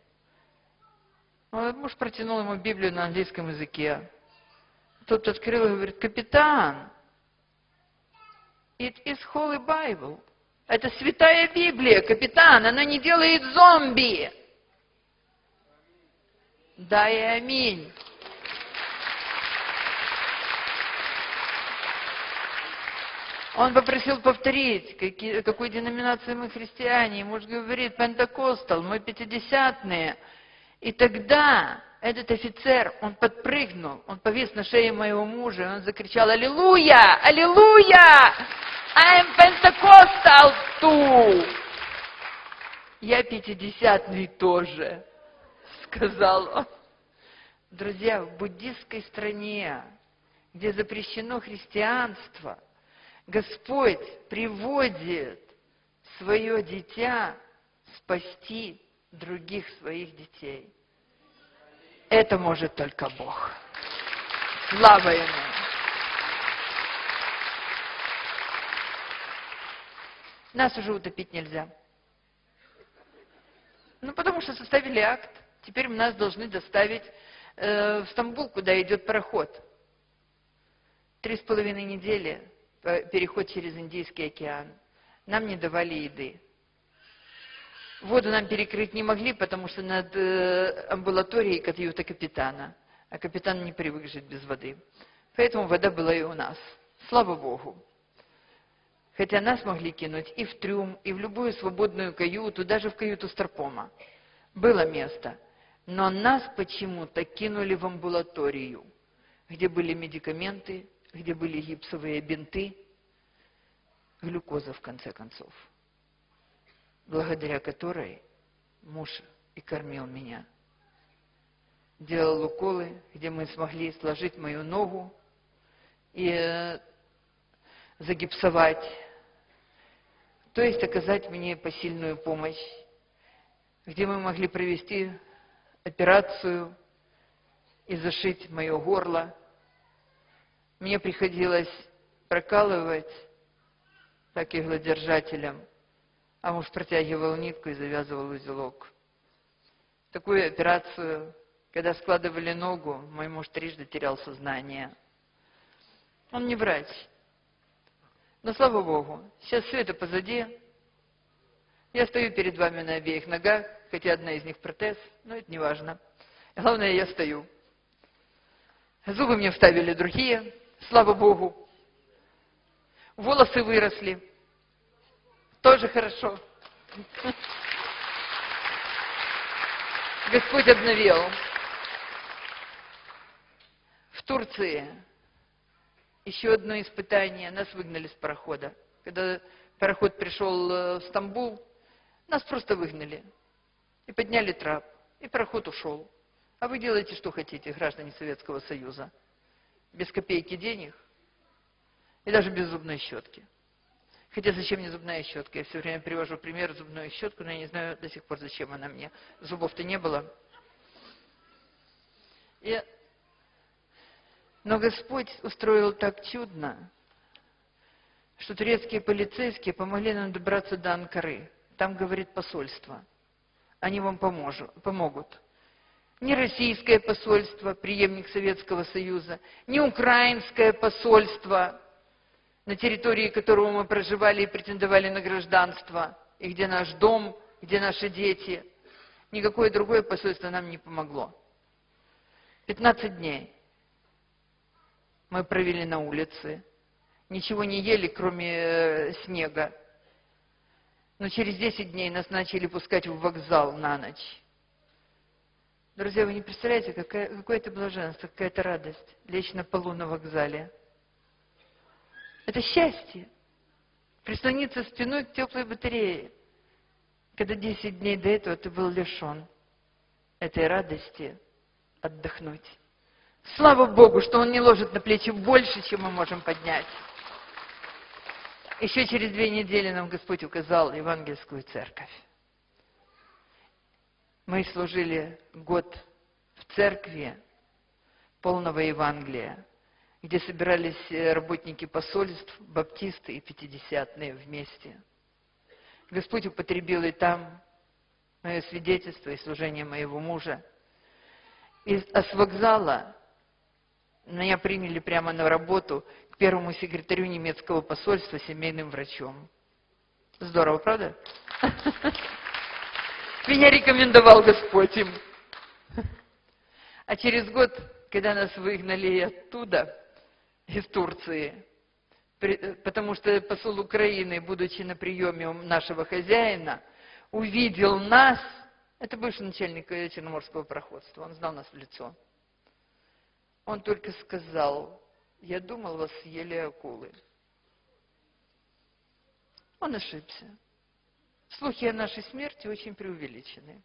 Муж протянул ему Библию на английском языке. Тот открыл и говорит, капитан, it is Holy Bible. Это святая Библия, капитан, она не делает зомби. Да и аминь. Он попросил повторить, какие, какой деноминации мы христиане. Муж говорит, пентакостал, мы пятидесятные. И тогда этот офицер, он подпрыгнул, он повис на шее моего мужа, и он закричал, «Аллилуйя! Аллилуйя! I'm Pentecostal too!» «Я пятидесятный тоже», сказал он. Друзья, в буддистской стране, где запрещено христианство, Господь приводит свое дитя спасти других своих детей. Это может только Бог. Слава Ему! Нас уже утопить нельзя. Ну, потому что составили акт. Теперь нас должны доставить э, в Стамбул, куда идет пароход. Три с половиной недели э, переход через Индийский океан. Нам не давали еды. Воду нам перекрыть не могли, потому что над э, амбулаторией каюта капитана. А капитан не привык жить без воды. Поэтому вода была и у нас. Слава Богу. Хотя нас могли кинуть и в трюм, и в любую свободную каюту, даже в каюту Старпома. Было место. Но нас почему-то кинули в амбулаторию, где были медикаменты, где были гипсовые бинты, глюкоза в конце концов благодаря которой муж и кормил меня. Делал уколы, где мы смогли сложить мою ногу и э, загипсовать, то есть оказать мне посильную помощь, где мы могли провести операцию и зашить мое горло. Мне приходилось прокалывать так и гладержателем а муж протягивал нитку и завязывал узелок. Такую операцию, когда складывали ногу, мой муж трижды терял сознание. Он не врач. Но слава Богу, сейчас все это позади. Я стою перед вами на обеих ногах, хотя одна из них протез, но это не важно. Главное, я стою. Зубы мне вставили другие, слава Богу. Волосы выросли. Тоже хорошо. Господь обновил. В Турции еще одно испытание. Нас выгнали с парохода. Когда пароход пришел э, в Стамбул, нас просто выгнали. И подняли трап. И пароход ушел. А вы делаете, что хотите, граждане Советского Союза. Без копейки денег и даже без зубной щетки. Хотя зачем мне зубная щетка? Я все время привожу пример зубную щетку, но я не знаю до сих пор, зачем она мне. Зубов-то не было. И... Но Господь устроил так чудно, что турецкие полицейские помогли нам добраться до Анкары. Там говорит посольство. Они вам поможут, помогут. Не российское посольство, преемник Советского Союза, не украинское посольство, на территории которого мы проживали и претендовали на гражданство, и где наш дом, где наши дети. Никакое другое посольство нам не помогло. 15 дней мы провели на улице, ничего не ели, кроме э, снега. Но через 10 дней нас начали пускать в вокзал на ночь. Друзья, вы не представляете, какая, какое это блаженство, какая это радость лечь на полу на вокзале. Это счастье. Прислониться спиной к теплой батарее. Когда 10 дней до этого ты был лишен этой радости отдохнуть. Слава Богу, что Он не ложит на плечи больше, чем мы можем поднять. Еще через две недели нам Господь указал евангельскую церковь. Мы служили год в церкви полного Евангелия, где собирались э, работники посольств, баптисты и пятидесятные вместе. Господь употребил и там мое свидетельство и служение моего мужа. И, а с вокзала меня приняли прямо на работу к первому секретарю немецкого посольства семейным врачом. Здорово, правда? Меня рекомендовал Господь им. А через год, когда нас выгнали оттуда, из Турции, потому что посол Украины, будучи на приеме у нашего хозяина, увидел нас, это бывший начальник Черноморского проходства, он знал нас в лицо. Он только сказал, я думал, вас съели акулы. Он ошибся. Слухи о нашей смерти очень преувеличены.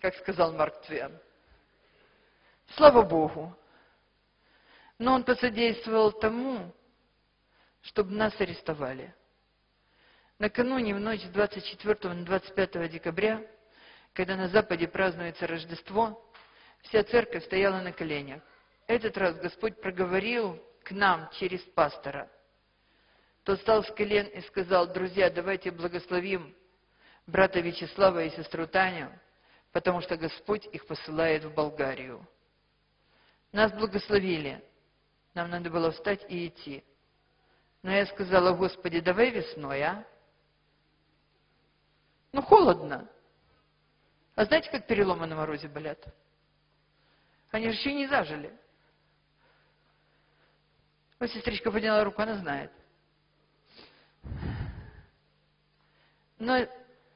Как сказал Марк Твен. Слава Богу. Но он посодействовал тому, чтобы нас арестовали. Накануне, в ночь с 24 на 25 декабря, когда на Западе празднуется Рождество, вся церковь стояла на коленях. Этот раз Господь проговорил к нам через пастора. Тот встал с колен и сказал, друзья, давайте благословим брата Вячеслава и сестру Таню, потому что Господь их посылает в Болгарию. Нас благословили. Нам надо было встать и идти. Но я сказала, Господи, давай весной, а? Ну, холодно. А знаете, как переломы на морозе болят? Они же еще не зажили. Вот сестричка подняла руку, она знает. Но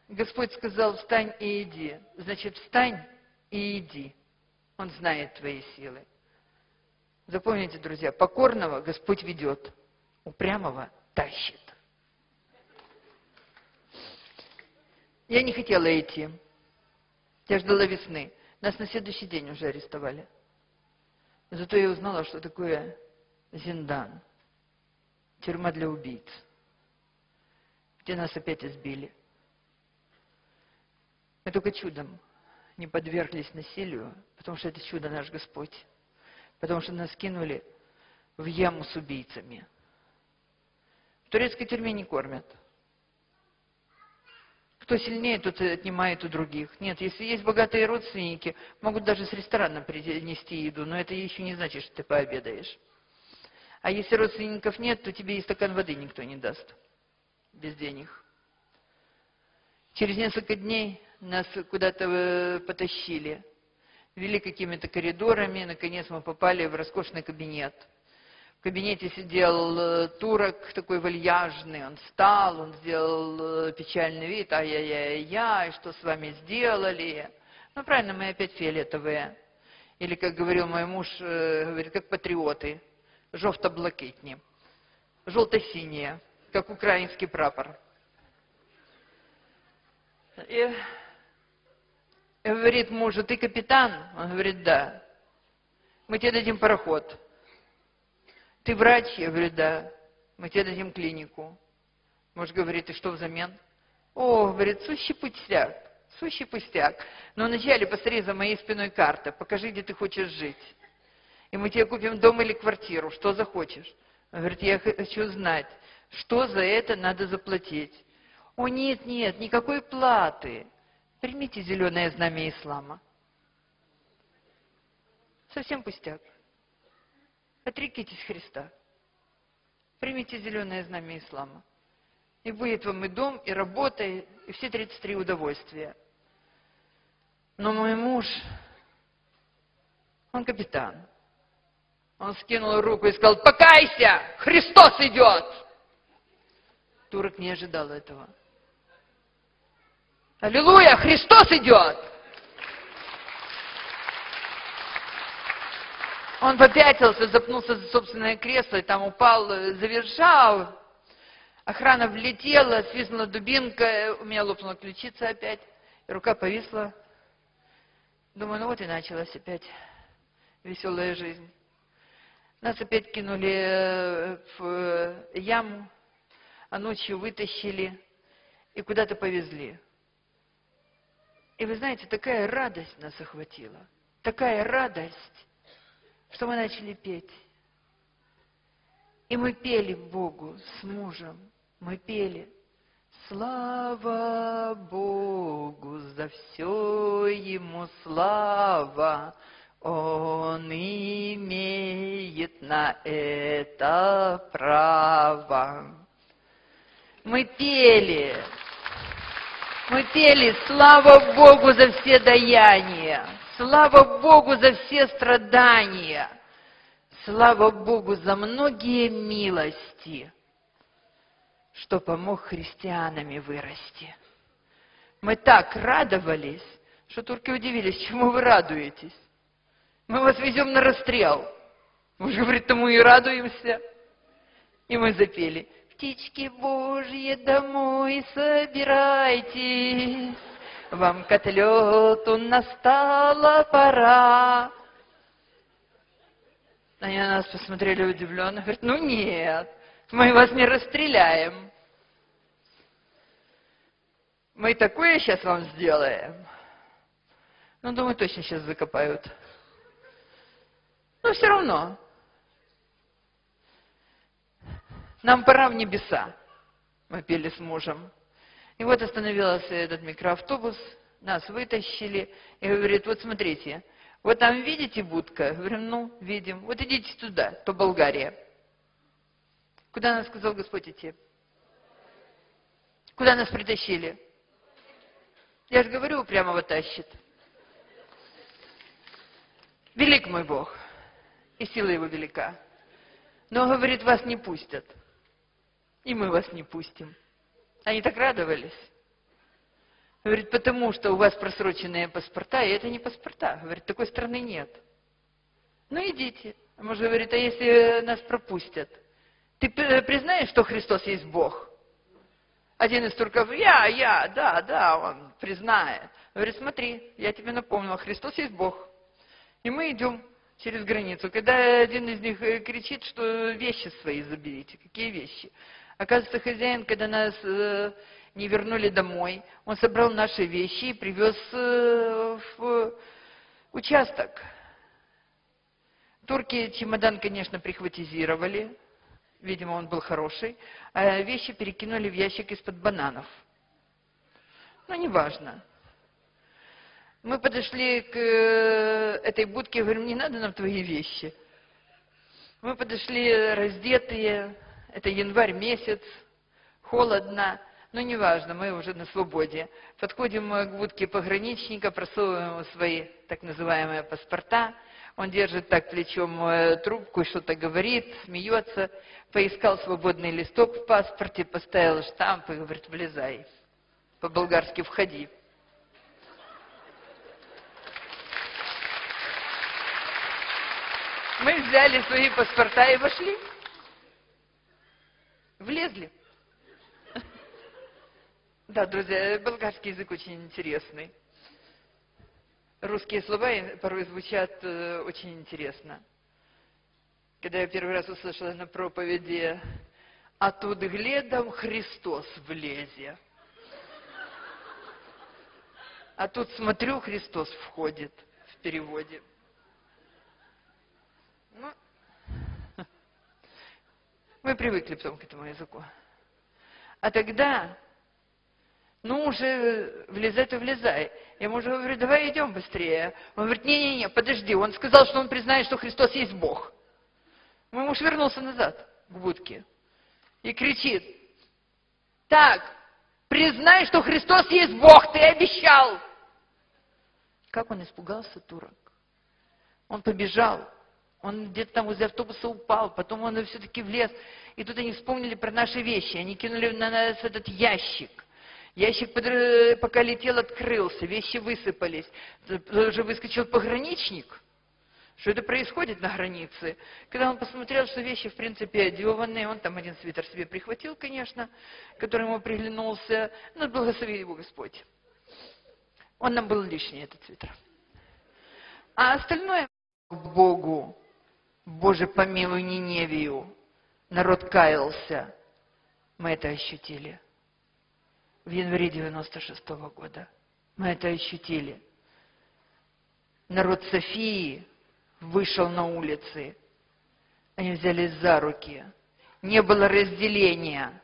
Господь сказал, встань и иди. Значит, встань и иди. Он знает твои силы. Запомните, друзья, покорного Господь ведет, упрямого тащит. Я не хотела идти. Я ждала весны. Нас на следующий день уже арестовали. Зато я узнала, что такое Зиндан. Тюрьма для убийц где нас опять избили. Мы только чудом не подверглись насилию, потому что это чудо наш Господь. Потому что нас кинули в яму с убийцами. В турецкой тюрьме не кормят. Кто сильнее, тот отнимает у других. Нет, если есть богатые родственники, могут даже с ресторана принести еду, но это еще не значит, что ты пообедаешь. А если родственников нет, то тебе и стакан воды никто не даст без денег. Через несколько дней нас куда-то э, потащили. Вели какими-то коридорами, наконец мы попали в роскошный кабинет. В кабинете сидел э, турок, такой вальяжный, он встал, он сделал э, печальный вид, ай-яй-яй-яй, что с вами сделали? Ну, правильно, мы опять фиолетовые. Или, как говорил мой муж, говорит, как патриоты, жовто-блакитні, желто-синие как украинский прапор. И, и говорит мужу, ты капитан? Он говорит, да. Мы тебе дадим пароход. Ты врач? Я говорю, да. Мы тебе дадим клинику. Муж говорит, и что взамен? О, говорит, сущий пустяк, сущий пустяк. Но вначале посмотри за моей спиной карта, покажи, где ты хочешь жить. И мы тебе купим дом или квартиру, что захочешь. Он говорит, я хочу знать, что за это надо заплатить? О, нет, нет, никакой платы. Примите зеленое знамя ислама. Совсем пустяк. Отрекитесь Христа. Примите зеленое знамя ислама. И будет вам и дом, и работа, и все 33 удовольствия. Но мой муж, он капитан. Он скинул руку и сказал, покайся, Христос идет. Турок не ожидал этого. Аллилуйя! Христос идет! Он попятился, запнулся за собственное кресло, и там упал, завершал. Охрана влетела, свистнула дубинка, у меня лопнула ключица опять, и рука повисла. Думаю, ну вот и началась опять веселая жизнь. Нас опять кинули э, в э, яму, а ночью вытащили и куда-то повезли. И вы знаете, такая радость нас охватила, такая радость, что мы начали петь. И мы пели Богу с мужем, мы пели. Слава Богу, за все Ему слава, Он имеет на это право. Мы пели, мы пели «Слава Богу за все даяния», «Слава Богу за все страдания», «Слава Богу за многие милости», что помог христианами вырасти. Мы так радовались, что турки удивились, чему вы радуетесь. Мы вас везем на расстрел. Мы же, говорит, тому и радуемся. И мы запели – Птички Божьи домой собирайтесь, Вам к отлету настала пора. Они на нас посмотрели удивленно, говорят, ну нет, мы вас не расстреляем. Мы такое сейчас вам сделаем. Ну, думаю, точно сейчас закопают. Но все равно, Нам пора в небеса, мы пели с мужем. И вот остановился этот микроавтобус, нас вытащили, и говорит, вот смотрите, вот там видите будка? Говорим, ну, видим. Вот идите туда, то Болгария. Куда нас сказал Господь идти? Куда нас притащили? Я же говорю, прямо вот тащит. Велик мой Бог, и сила его велика. Но, говорит, вас не пустят и мы вас не пустим. Они так радовались. Говорит, потому что у вас просроченные паспорта, и это не паспорта. Говорит, такой страны нет. Ну идите. Муж говорит, а если нас пропустят? Ты признаешь, что Христос есть Бог? Один из турков, я, я, да, да, он признает. Говорит, смотри, я тебе напомнил, Христос есть Бог. И мы идем через границу. Когда один из них э, кричит, что вещи свои заберите. Какие вещи? Оказывается, хозяин, когда нас э, не вернули домой, он собрал наши вещи и привез э, в участок. Турки чемодан, конечно, прихватизировали, видимо, он был хороший, а вещи перекинули в ящик из-под бананов. Ну, неважно. Мы подошли к э, этой будке, говорим, не надо нам твои вещи. Мы подошли раздетые, это январь месяц, холодно, но неважно, мы уже на свободе. Подходим к будке пограничника, просовываем свои так называемые паспорта. Он держит так плечом э, трубку что-то говорит, смеется. Поискал свободный листок в паспорте, поставил штамп и говорит, влезай. По-болгарски входи. Мы взяли свои паспорта и вошли. Влезли. Да, друзья, болгарский язык очень интересный. Русские слова порой звучат э, очень интересно. Когда я первый раз услышала на проповеди «А тут гледом Христос влезе». А тут смотрю, Христос входит в переводе. Ну, мы привыкли потом к этому языку. А тогда, ну уже влезай, то влезай. Я ему уже говорю, давай идем быстрее. Он говорит, не-не-не, подожди. Он сказал, что он признает, что Христос есть Бог. Мой муж вернулся назад к будке и кричит, так, признай, что Христос есть Бог, ты обещал. Как он испугался, турок. Он побежал, Он где-то там возле автобуса упал, потом он все-таки влез. И тут они вспомнили про наши вещи. Они кинули на нас этот ящик. Ящик, подр- пока летел, открылся, вещи высыпались. Уже выскочил пограничник. Что это происходит на границе? Когда он посмотрел, что вещи, в принципе, одеванные, он там один свитер себе прихватил, конечно, который ему приглянулся. Ну, благослови его Господь. Он нам был лишний, этот свитер. А остальное к Богу. Боже, помилуй Ниневию. Народ каялся. Мы это ощутили. В январе 96 -го года. Мы это ощутили. Народ Софии вышел на улицы. Они взялись за руки. Не было разделения.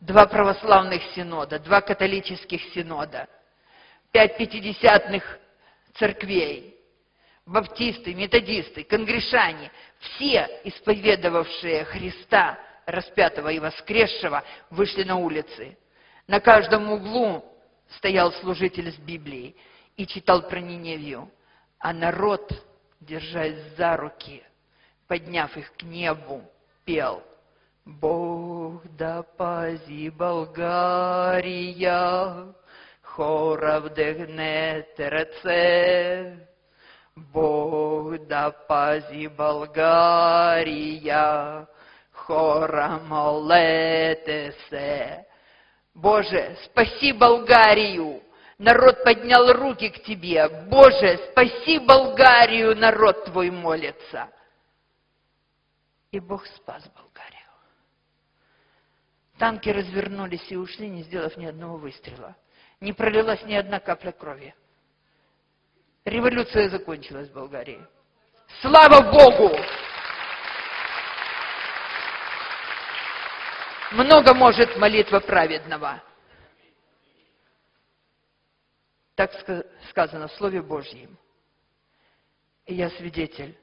Два православных синода, два католических синода, пять пятидесятных церквей, баптисты, методисты, конгрешане, все исповедовавшие Христа, распятого и воскресшего, вышли на улицы. На каждом углу стоял служитель с Библией и читал про Ниневию. А народ, держась за руки, подняв их к небу, пел «Бог да пази Болгария, хора вдихне терце, Бог да пази Болгария, хора молетесе». Боже, спаси Болгарию! Народ поднял руки к Тебе. Боже, спаси Болгарию, народ Твой молится. И Бог спас Болгарию. Танки развернулись и ушли, не сделав ни одного выстрела. Не пролилась ни одна капля крови. Революция закончилась в Болгарии. Слава Богу! Много может молитва праведного. Так сказано в Слове Божьем. И я свидетель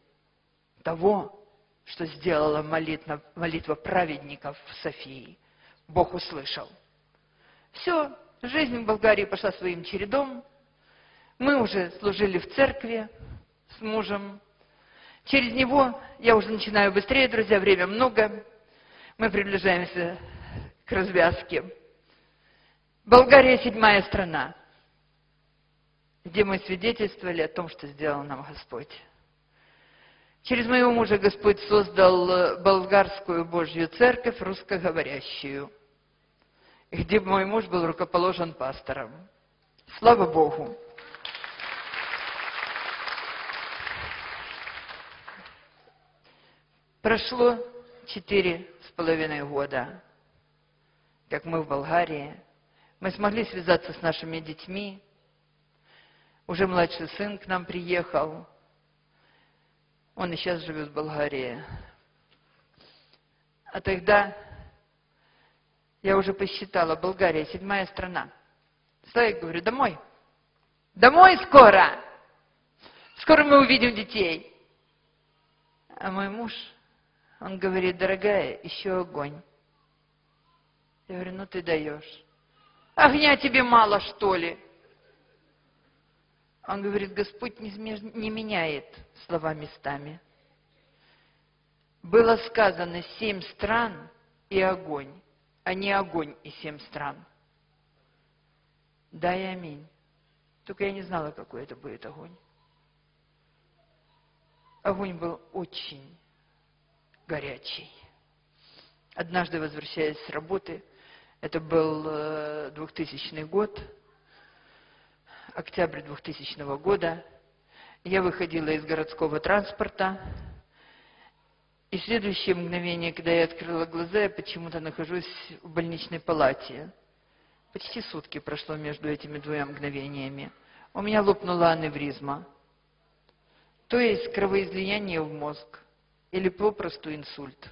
того, что сделала молитва, молитва праведников в Софии. Бог услышал. Все, жизнь в Болгарии пошла своим чередом. Мы уже служили в церкви с мужем. Через него я уже начинаю быстрее, друзья, время много. Мы приближаемся к развязке. Болгария седьмая страна, где мы свидетельствовали о том, что сделал нам Господь. Через моего мужа Господь создал болгарскую Божью церковь, русскоговорящую, где мой муж был рукоположен пастором. Слава Богу! Прошло четыре с половиной года, как мы в Болгарии. Мы смогли связаться с нашими детьми. Уже младший сын к нам приехал. Он и сейчас живет в Болгарии. А тогда я уже посчитала, Болгария седьмая страна. Славик, говорю, домой. Домой скоро! Скоро мы увидим детей. А мой муж он говорит, дорогая, еще огонь. Я говорю, ну ты даешь. Огня тебе мало, что ли? Он говорит, Господь не, меняет слова местами. Было сказано семь стран и огонь, а не огонь и семь стран. Да и аминь. Только я не знала, какой это будет огонь. Огонь был очень горячий. Однажды, возвращаясь с работы, это был 2000 э, год, октябрь 2000 года, я выходила из городского транспорта, и следующее мгновение, когда я открыла глаза, я почему-то нахожусь в больничной палате. Почти сутки прошло между этими двумя мгновениями. У меня лопнула аневризма, то есть кровоизлияние в мозг или попросту инсульт.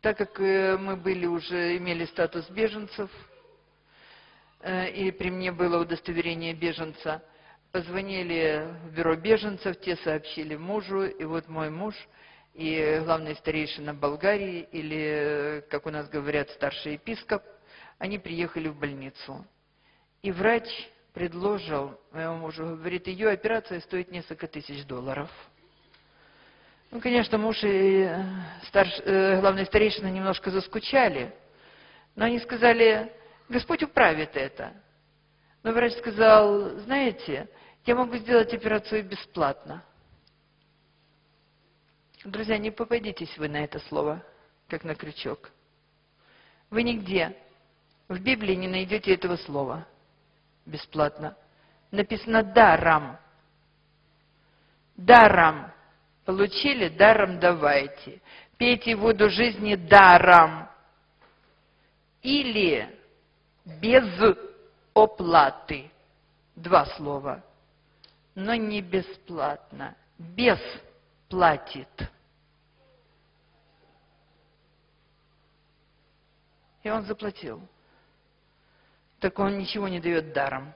Так как э, мы были уже, имели статус беженцев, э, и при мне было удостоверение беженца, позвонили в бюро беженцев, те сообщили мужу, и вот мой муж и главный старейшина Болгарии, или, как у нас говорят, старший епископ, они приехали в больницу. И врач предложил моему мужу, говорит, ее операция стоит несколько тысяч долларов. Ну, конечно, муж и э, старш, э, главный старейшина немножко заскучали, но они сказали, Господь управит это. Но врач сказал, знаете, я могу сделать операцию бесплатно. Друзья, не попадитесь вы на это слово, как на крючок. Вы нигде в Библии не найдете этого слова бесплатно. Написано даром. Даром. Получили, даром давайте. Пейте воду жизни даром. Или без оплаты. Два слова. Но не бесплатно. Без платит. И он заплатил. Так он ничего не дает даром.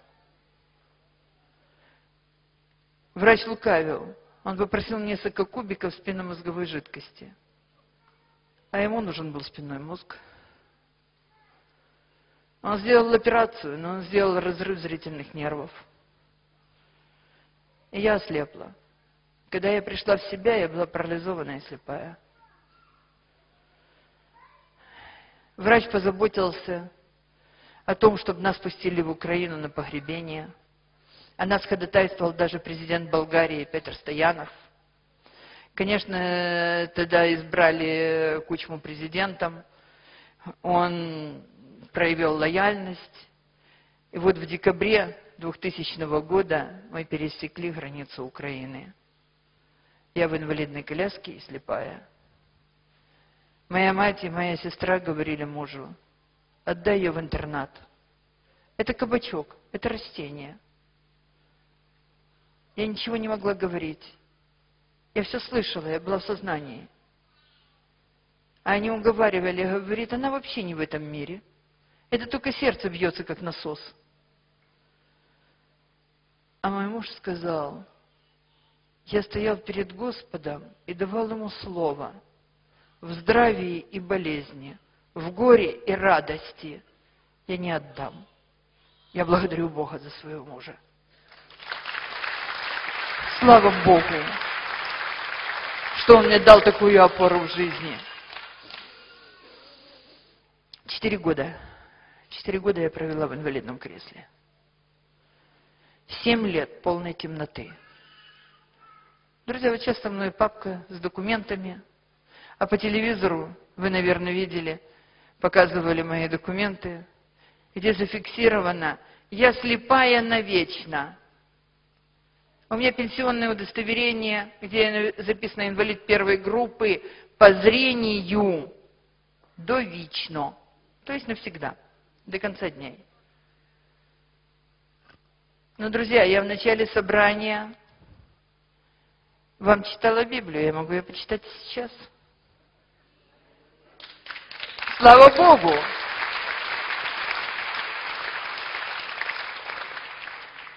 Врач лукавил. Он попросил несколько кубиков спинномозговой жидкости. А ему нужен был спинной мозг. Он сделал операцию, но он сделал разрыв зрительных нервов. И я ослепла. Когда я пришла в себя, я была парализованная и слепая. Врач позаботился о том, чтобы нас пустили в Украину на погребение. О нас ходатайствовал даже президент Болгарии Петр Стоянов. Конечно, тогда избрали Кучму президентом. Он проявил лояльность. И вот в декабре 2000 года мы пересекли границу Украины. Я в инвалидной коляске и слепая. Моя мать и моя сестра говорили мужу, отдай ее в интернат. Это кабачок, это растение. Я ничего не могла говорить. Я все слышала, я была в сознании. А они уговаривали, говорит, она вообще не в этом мире. Это только сердце бьется, как насос. А мой муж сказал, я стоял перед Господом и давал ему слово в здравии и болезни, в горе и радости я не отдам. Я благодарю Бога за своего мужа. Слава Богу, что Он мне дал такую опору в жизни. Четыре года. Четыре года я провела в инвалидном кресле. Семь лет полной темноты. Друзья, вот сейчас со мной папка с документами, а по телевизору, вы, наверное, видели, показывали мои документы, где зафиксировано «Я слепая навечно». У меня пенсионное удостоверение, где записано инвалид первой группы по зрению довечно, то есть навсегда, до конца дней. Но, друзья, я в начале собрания вам читала Библию, я могу ее почитать сейчас. Слава Богу!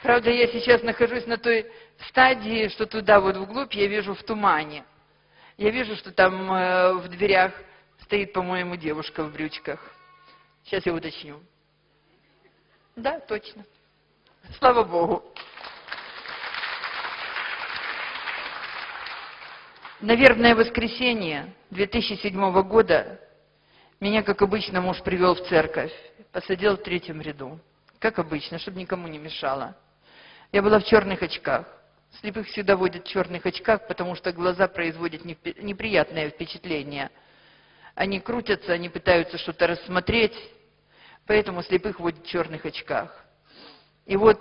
Правда, я сейчас нахожусь на той стадии, что туда вот вглубь я вижу в тумане. Я вижу, что там э, в дверях стоит, по-моему, девушка в брючках. Сейчас я уточню. Да, точно. Слава Богу. Наверное, воскресенье 2007 года меня, как обычно, муж привел в церковь, посадил в третьем ряду. Как обычно, чтобы никому не мешало. Я была в черных очках. Слепых всегда водят в черных очках, потому что глаза производят неприятное впечатление. Они крутятся, они пытаются что-то рассмотреть, поэтому слепых водят в черных очках. И вот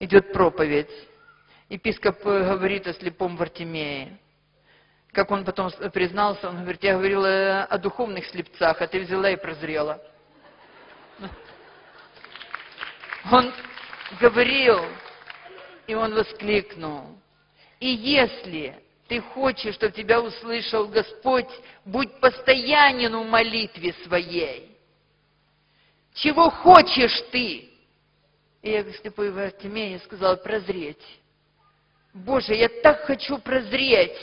идет проповедь. Епископ говорит о слепом Вартимее как он потом признался, он говорит, я говорил о духовных слепцах, а ты взяла и прозрела. Он говорил, и он воскликнул, и если ты хочешь, чтобы тебя услышал Господь, будь постоянен в молитве своей. Чего хочешь ты? И я, как слепой Вартимей, сказал, прозреть. Боже, я так хочу прозреть.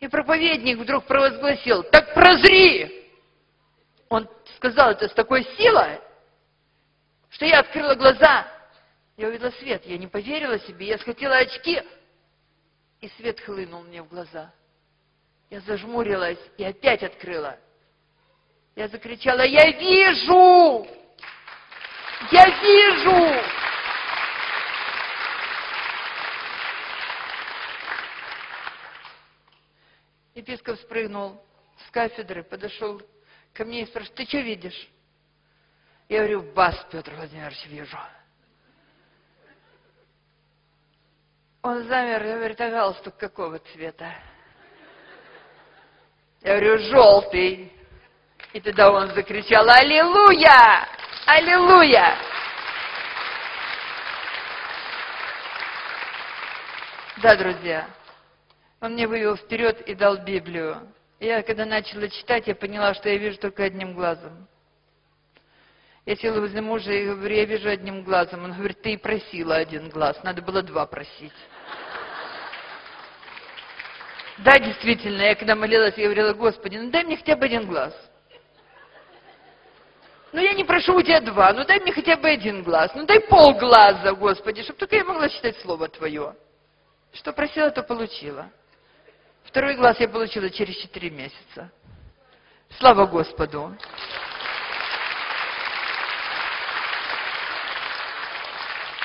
И проповедник вдруг провозгласил, так прозри! Он сказал это с такой силой, что я открыла глаза. Я увидела свет, я не поверила себе, я схватила очки, и свет хлынул мне в глаза. Я зажмурилась и опять открыла. Я закричала, я вижу! Я вижу! Епископ спрыгнул с кафедры, подошел ко мне и спрашивает, ты что видишь? Я говорю, вас, Петр Владимирович, вижу. Он замер и говорит, а галстук какого цвета? Я говорю, желтый. И тогда он закричал, аллилуйя! Аллилуйя! Да, друзья, он мне вывел вперед и дал Библию. Я, когда начала читать, я поняла, что я вижу только одним глазом. Я села возле мужа и говорю, я вижу одним глазом. Он говорит, ты и просила один глаз, надо было два просить. Да, действительно, я когда молилась, я говорила, Господи, ну дай мне хотя бы один глаз. Ну я не прошу у тебя два, ну дай мне хотя бы один глаз, ну дай полглаза, Господи, чтобы только я могла читать Слово Твое. Что просила, то получила. Второй глаз я получила через четыре месяца. Слава Господу!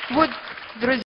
Вот, друзья.